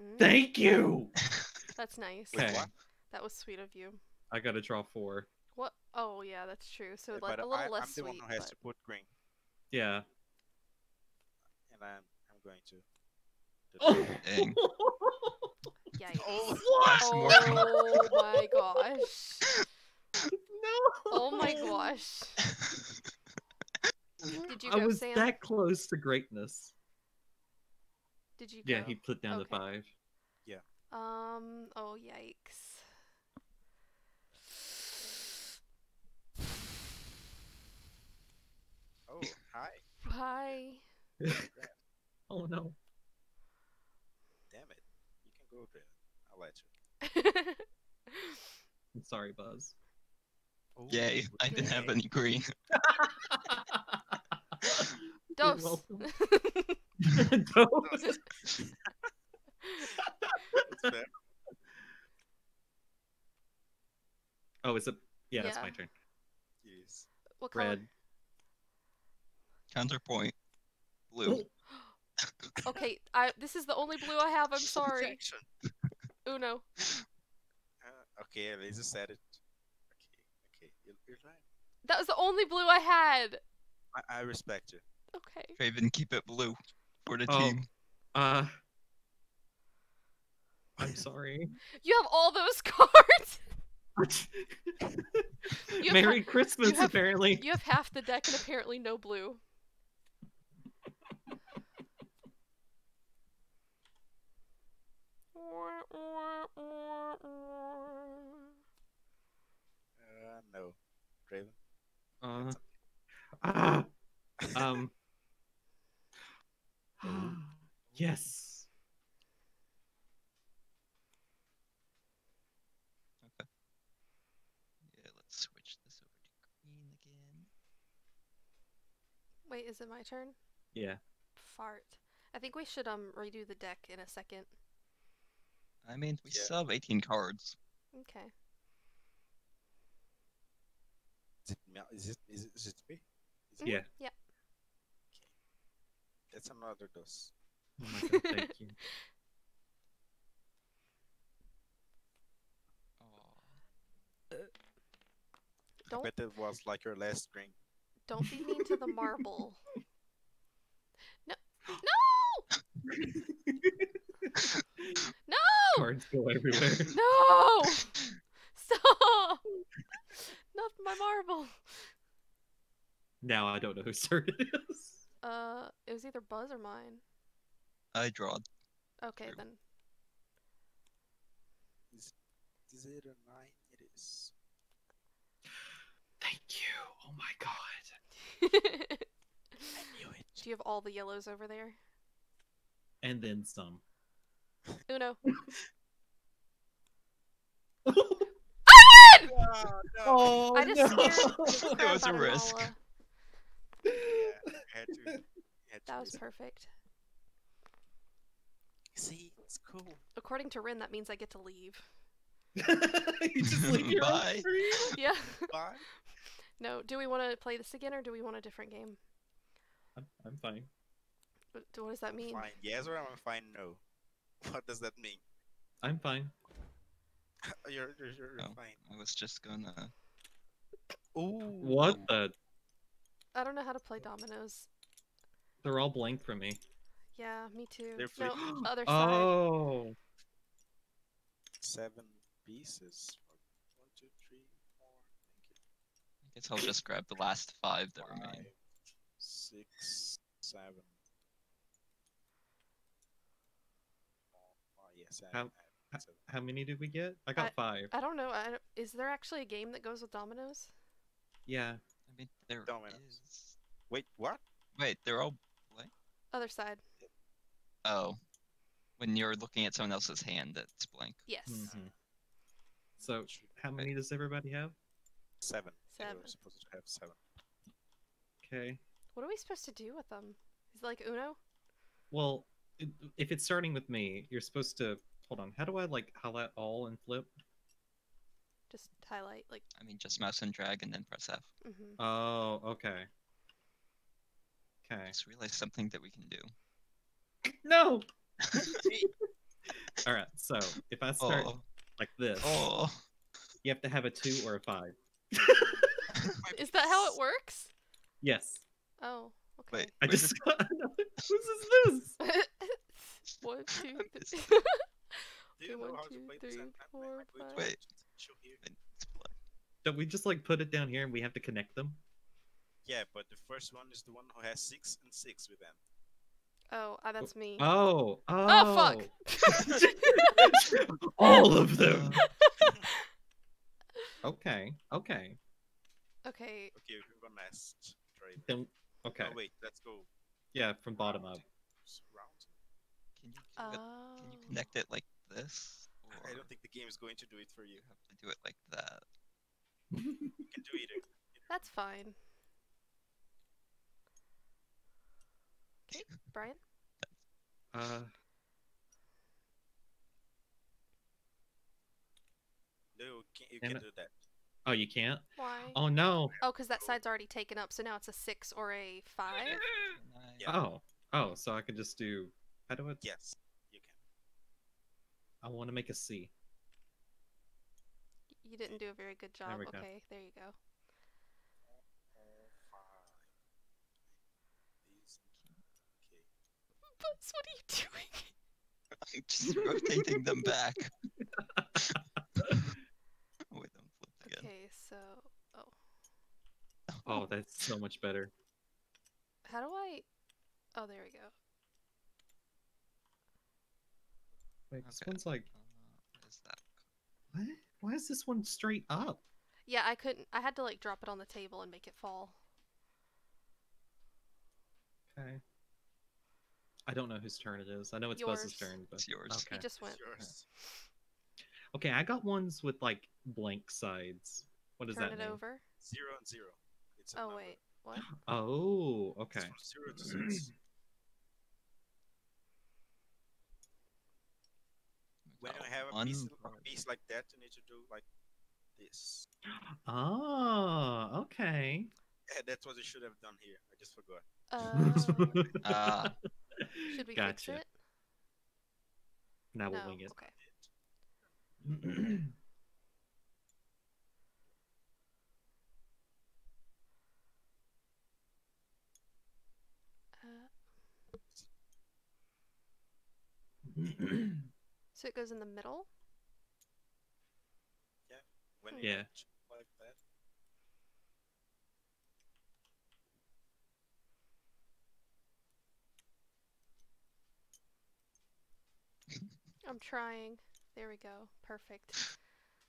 Mm, Thank you. that's nice. Okay. That was sweet of you. I gotta draw four. What? Oh yeah, that's true. So Yeah, like a little I, less I'm the sweet. one who has but- to put green, Yeah. and I'm I'm going to. Oh. Dang. Yikes. Oh, That's more Oh my gosh. no. Oh my gosh. Did you I was Sam? that close to greatness. Did you Yeah, he put down Okay. the five. Yeah. Um. Oh yikes. oh, hi. Hi. Oh no. Damn it. You can go there. I'll let you. I'm sorry, Buz. Oh, Yay, I didn't have any green. You're welcome. No, Dose. That's fair. Oh, is it? Yeah, it's my turn. Yes. what color? Red. Counterpoint. Blue. Okay, I. This is the only blue I have. I'm sorry. Rejection. Uno. Uh, okay, Lisa said it. Okay, okay, you're, you're right. That was the only blue I had. I, I respect you. Okay. Raven, keep it blue for the Oh. team. Uh. I'm sorry. You have all those cards. You Merry ha- Christmas, have- apparently. You have half the deck and apparently no blue. Uh, no. Draven. Uh, ah, um. yes. Okay. Yeah, let's switch this over to green again. Wait, is it my turn? Yeah. Fart. I think we should um redo the deck in a second. I mean, we Yeah. still have 18 cards. Okay. Is it, Mel- is it, is it, is it me? Is it Mhm. Yeah. Yeah. That's another dose. Oh my god, thank you. Aw. I Don't bet it was like your last drink. don't be mean to the marble. No. No! Cards go everywhere. No! Stop! Not my marble. Now I don't know whose turn it is. Uh, it was either Buz or mine. I drawed. Okay, True. then. Is it a nine? It is. Thank you. Oh my god. I knew it. Do you have all the yellows over there? And then some. Uno. Oh, no. Oh, I just scared the crap was a risk. Yeah, I had to. I had to That was perfect. See, it's cool. According to Ren, that means I get to leave. you just leave your own Bye. Yeah. Bye. No, do we want to play this again or do we want a different game? I'm, I'm fine. What, what does that mean? Fine. Yes or I'm fine. No. What does that mean? I'm fine. you're you're, you're Oh. fine. I was just gonna Ooh. What the? I don't know how to play dominoes. They're all blank for me. Yeah, me too. They're no, other side. Oh. Seven pieces. One, two, three, four. Thank you. I guess I'll just grab the last five that Five, remain. six, seven. Oh, yes, I How- seven. How many did we get? I got five. I don't know. I don't- is there actually a game that goes with dominoes? Yeah. I mean, there Dominoes. is. Wait, what? Wait, they're all blank? Other side. Oh. When you're looking at someone else's hand, that's blank. Yes. Mhm. So, how many does everybody have? Seven. Seven. You're supposed to have seven. Okay. What are we supposed to do with them? Is it like Uno? Well, if it's starting with me, you're supposed to hold on. How do I like highlight all and flip? Just highlight like. I mean, just mouse and drag and then press F. hmm Oh, okay. I Okay. just realized something that we can do. No. all right. So if I start Oh, like this, oh. you have to have a two or a five. Is that how it works? Yes. Oh, okay. Wait, I just got another. Whose is this? One, two, This- three. Do you Okay, know one, how to two, play three, this? I'm- I'm- four, I'm going to five. Wait. Show here. it's blank. Don't we just like put it down here and we have to connect them? Yeah, but the first one is the one who has six and six with them. Oh, ah, that's me. Oh. Oh. Oh, fuck. all of them. okay. Okay. okay. Okay, who got masked? Draven. Then. Okay. Oh, wait, let's go. Yeah, from bottom up. Round. Can you do Oh. Can you connect it like this? Or I don't think the game is going to do it for you. you have to do it like that? You can do either. That's fine. Okay, Brian. Uh. No, you can't, you can't do that. Oh, you can't. Why? Oh no. Oh, because that side's already taken up, so now it's a six or a five. Yeah. Oh. Oh, so I could just do. How do I? Yes, you can. I want to make a C. You didn't do a very good job. we go. Okay, there you go. All five. These. Okay. Buz, what are you doing? I'm just rotating them back. Wait, I'm flipped again. Okay, so oh, Oh, that's so much better. how do I? Oh, there we go. Wait, this Okay. one's like. Uh, what is that? What? Why is this one straight up? Yeah, I couldn't. I had to like drop it on the table and make it fall. Okay. I don't know whose turn it is. I know it's Buz's turn, but It's yours. Okay. He just It's went. yours. Okay, I got ones with like blank sides. What does Turn that it mean? over. Zero and zero. It's Oh number. wait, what? Oh, It's okay. from zero to six. When you got have a piece, a piece like that, you need to do like this. Oh, okay. Yeah, that's what you should have done here. I just forgot. Uh, Ah. should we gotcha. fix it? Now we'll no. wing it. Okay. Uh, so it goes in the middle. When Hmm. Yeah. ch- like that. I'm trying. There we go. Perfect.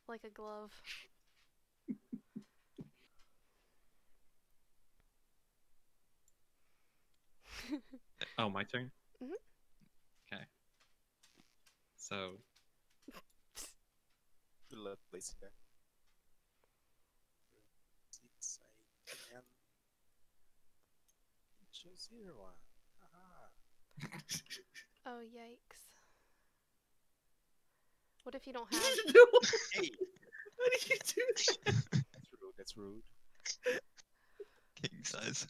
Like a glove. oh, my turn? Mhm. Okay. So, Good luck placing that. Six, eight, ten. Choose either one. Haha. Oh yikes. What if you don't have Hey, How do you do that's rude. That's rude. King size.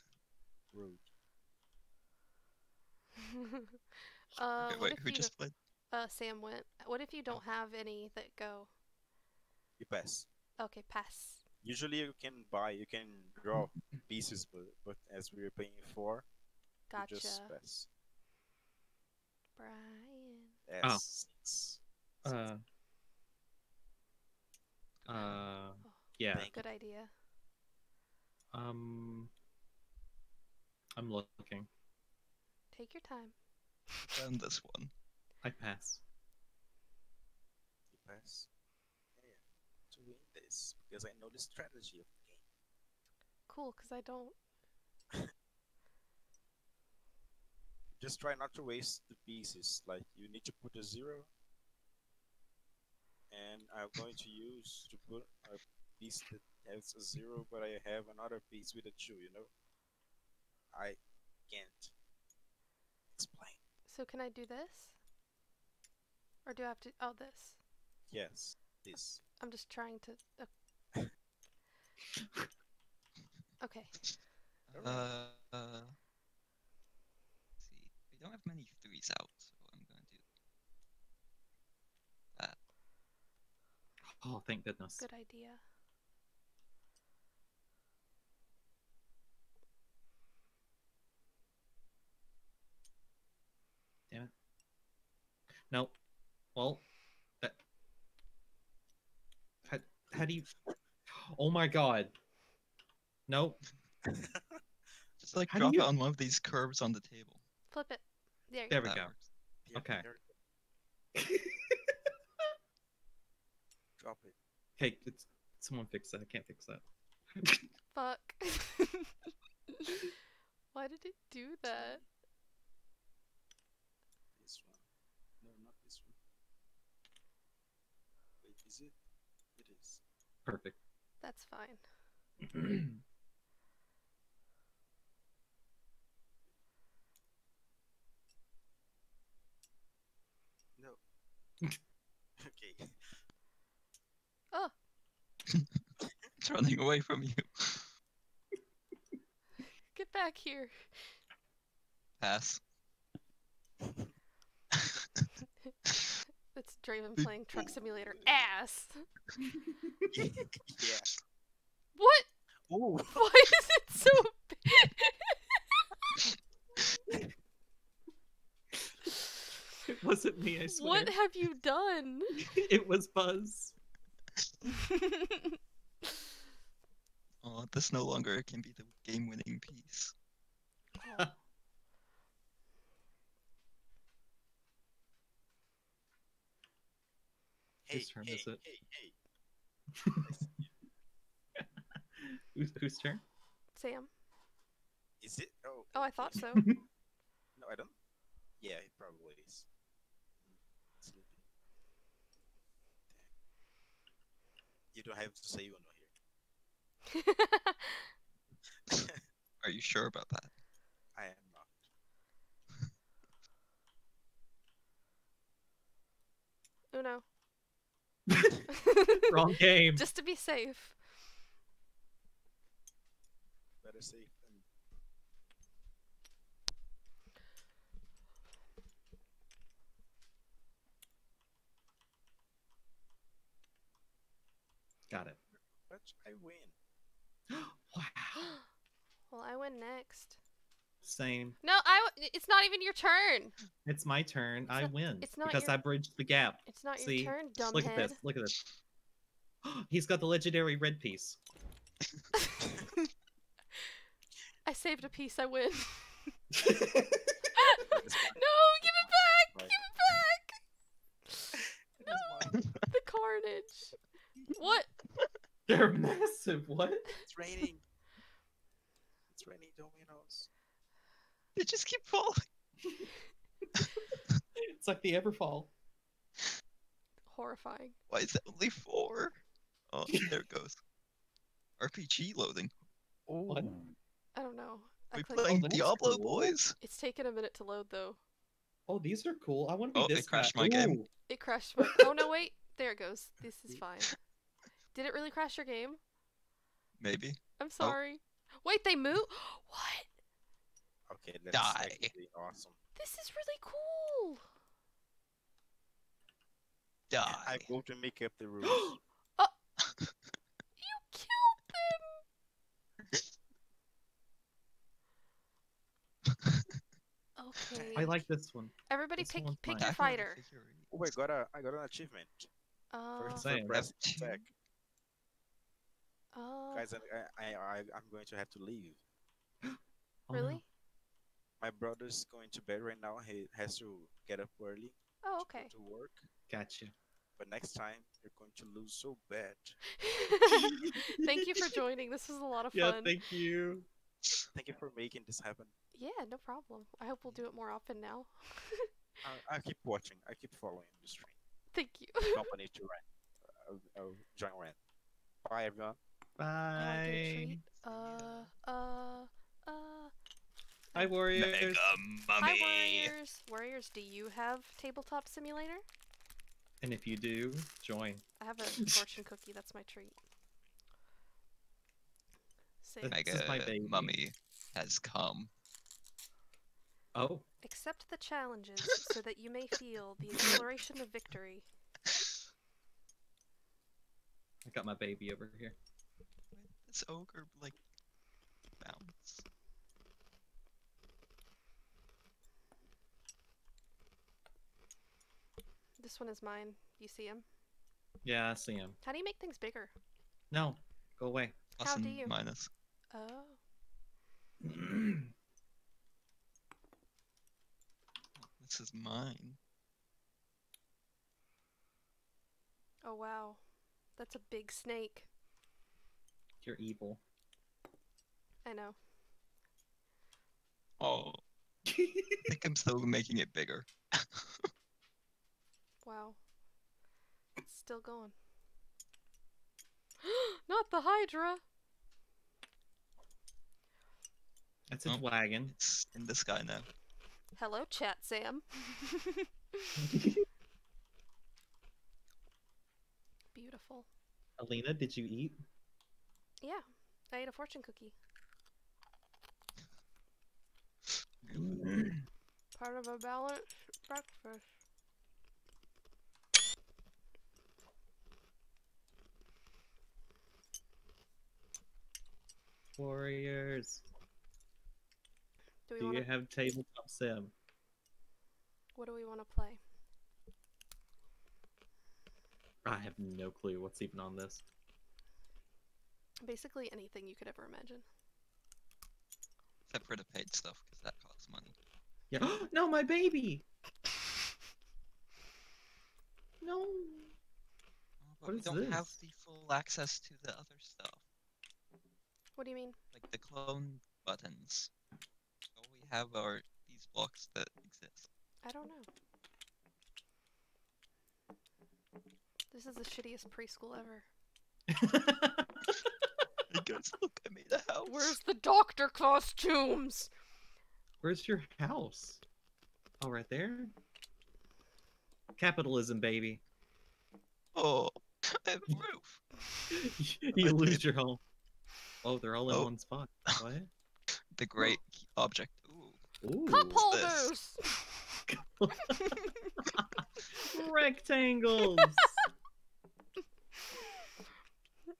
Rude. uh okay, wait, who just played? Uh Sam went. What if you don't have any that go? You pass. Okay, pass. Usually you can buy, you can draw pieces, but but as we were playing four, you Gotcha. just press Brian. Oh. S6. Uh. Uh. Yeah. Good idea. Um. I'm looking. Take your time. Done this one. I pass. you press. Yeah, to win this because I know the strategy of the game. Cool, because I don't. Just try not to waste the pieces. Like you need to put a zero, and I'm going to use to put a piece that has a zero, but I have another piece with a two. You know, I can't explain. So can I do this? Or do I have to? Oh, this. Yes, this. I'm just trying to. Uh... okay. Uh, uh, let's see. We don't have many threes out, so I'm going to do that. Oh, thank goodness. Good idea. Damn it. Nope. Well, that. How, how do you? Oh my god. Nope. Just like How do drop you- it on one of these curves on the table. Flip it. There you There go. we That go. works. Yeah, Okay. there- Drop it. Hey, it's, someone fix that. I can't fix that. Fuck. Why did it do that? This one. No, not this one. Wait, is it? It is. Perfect. That's fine. No. okay. Oh, It's running away from you. get back here. Pass. It's Draven playing Truck Simulator ass. yeah. What? Oh. Why is it so big? it wasn't me, I swear. what have you done? it was Buz. Oh, this no longer can be the game-winning piece. Hey, Whose turn hey, is it? hey, hey. Whose, whose turn? Sam. Is it? Oh. Oh, I thought so. No, I don't. Yeah, it probably is. Sleepy. Damn. You don't have to say Uno here. Are you sure about that? I am not. Uno. Wrong game. Just to be safe. Better safe than. Got it. But I win. wow. well, I win next. Same. No, I. It's not even your turn. It's my turn. I not- win. it's not because your- I bridged the gap. It's not See? your turn, Just Look at this. Look at this. He's got the legendary red piece. I saved a piece. I win. That is fine. no, give it back. Right. Give it back. No. The carnage. What? They're massive. What? It's raining. It's raining dominoes. They just keep falling. It's like the Everfall. Horrifying. Why is it only four? Oh, there it goes. RPG loading. What? I don't know. I We playing that's Diablo, cool. boys. It's taken a minute to load though. Oh, these are cool. I want to be Oh, it crashed guy. my game. It crashed my. oh no, wait. There it goes. This is fine. Did it really crash your game? Maybe. I'm sorry. Wait, they move. what? and that's die. awesome. This is really cool. Die. I go to make up the rules. Uh, you killed them. okay. I like this one. Everybody this pick pick your fighter. Oh, I got a I got an achievement. Uh, First breast attack. Uh, Guys, I, I, I, I'm going to have to leave. really? Oh, my brother's going to bed right now. He has to get up early Oh, to okay. go to work. Gotcha. But next time you're going to lose so bad. Thank you for joining. This was a lot of fun. Yeah, fun. thank you. Thank you for making this happen. Yeah, no problem. I hope we'll do it more often now. I, I keep watching. I keep following the stream. Thank you. Company to rent. I'll, I'll join rent. Bye everyone. I like your Bye. Uh, uh, uh. Hi, warriors. Mega Hi, warriors. Warriors, do you have tabletop simulator? And if you do, join. I have a fortune cookie. That's my treat. Say, This Mega is my baby. mummy has come. Oh, accept the challenges so that you may feel the exhilaration of victory. I got my baby over here. This ogre like bounce. This one is mine. You see him? Yeah, I see him. How do you make things bigger? No, go away. Plus How do you? minus. Oh. This is mine. Oh wow. That's a big snake. You're evil. I know. Oh, I think I'm still making it bigger. Wow. It's still going. Not the Hydra! That's its Oh. wagon. It's in the sky now. Hello, Chat Sam. Beautiful. Alina, did you eat? Yeah, I ate a fortune cookie. Part of a balanced breakfast. Warriors, Do we do want you have tabletop sim? What do we want to play? I have no clue what's even on this. Basically anything you could ever imagine. Except for the paid stuff, because that costs money. Yeah. no, my baby. No. Oh, but What we is don't have the full access to the other stuff, What do you mean? like the clone buttons. All we have are these blocks that exist. I don't know. This is the shittiest preschool ever. Hey guys, look, I made a house. Where's the doctor costumes? Where's your house? Oh, right there. Capitalism, baby. Oh, I have a roof. you lose your home. Oh, they're all in Oh. one spot. What? The great key object. Ooh. Ooh. Cup holders! Rectangles.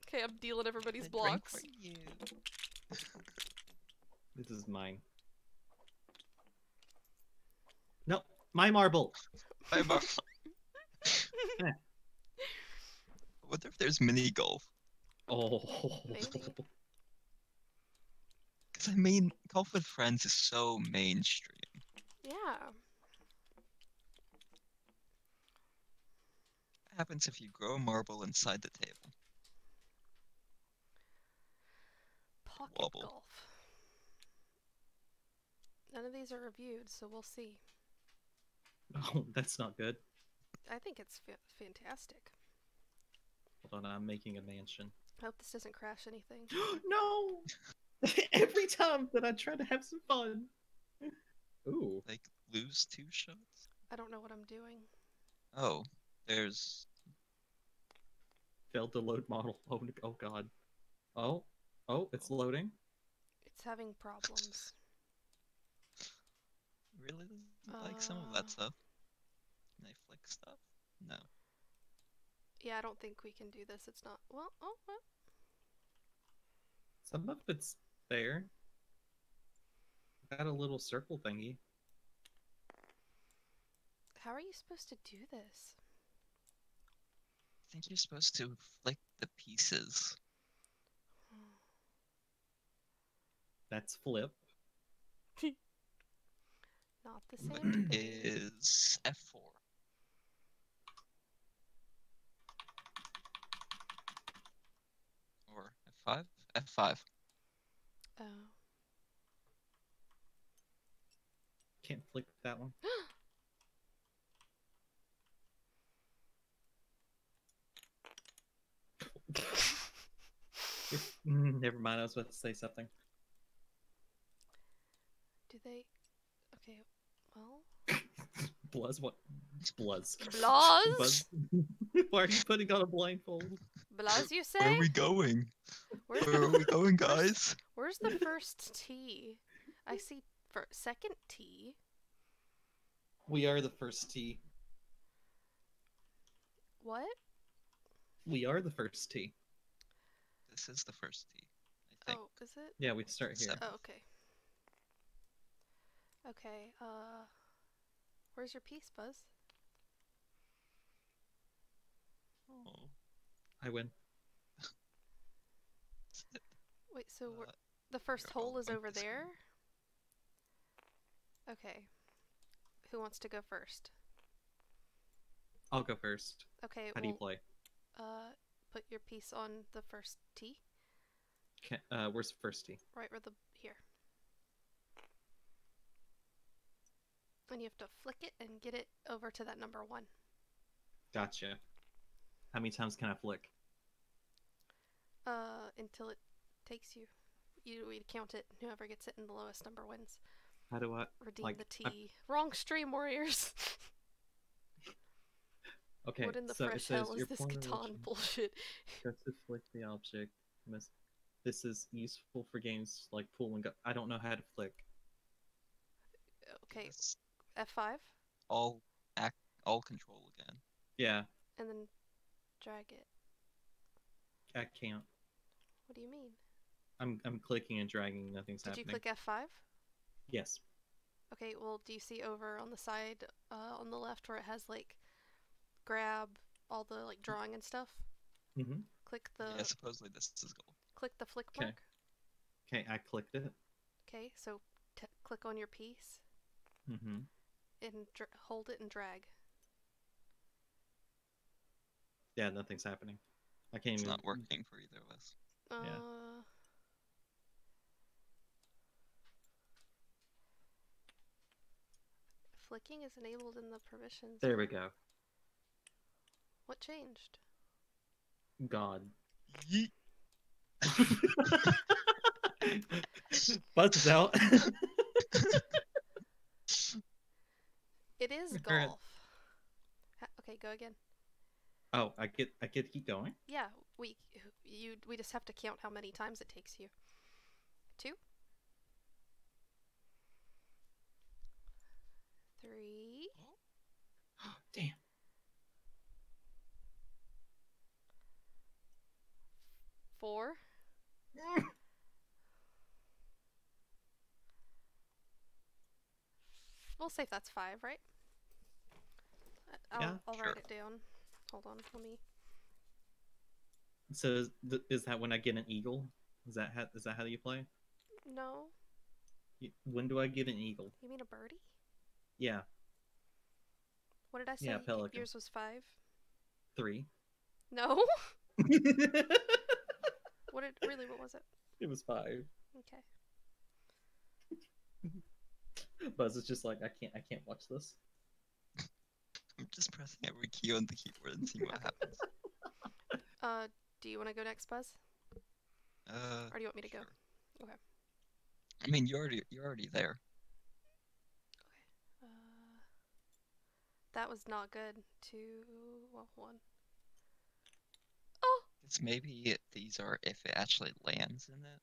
Okay, I'm dealing everybody's I blocks. this is mine. No, my marble. Bye, Mark. Wonder if there's mini golf. Oh. Maybe. Because I mean, golf with friends is so mainstream. Yeah. What happens if you grow a marble inside the table? Pocket Wobble. golf. None of these are reviewed, so we'll see. Oh, that's not good. I think it's fa- fantastic. Hold on, I'm making a mansion. I hope this doesn't crash anything. no! Every time that I try to have some fun. Ooh. Like, lose two shots? I don't know what I'm doing. Oh, there's. Failed to load model. Oh, n- oh god. Oh. Oh, it's loading. It's having problems. Really doesn't like some of Uh. that stuff? Knife flick stuff? No. Yeah, I don't think we can do this. It's not. Well, oh, what? Some of it's there. Got a little circle thingy. How are you supposed to do this? I think you're supposed to flick the pieces. That's flip. Not the What same. is F4? Or F5? F5. Oh. Can't flick that one. Never mind, I was about to say something. Do they? Okay. Well. Bluzz, what? Bluzz. Blaz? Buz. Why are you putting on a blindfold? Blaz, you said Where are we going? Where's Where are we going, guys? Where's the first tee? I see for second tee. We are the first tee. What? We are the first tee. This is the first tee, I think. Oh, is it? Yeah, we start here. Seven. Oh, okay. Okay. Uh, where's your piece, Buz? Oh. I win. Wait, so Uh, the first hole is over there? Okay. Who wants to go first? I'll go first. Okay, How do you play? uh, put your piece on the first tee, Ca uh, where's the first tee? right where the here. And you have to flick it and get it over to that number one. Gotcha. How many times can I flick? Uh, until it takes you. You we count it. Whoever gets it in the lowest number wins. How do I? Redeem Like, the I- T. Wrong stream warriors. Okay, what in the so it fresh says hell is your this point of Catan origin bullshit? Just to flick the object. This is useful for games like pool and go. I don't know how to flick. Okay, It's F5, all act, all control again. Yeah, and then drag it. I can't. What do you mean? I'm I'm clicking and dragging. Nothing's happening. Did you click F5? Yes. Okay, well, do you see over on the side, uh, on the left where it has like grab all the like drawing and stuff? Mhm. Click the yeah, supposedly this is gold. click the flick 'Kay. mark. Okay, I clicked it. Okay, so t- click on your piece Mm-hmm. And dr- hold it and drag. Yeah, nothing's happening. I can't It's even. not working for either of us. Uh, Yeah. Flicking is enabled in the permissions. There we go. What changed? God. Yeet. Buz is out. It is golf. Okay, go again. oh, I get I get to keep going. Yeah, we you we just have to count how many times it takes you. Two. Three. Oh, Damn. Four. We'll say if that's five, right? I'll, Yeah, I'll sure. write it down. Hold on, let me. So is, th- is that when I get an eagle? Is that how, is that how you play? No, When do I get an eagle? you mean a birdie? Yeah, What did I say? Yeah, pelican. Yours was five. three. No. what did really? What was it? it? was five. Okay. Buz is just like I can't I can't watch this. I'm just pressing every key on the keyboard and seeing what happens. Uh, do you want to go next, Buz? Uh, Or do you want me to go? Okay. I mean, you're already you're already there. Okay. Uh, that was not good. Two, well, one. Oh, It's maybe it, these are if it actually lands in it.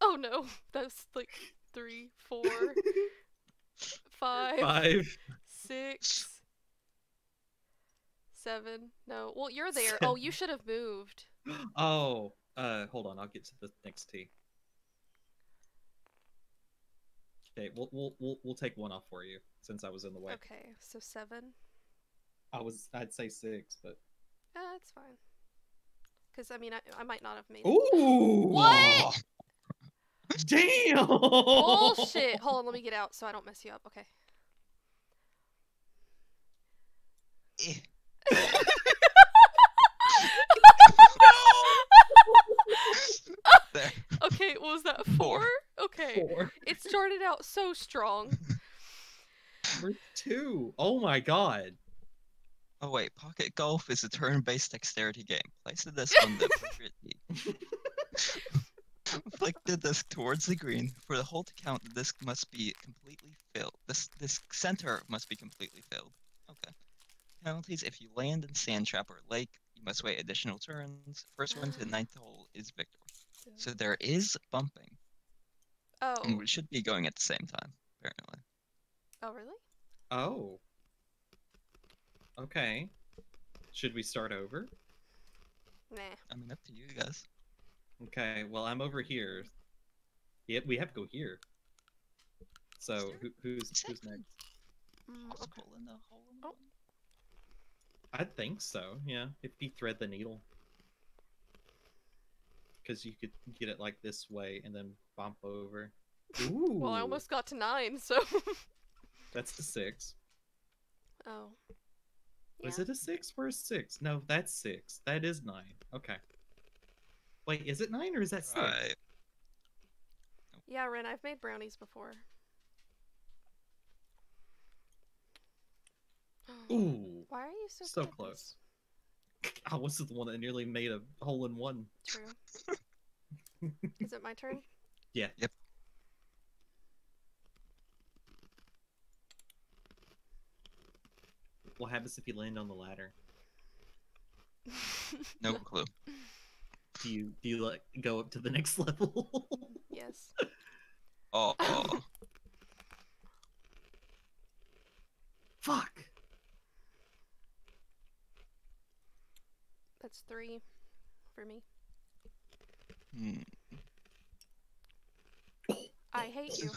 oh no, that's like three, four, five, Five. six, seven. No, well, you're there. Oh, you should have moved. Oh, uh, hold on. I'll get to the next tee. Okay, we'll we'll we'll we'll take one off for you since I was in the way. Okay, so seven. I was I'd say six, but Uh, it's fine. Because I mean, I, I might not have made. ooh, What? Damn! Bullshit! Hold on, let me get out so I don't mess you up. Okay. There. okay, what was that? Four. Four? Okay. Four. It started out so strong. Number two. Oh my god. Oh wait, Pocket Golf is a turn-based dexterity game. Place the disc on the appropriate tee. Flick the disc towards the green. For the hole to count, the disc must be completely filled. This this center must be completely filled. Okay. Penalties: If you land in sand trap or lake, you must wait additional turns. First one to the ninth hole is victor. So there is bumping, Oh. and we should be going at the same time, apparently. Oh, really? Oh. Okay. Should we start over? Nah. I mean, up to you guys. Okay, well I'm over here. Yep, we have to go here. So who, who's who's next? Mm, okay. In the hole in Oh. one? I think so. Yeah, if you thread the needle, because you could get it like this way and then bump over. Ooh, Well, I almost got to nine, so. That's the six. oh. Was Yeah. it a six? or a six? No, that's six. That is nine. Okay. Wait, is it nine or is that six? Right. Yeah, Ren, I've made brownies before. Ooh, Why are you so so good close. I was the one that nearly made a hole in one. True. Is it my turn? Yeah. Yep. What happens if you land on the ladder? No clue. Do you do you like go up to the next level? yes. Oh, oh. Fuck. That's three for me. Hmm. I hate you.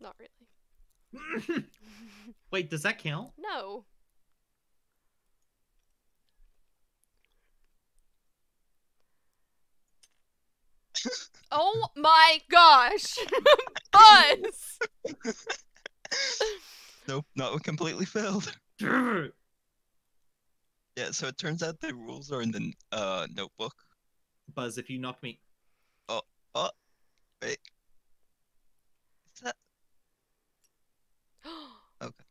Not really. Wait, does that count? No. oh my gosh! Buz! Nope, not completely filled. Damn it. Yeah, so it turns out the rules are in the uh notebook. Buz, if you knock me, Oh, oh, wait. Is that Okay.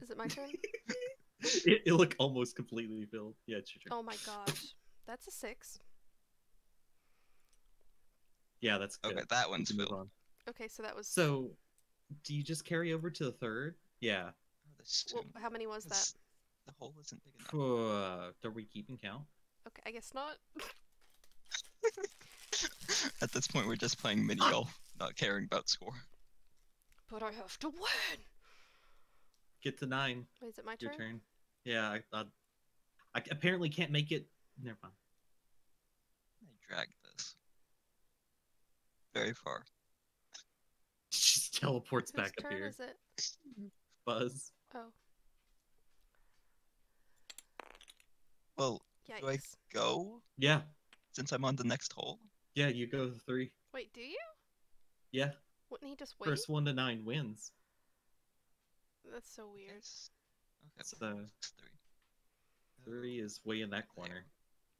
Is it my turn? it, it look almost completely filled. Yeah, it's your turn. Oh my gosh. That's a six. Yeah, that's good. okay? That one's Move filled. on. Okay, so that was. So, do you just carry over to the third? Yeah. Oh. Well, how many was that? It's- The hole isn't big enough. Uh, are we keeping count? Okay, I guess not. At this point, we're just playing mini golf, not caring about score. But I have to win! Get to nine. Wait, is it my Your turn? turn. Yeah, I, I, I apparently can't make it. Never mind. I dragged this very far. Just teleports Whose back up turn here. is it? Buz. Oh, Well, do I go Yeah, since I'm on the next hole? yeah. You go to three. Wait, do you? Yeah, Wouldn't he just wait? first one to nine wins. That's so weird. Yes. Okay, So- it's three. Three is way in that corner.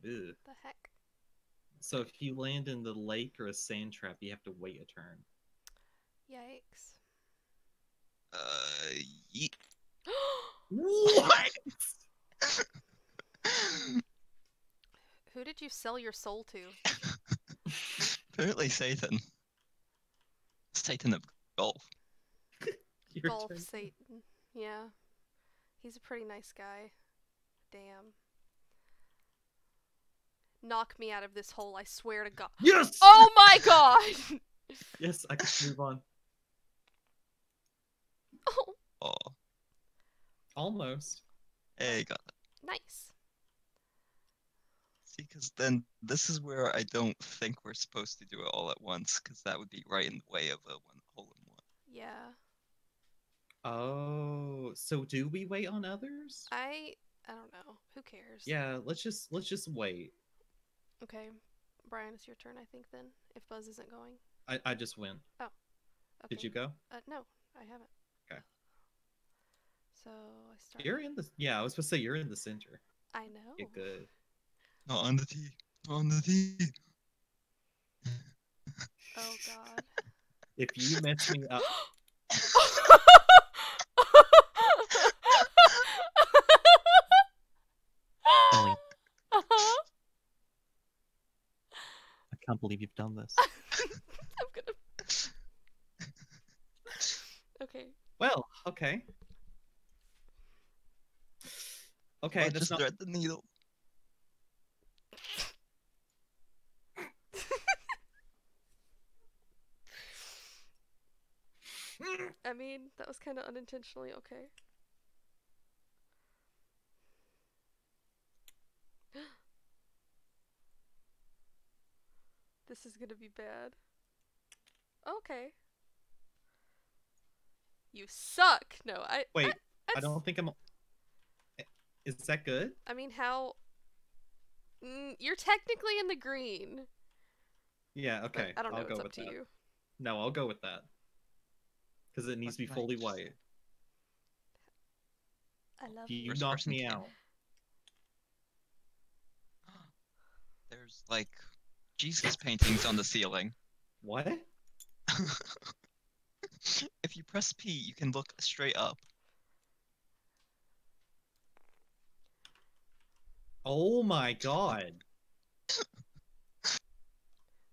Ugh. The heck? So if you land in the lake or a sand trap, you have to wait a turn. Yikes. Uh, yeet. What? Who did you sell your soul to? Apparently, Satan. Satan of golf. Golf turn. Satan. Yeah. He's a pretty nice guy. Damn. Knock me out of this hole, I swear to God. Yes. Oh my god! Yes, I can move on. oh, Oh, Almost. hey, got it. nice. Because then this is where I don't think we're supposed to do it all at once, because that would be right in the way of a one hole in one. Yeah. Oh, so do we wait on others? I I don't know. Who cares? Yeah, let's just let's just wait. Okay. Brian, it's your turn, I think, then, if Buz isn't going. I, I just went. Okay. Did you go? Uh, no, I haven't. Okay. So I start. You're in the yeah. I was supposed to say you're in the center. I know. You're good. Not on the tee. Not on the tee. Oh God. If you mess me up, Ellie. I can't believe you've done this. I'm gonna. Okay. Well, okay. Okay, I'll that's just not thread the needle. I that was kind of unintentionally okay. this is gonna be bad. Okay. You suck. No, I. Wait, I, I that's- don't think I'm. Is that good? I mean, how? Mm, you're technically in the green. Yeah. Okay. I don't know. I'll go up with to that. you. No, I'll go with that. Because it needs to be What can I fully just- white. I love You First knocked me came. out. There's like Jesus paintings on the ceiling. What? if you press P, you can look straight up. Oh my god.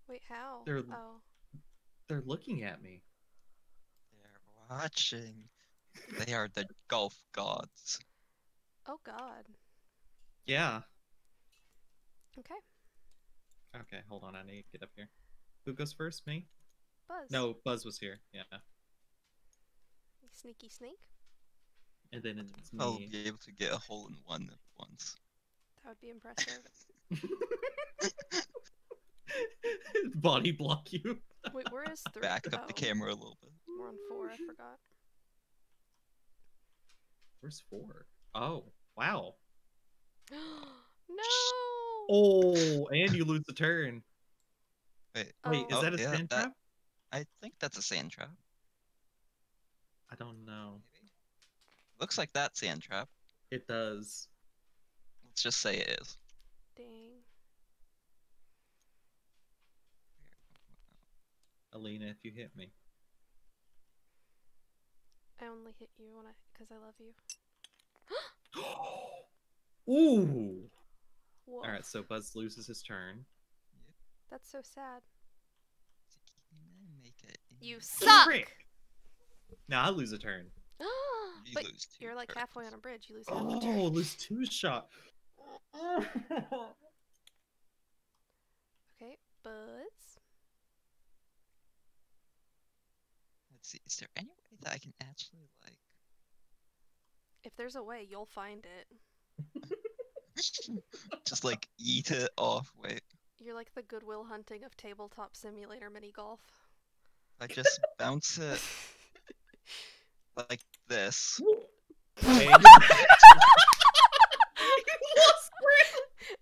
Wait, how? They're- Oh. They're looking at me. They're watching. They are the golf gods. Oh God. Yeah. Okay. Okay, hold on. I need to get up here. Who goes first? Me? Buz. No, Buz was here. Yeah. You sneaky snake. And then it's me. I'll be able to get a hole in one at once. That would be impressive. Body block you. Wait, where is three? Back up the Oh, camera a little bit. We're on four. I forgot. Where's four? Oh, wow. no. Oh, and you lose the turn. Wait, oh. Wait, is Oh. that a oh, yeah, sand that- trap? I think that's a sand trap. I don't know. Maybe. Looks like that sand trap. It does. Let's just say it is. Dang. Alina, if you hit me. I only hit you when I because I love you. Ooh. Whoa. All right, so Buz loses his turn. That's so sad. You suck. Frick. Now I lose a turn. You but lose two you're like halfway on a bridge. You lose half a Oh, turn. lose two shot. Okay, Buz. Let's see. Is there any way that I can actually like? If there's a way, you'll find it. just like eat it off. Wait, You're like the Goodwill Hunting of tabletop simulator mini golf. I just bounce it like this.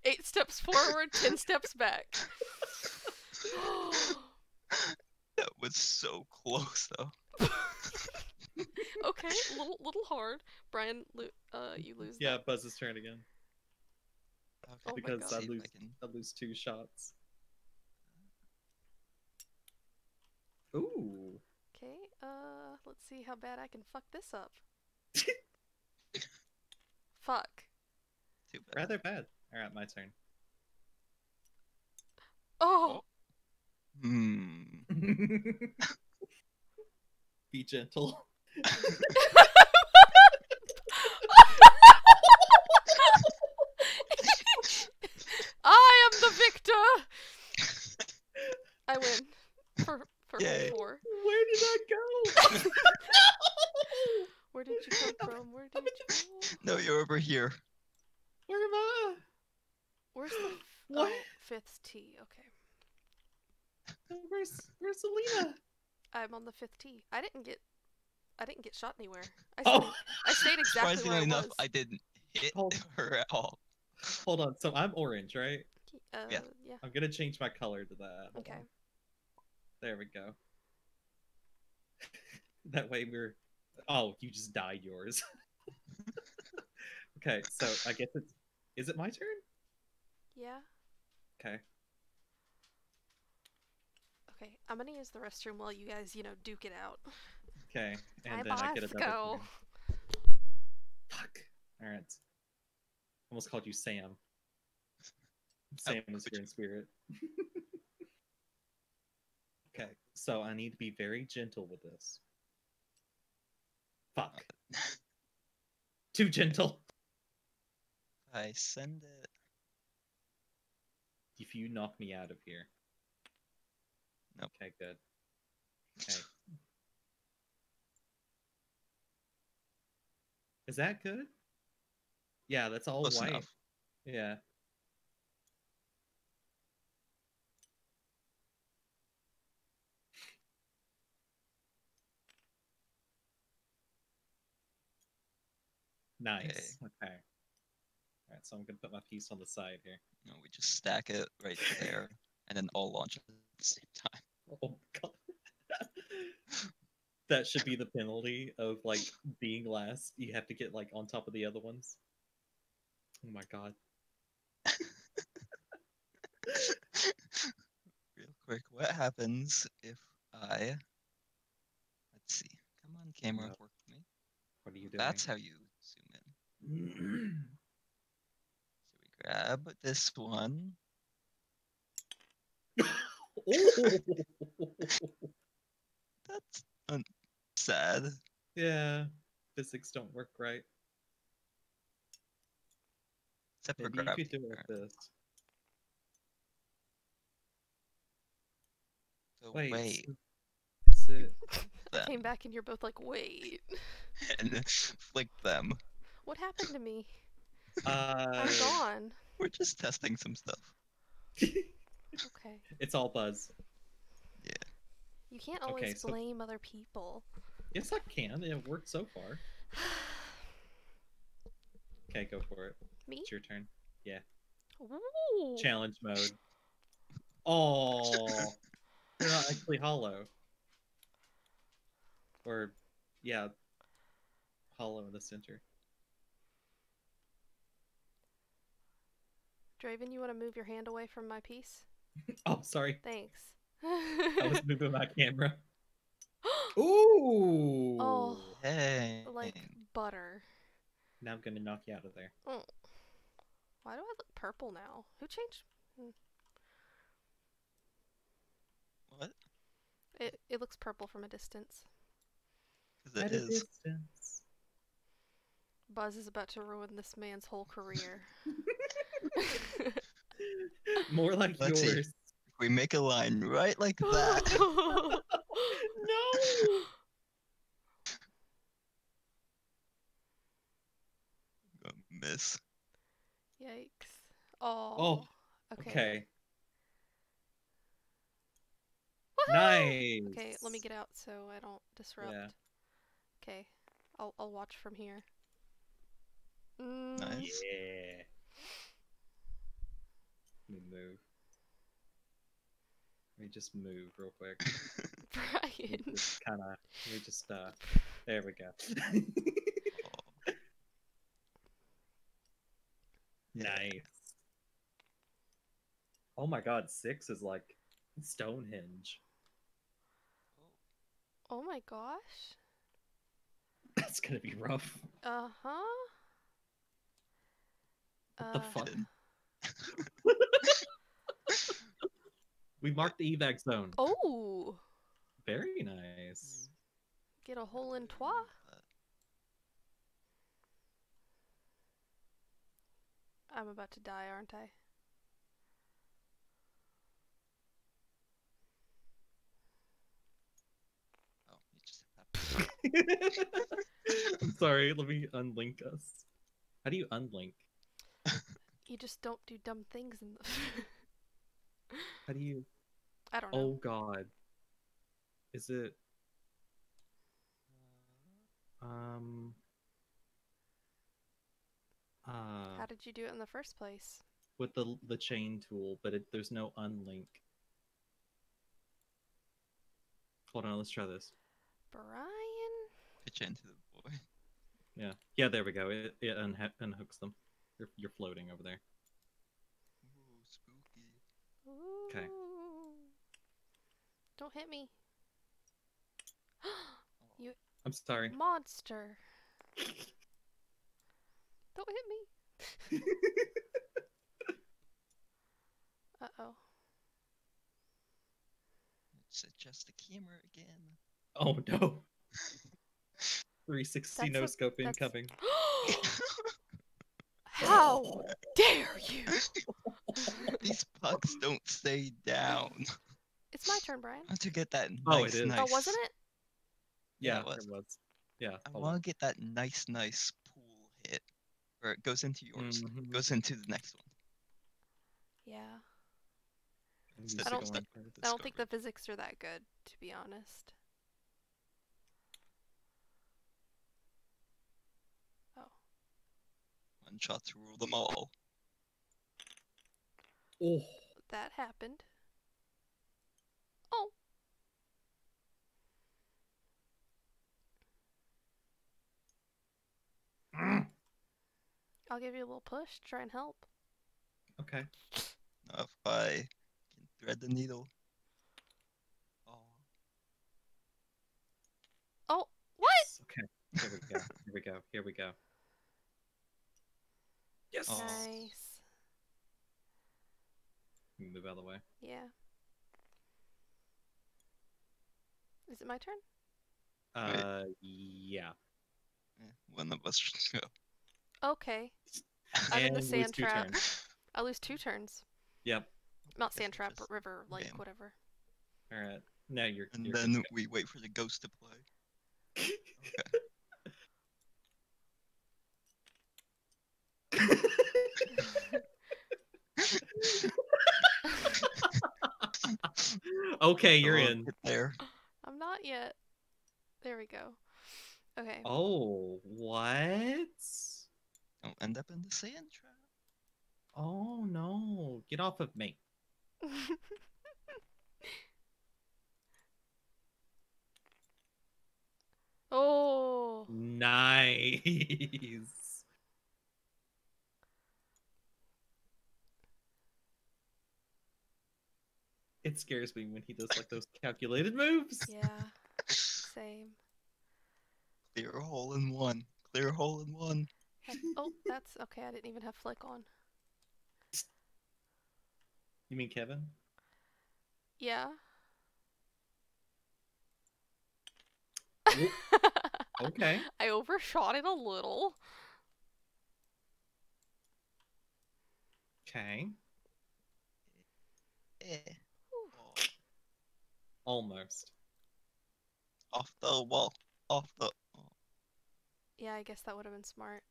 Eight steps forward, ten steps back. That was so close though. okay, little little hard. Brian, lo- uh, you lose. yeah, that. Buz's turn again. Okay, Oh because I see if lose, can- I lose two shots. Ooh. Okay, uh, let's see how bad I can fuck this up. fuck. Too bad. Rather bad. All right, my turn. Oh, Hmm. Be gentle. I am the victor. I win for for Yay. four. Where did I go? Where did you come from? Where did you go? No, you're over here. Where am I? Where's the? What? Oh, fifth tee. Okay. Where's Where's Selena? I'm on the fifth tee. I didn't get. I didn't get shot anywhere. I stayed, Oh, I stayed exactly where Surprisingly I enough, was. I didn't hit Hold- her at all. hold on. So I'm orange, right? Uh, Yeah. yeah. I'm gonna change my color to that. Hold Okay. on. There we go. that way we're. Oh, you just dyed yours. okay, so I guess it's. Is it my turn? Yeah. Okay. Okay. I'm gonna use the restroom while you guys, you know, duke it out. Okay. And Hi, then I get boss, another. go. Fuck. All right. Almost called you Sam. Oh, Sam is green spirit. okay, so I need to be very gentle with this. Fuck. Too gentle. I send it. If you knock me out of here. Nope. Okay, good. Okay. Is that good? Yeah, that's all Close white. enough. Yeah. Nice. Okay. All right, so I'm gonna put my piece on the side here. No, we just stack it right there, and then all launch at the same time. Oh god. that should be the penalty of like being last. You have to get like on top of the other ones. Oh my god. Real quick, what happens if I? Let's see. Come on, camera, work with me. What are you doing? That's how you zoom in. So we grab this one. That's un- sad. yeah. Physics don't work right. Except for Maybe you gravity. could do it like this. So Wait. wait, Is it... I came back and you're both like, wait, and flick them. what happened to me? Uh, I'm gone. We're just testing some stuff. Okay. it's all Buz. Yeah. You can't Okay, always so- blame other people. Yes, I can. It worked so far. Okay, go for it. Me? It's your turn. Yeah. Ooh. Challenge mode. Oh, they're not actually hollow. Or, yeah, hollow in the center. Draven, you want to move your hand away from my piece? Oh, sorry. Thanks. I was moving my camera. Ooh. Oh. Hey. like butter. Now I'm gonna knock you out of there. Mm. Why do I look purple now? Who changed? Hmm. What? It it looks purple from a distance. 'Cause it At a distance. Buz is about to ruin this man's whole career. More like Let's see. yours. If we make a line right like that. no. gonna miss. Yikes. Oh. Oh, Okay. Okay. Nice. Okay, let me get out so I don't disrupt. Okay. I'll I'll watch from here. Mm, Nice. Yeah. Let me move. Let me just move real quick. Brian. just kind of. Let me just. uh There we go. Nice. Oh my God, six is like Stonehenge. Oh my gosh. That's gonna be rough. Uh huh. What the Uh, fuck? We marked the evac zone. Oh, Very nice. get a hole in trois. I'm about to die, aren't I? Oh, you just hit that. I'm sorry, let me unlink us. How do you unlink? You just don't do dumb things in the. How do you? I don't know. Oh God. Is it? Um. Uh, How did you do it in the first place? with the the chain tool, but it, there's no unlink. Hold on, let's try this. Brian? Pitch into the boy. Yeah, yeah, there we go. It it unha- unhooks them. You're you're floating over there. Ooh, spooky. Okay. Don't hit me. you I'm sorry. Monster. Don't hit me. Uh oh. It's just the camera again. oh no. 360 no That's a- scope incoming. How dare you? These pucks don't stay down. It's my turn, Brian. I want to get that Oh, it nice, is. nice. Oh, wasn't it? Yeah, Yeah, it was. it was. Yeah. I want to get that nice, nice pool hit, where it goes into yours, Mhm. goes into the next one. Yeah. on. It's Use the I don't the step- one part. I don't think the physics are that good, to be honest. One shot to rule them all. Oh. That happened. Oh. Mm. I'll give you a little push. Try and help. Okay. Now if I can thread the needle. Oh, Oh, what? Okay. Here we go. Here we go. Here we go. Yes. Oh. Nice. Move out of the way. Yeah. Is it my turn? Wait. Uh, yeah. eh, one of us should go. Okay. I'm in the lose sand two trap. I lose two turns. Yep. Not Guess sand trap, just river, lake, bam. whatever. All right. Now you're. And you're then we wait for the ghost to play. go. okay, you're I'll in. There. I'm not yet. There we go. Okay. Oh, what? Don't end up in the sand trap. Oh no! Get off of me. oh. Nice. It scares me when he does like those calculated moves. Yeah. Same. Clear hole in one. Clear hole in one. Heck- Oh, that's okay. I didn't even have flick on. You mean Kevin? Yeah. Okay. I overshot it a little. Okay. Eh. Whew. Almost. off the wall. Off the. Yeah, I guess that would have been smart.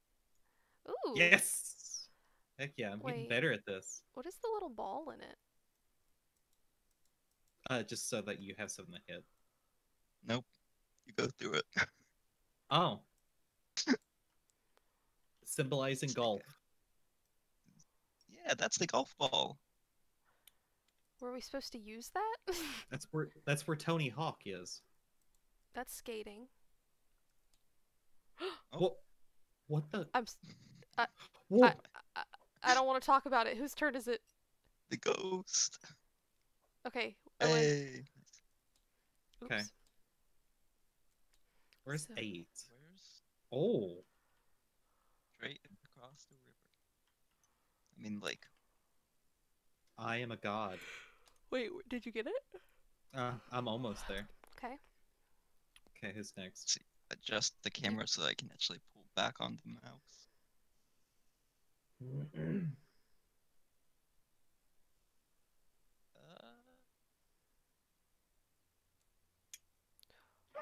Ooh. Yes. Heck yeah! I'm getting better at this. What is the little ball in it? Uh, just so that you have something to hit. Nope. You go through it. Oh. Symbolizing golf. Yeah, that's the golf ball. Were we supposed to use that? That's where that's where Tony Hawk is. That's skating. Oh. What? What the? I'm. s- I, I, I don't want to talk about it. Whose turn is it? The ghost. Okay. I. Hey. Okay. Where's so- eight? Where's Oh. straight across the river? I mean, like, I am a god. Wait, did you get it? Uh, I'm almost there. Okay. Okay, who's next? adjust the camera so I can actually pull back on the mouse.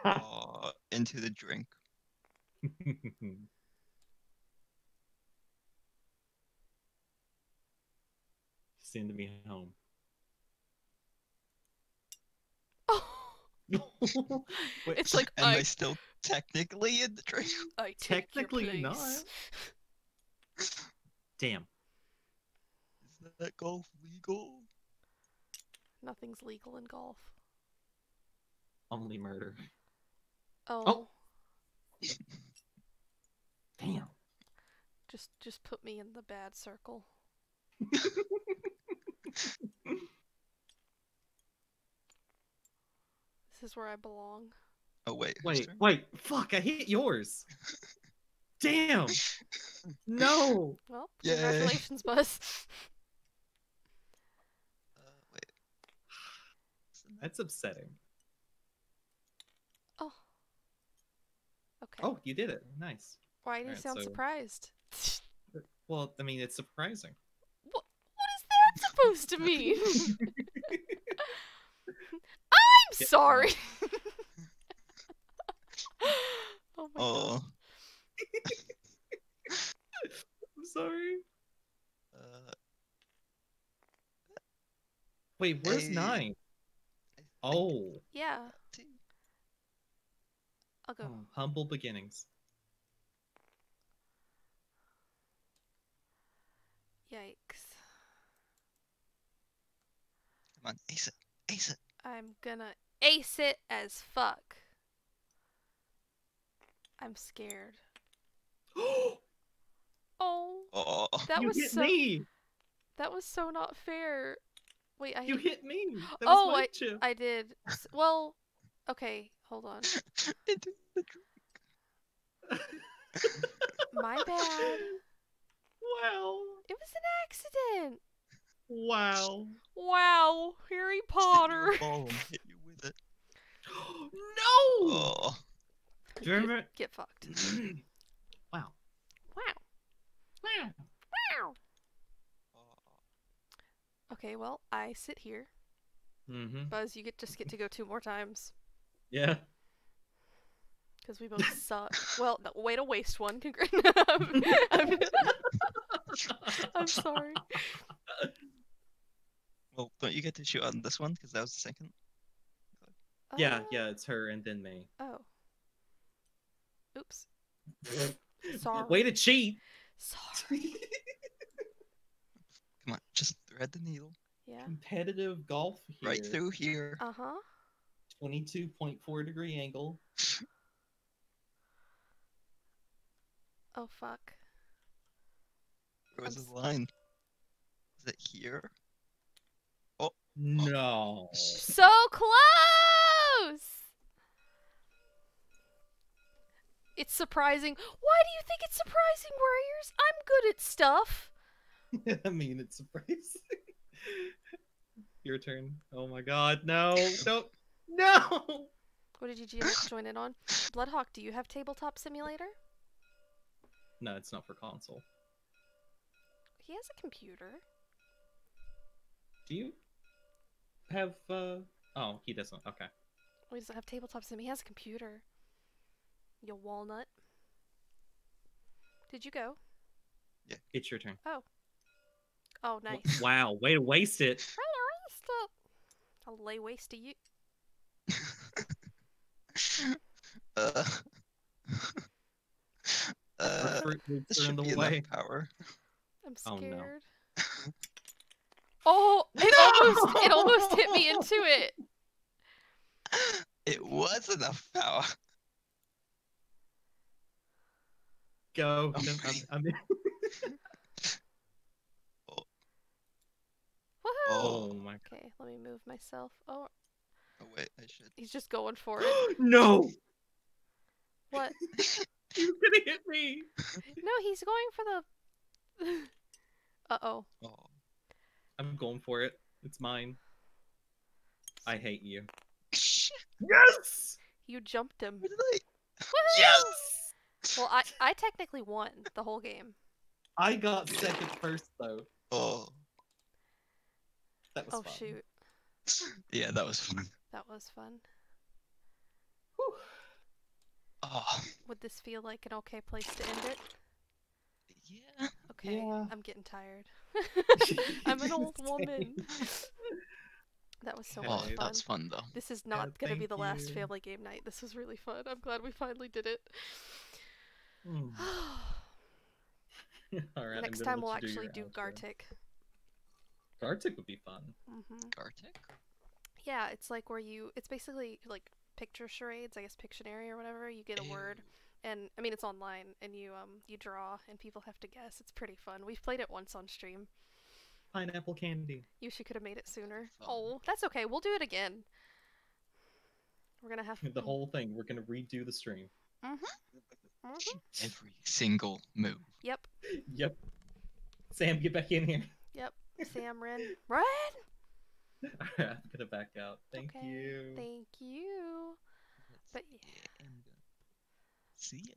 Uh, uh, into the drink. Send me home. Wait, It's like Am I, I, still technically in the trail? I take your technically not. damn. Is that golf legal? Nothing's legal in golf. Only murder. Oh, oh. Damn. just just put me in the bad circle. This is where I belong. Oh wait. Wait, wait, fuck! I hit yours. Damn. No. Well, Yay. congratulations, Buz. Uh, wait. That's upsetting. oh. Okay. Oh, you did it. Nice. Why do you alright, sound so- surprised? Well, I mean, it's surprising. What what is that supposed to mean? I'm sorry. oh my. Oh. I'm sorry. Uh, Wait, where's Hey. nine? I Oh, Yeah. I'll go. oh, humble beginnings. Yikes. Come on, ace it. Ace it. I'm gonna ace it as fuck. I'm scared. Oh, Oh. that you was hit so me. that was so not fair. Wait, I You hit- hit me. That Oh, was my chip. I did. Well, okay, hold on. Into the dr- My bad. Wow. It was an accident. Wow. Wow, Harry Stick Potter. your ball and hit you with it. no. Oh. Do you remember? Get fucked. wow. Wow. Wow. Wow. Okay, well, I sit here. Mm-hmm. Buz, you get just get to go two more times Yeah. because we both suck. Well, no, way to waste one. Congrats. I'm, I'm, I'm sorry. Well, don't you get to shoot on this one because that was the second? Yeah, Uh, yeah, it's her and then me. Oh. Oops. Sorry. Way to cheat. Sorry. Come on, just thread the needle Yeah. Competitive golf here. right through here. Uh huh. 22.4 degree angle. Oh fuck. Where was I'm the line? Is it here? Oh. No. So close. It's surprising. Why do you think it's surprising, warriors? I'm good at stuff. I mean, it's surprising. Your turn. Oh my god, no. No. No! What did you jo- join in on? Bloodhawk, do you have Tabletop Simulator? No, it's not for console. He has a computer. Do you have, uh. Oh, he doesn't. Okay. Oh, he doesn't have Tabletop Sim. He has a computer. You walnut. Did you go? Yeah, it's your turn. Oh, Oh, nice. Wow, way to waste it. Stop. I'll lay waste to you. uh, Our uh, this are in should the be way. enough power. I'm Oh, no. scared. Oh, it almost it almost hit me into it. It was enough power. Go. Oh I'm, my. I'm in. Woohoo! Oh my Okay, let me move myself. Oh, Oh wait, I should. he's just going for it. no! What? You're gonna hit me! No, he's going for the. uh oh. Oh, I'm going for it. It's mine. I hate you. Shit! Yes! You jumped him. Where did I? Woohoo! Yes! Well, I I technically won the whole game. I got second first though. Oh, That was Oh fun. shoot, yeah, that was fun. that was fun. Whew. Oh, Would this feel like an okay place to end it? yeah. Okay, Yeah. I'm getting tired. I'm an old woman. That was so Okay. Oh, much fun. that's fun though. This is not gonna be the last you. family game night. This was really fun. I'm glad we finally did it. All right. Next time we'll actually your do outro. Gartic. Gartic would be fun. hmm Gartic? Yeah, it's like where you. It's basically like picture charades, I guess Pictionary or whatever. You get a word, and I mean it's online, and you um you draw, and people have to guess. It's pretty fun. We've played it once on stream. Pineapple candy. You should could have made it sooner. Fun. Oh, that's okay. We'll do it again. We're gonna have The whole thing. We're gonna redo the stream. Mhm. Every single move. Yep. Yep. Sam, get back in here. Yep. Sam Ren. Ren. I'm gonna back out. Thank Okay, you. Thank you. Let's But get in the- See ya.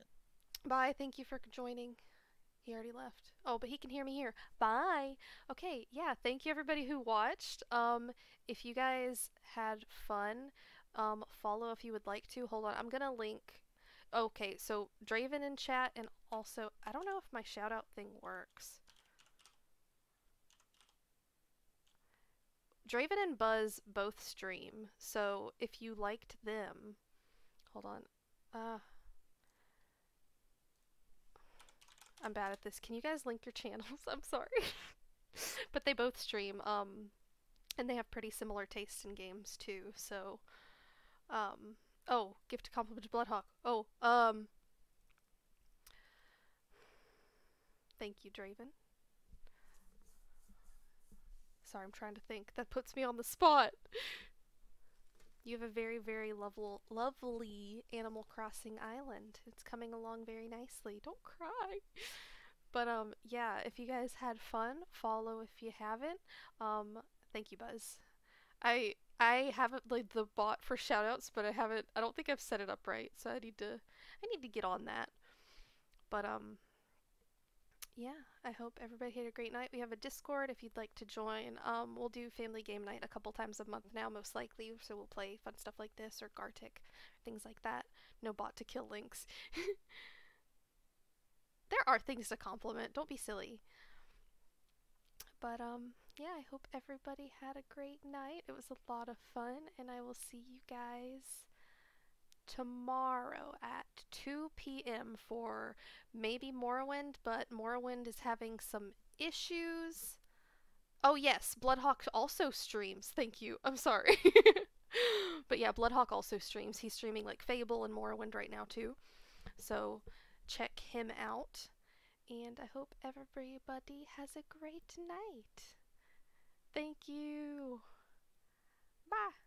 Bye. Thank you for joining. He already left. Oh, but he can hear me here. Bye. Okay, yeah, thank you everybody who watched. Um if you guys had fun, um follow if you would like to. Hold on. I'm to link Okay, so Draven in chat and also I don't know if my shout out thing works. Draven and Buz both stream. So if you liked them, hold on. Uh I'm bad at this. Can you guys link your channels? I'm sorry. but they both stream um and they have pretty similar tastes in games too. So um oh, gift compliment to Bloodhawk. Oh, um Thank you, Draven. Sorry, I'm trying to think. That puts me on the spot. You have a very, very lovely, lovely Animal Crossing island. It's coming along very nicely. Don't cry. But um, yeah, if you guys had fun, follow if you haven't. Um, thank you, Buz. I I haven't like the bot for shoutouts, but I haven't. I don't think I've set it up right, so I need to. I need to get on that. But um, yeah, I hope everybody had a great night. We have a Discord if you'd like to join. Um, we'll do family game night a couple times a month now, most likely. So we'll play fun stuff like this or Gartic, things like that. No bot to kill links. there are things to compliment. Don't be silly. But um, yeah, I hope everybody had a great night. It was a lot of fun, and I will see you guys tomorrow at 2 p.m. for maybe Morrowind, but Morrowind is having some issues. Oh, yes, Bloodhawk also streams. Thank you. I'm sorry. but yeah, Bloodhawk also streams. He's streaming like Fable and Morrowind right now, too. So check him out. And I hope everybody has a great night. Thank you. Bye.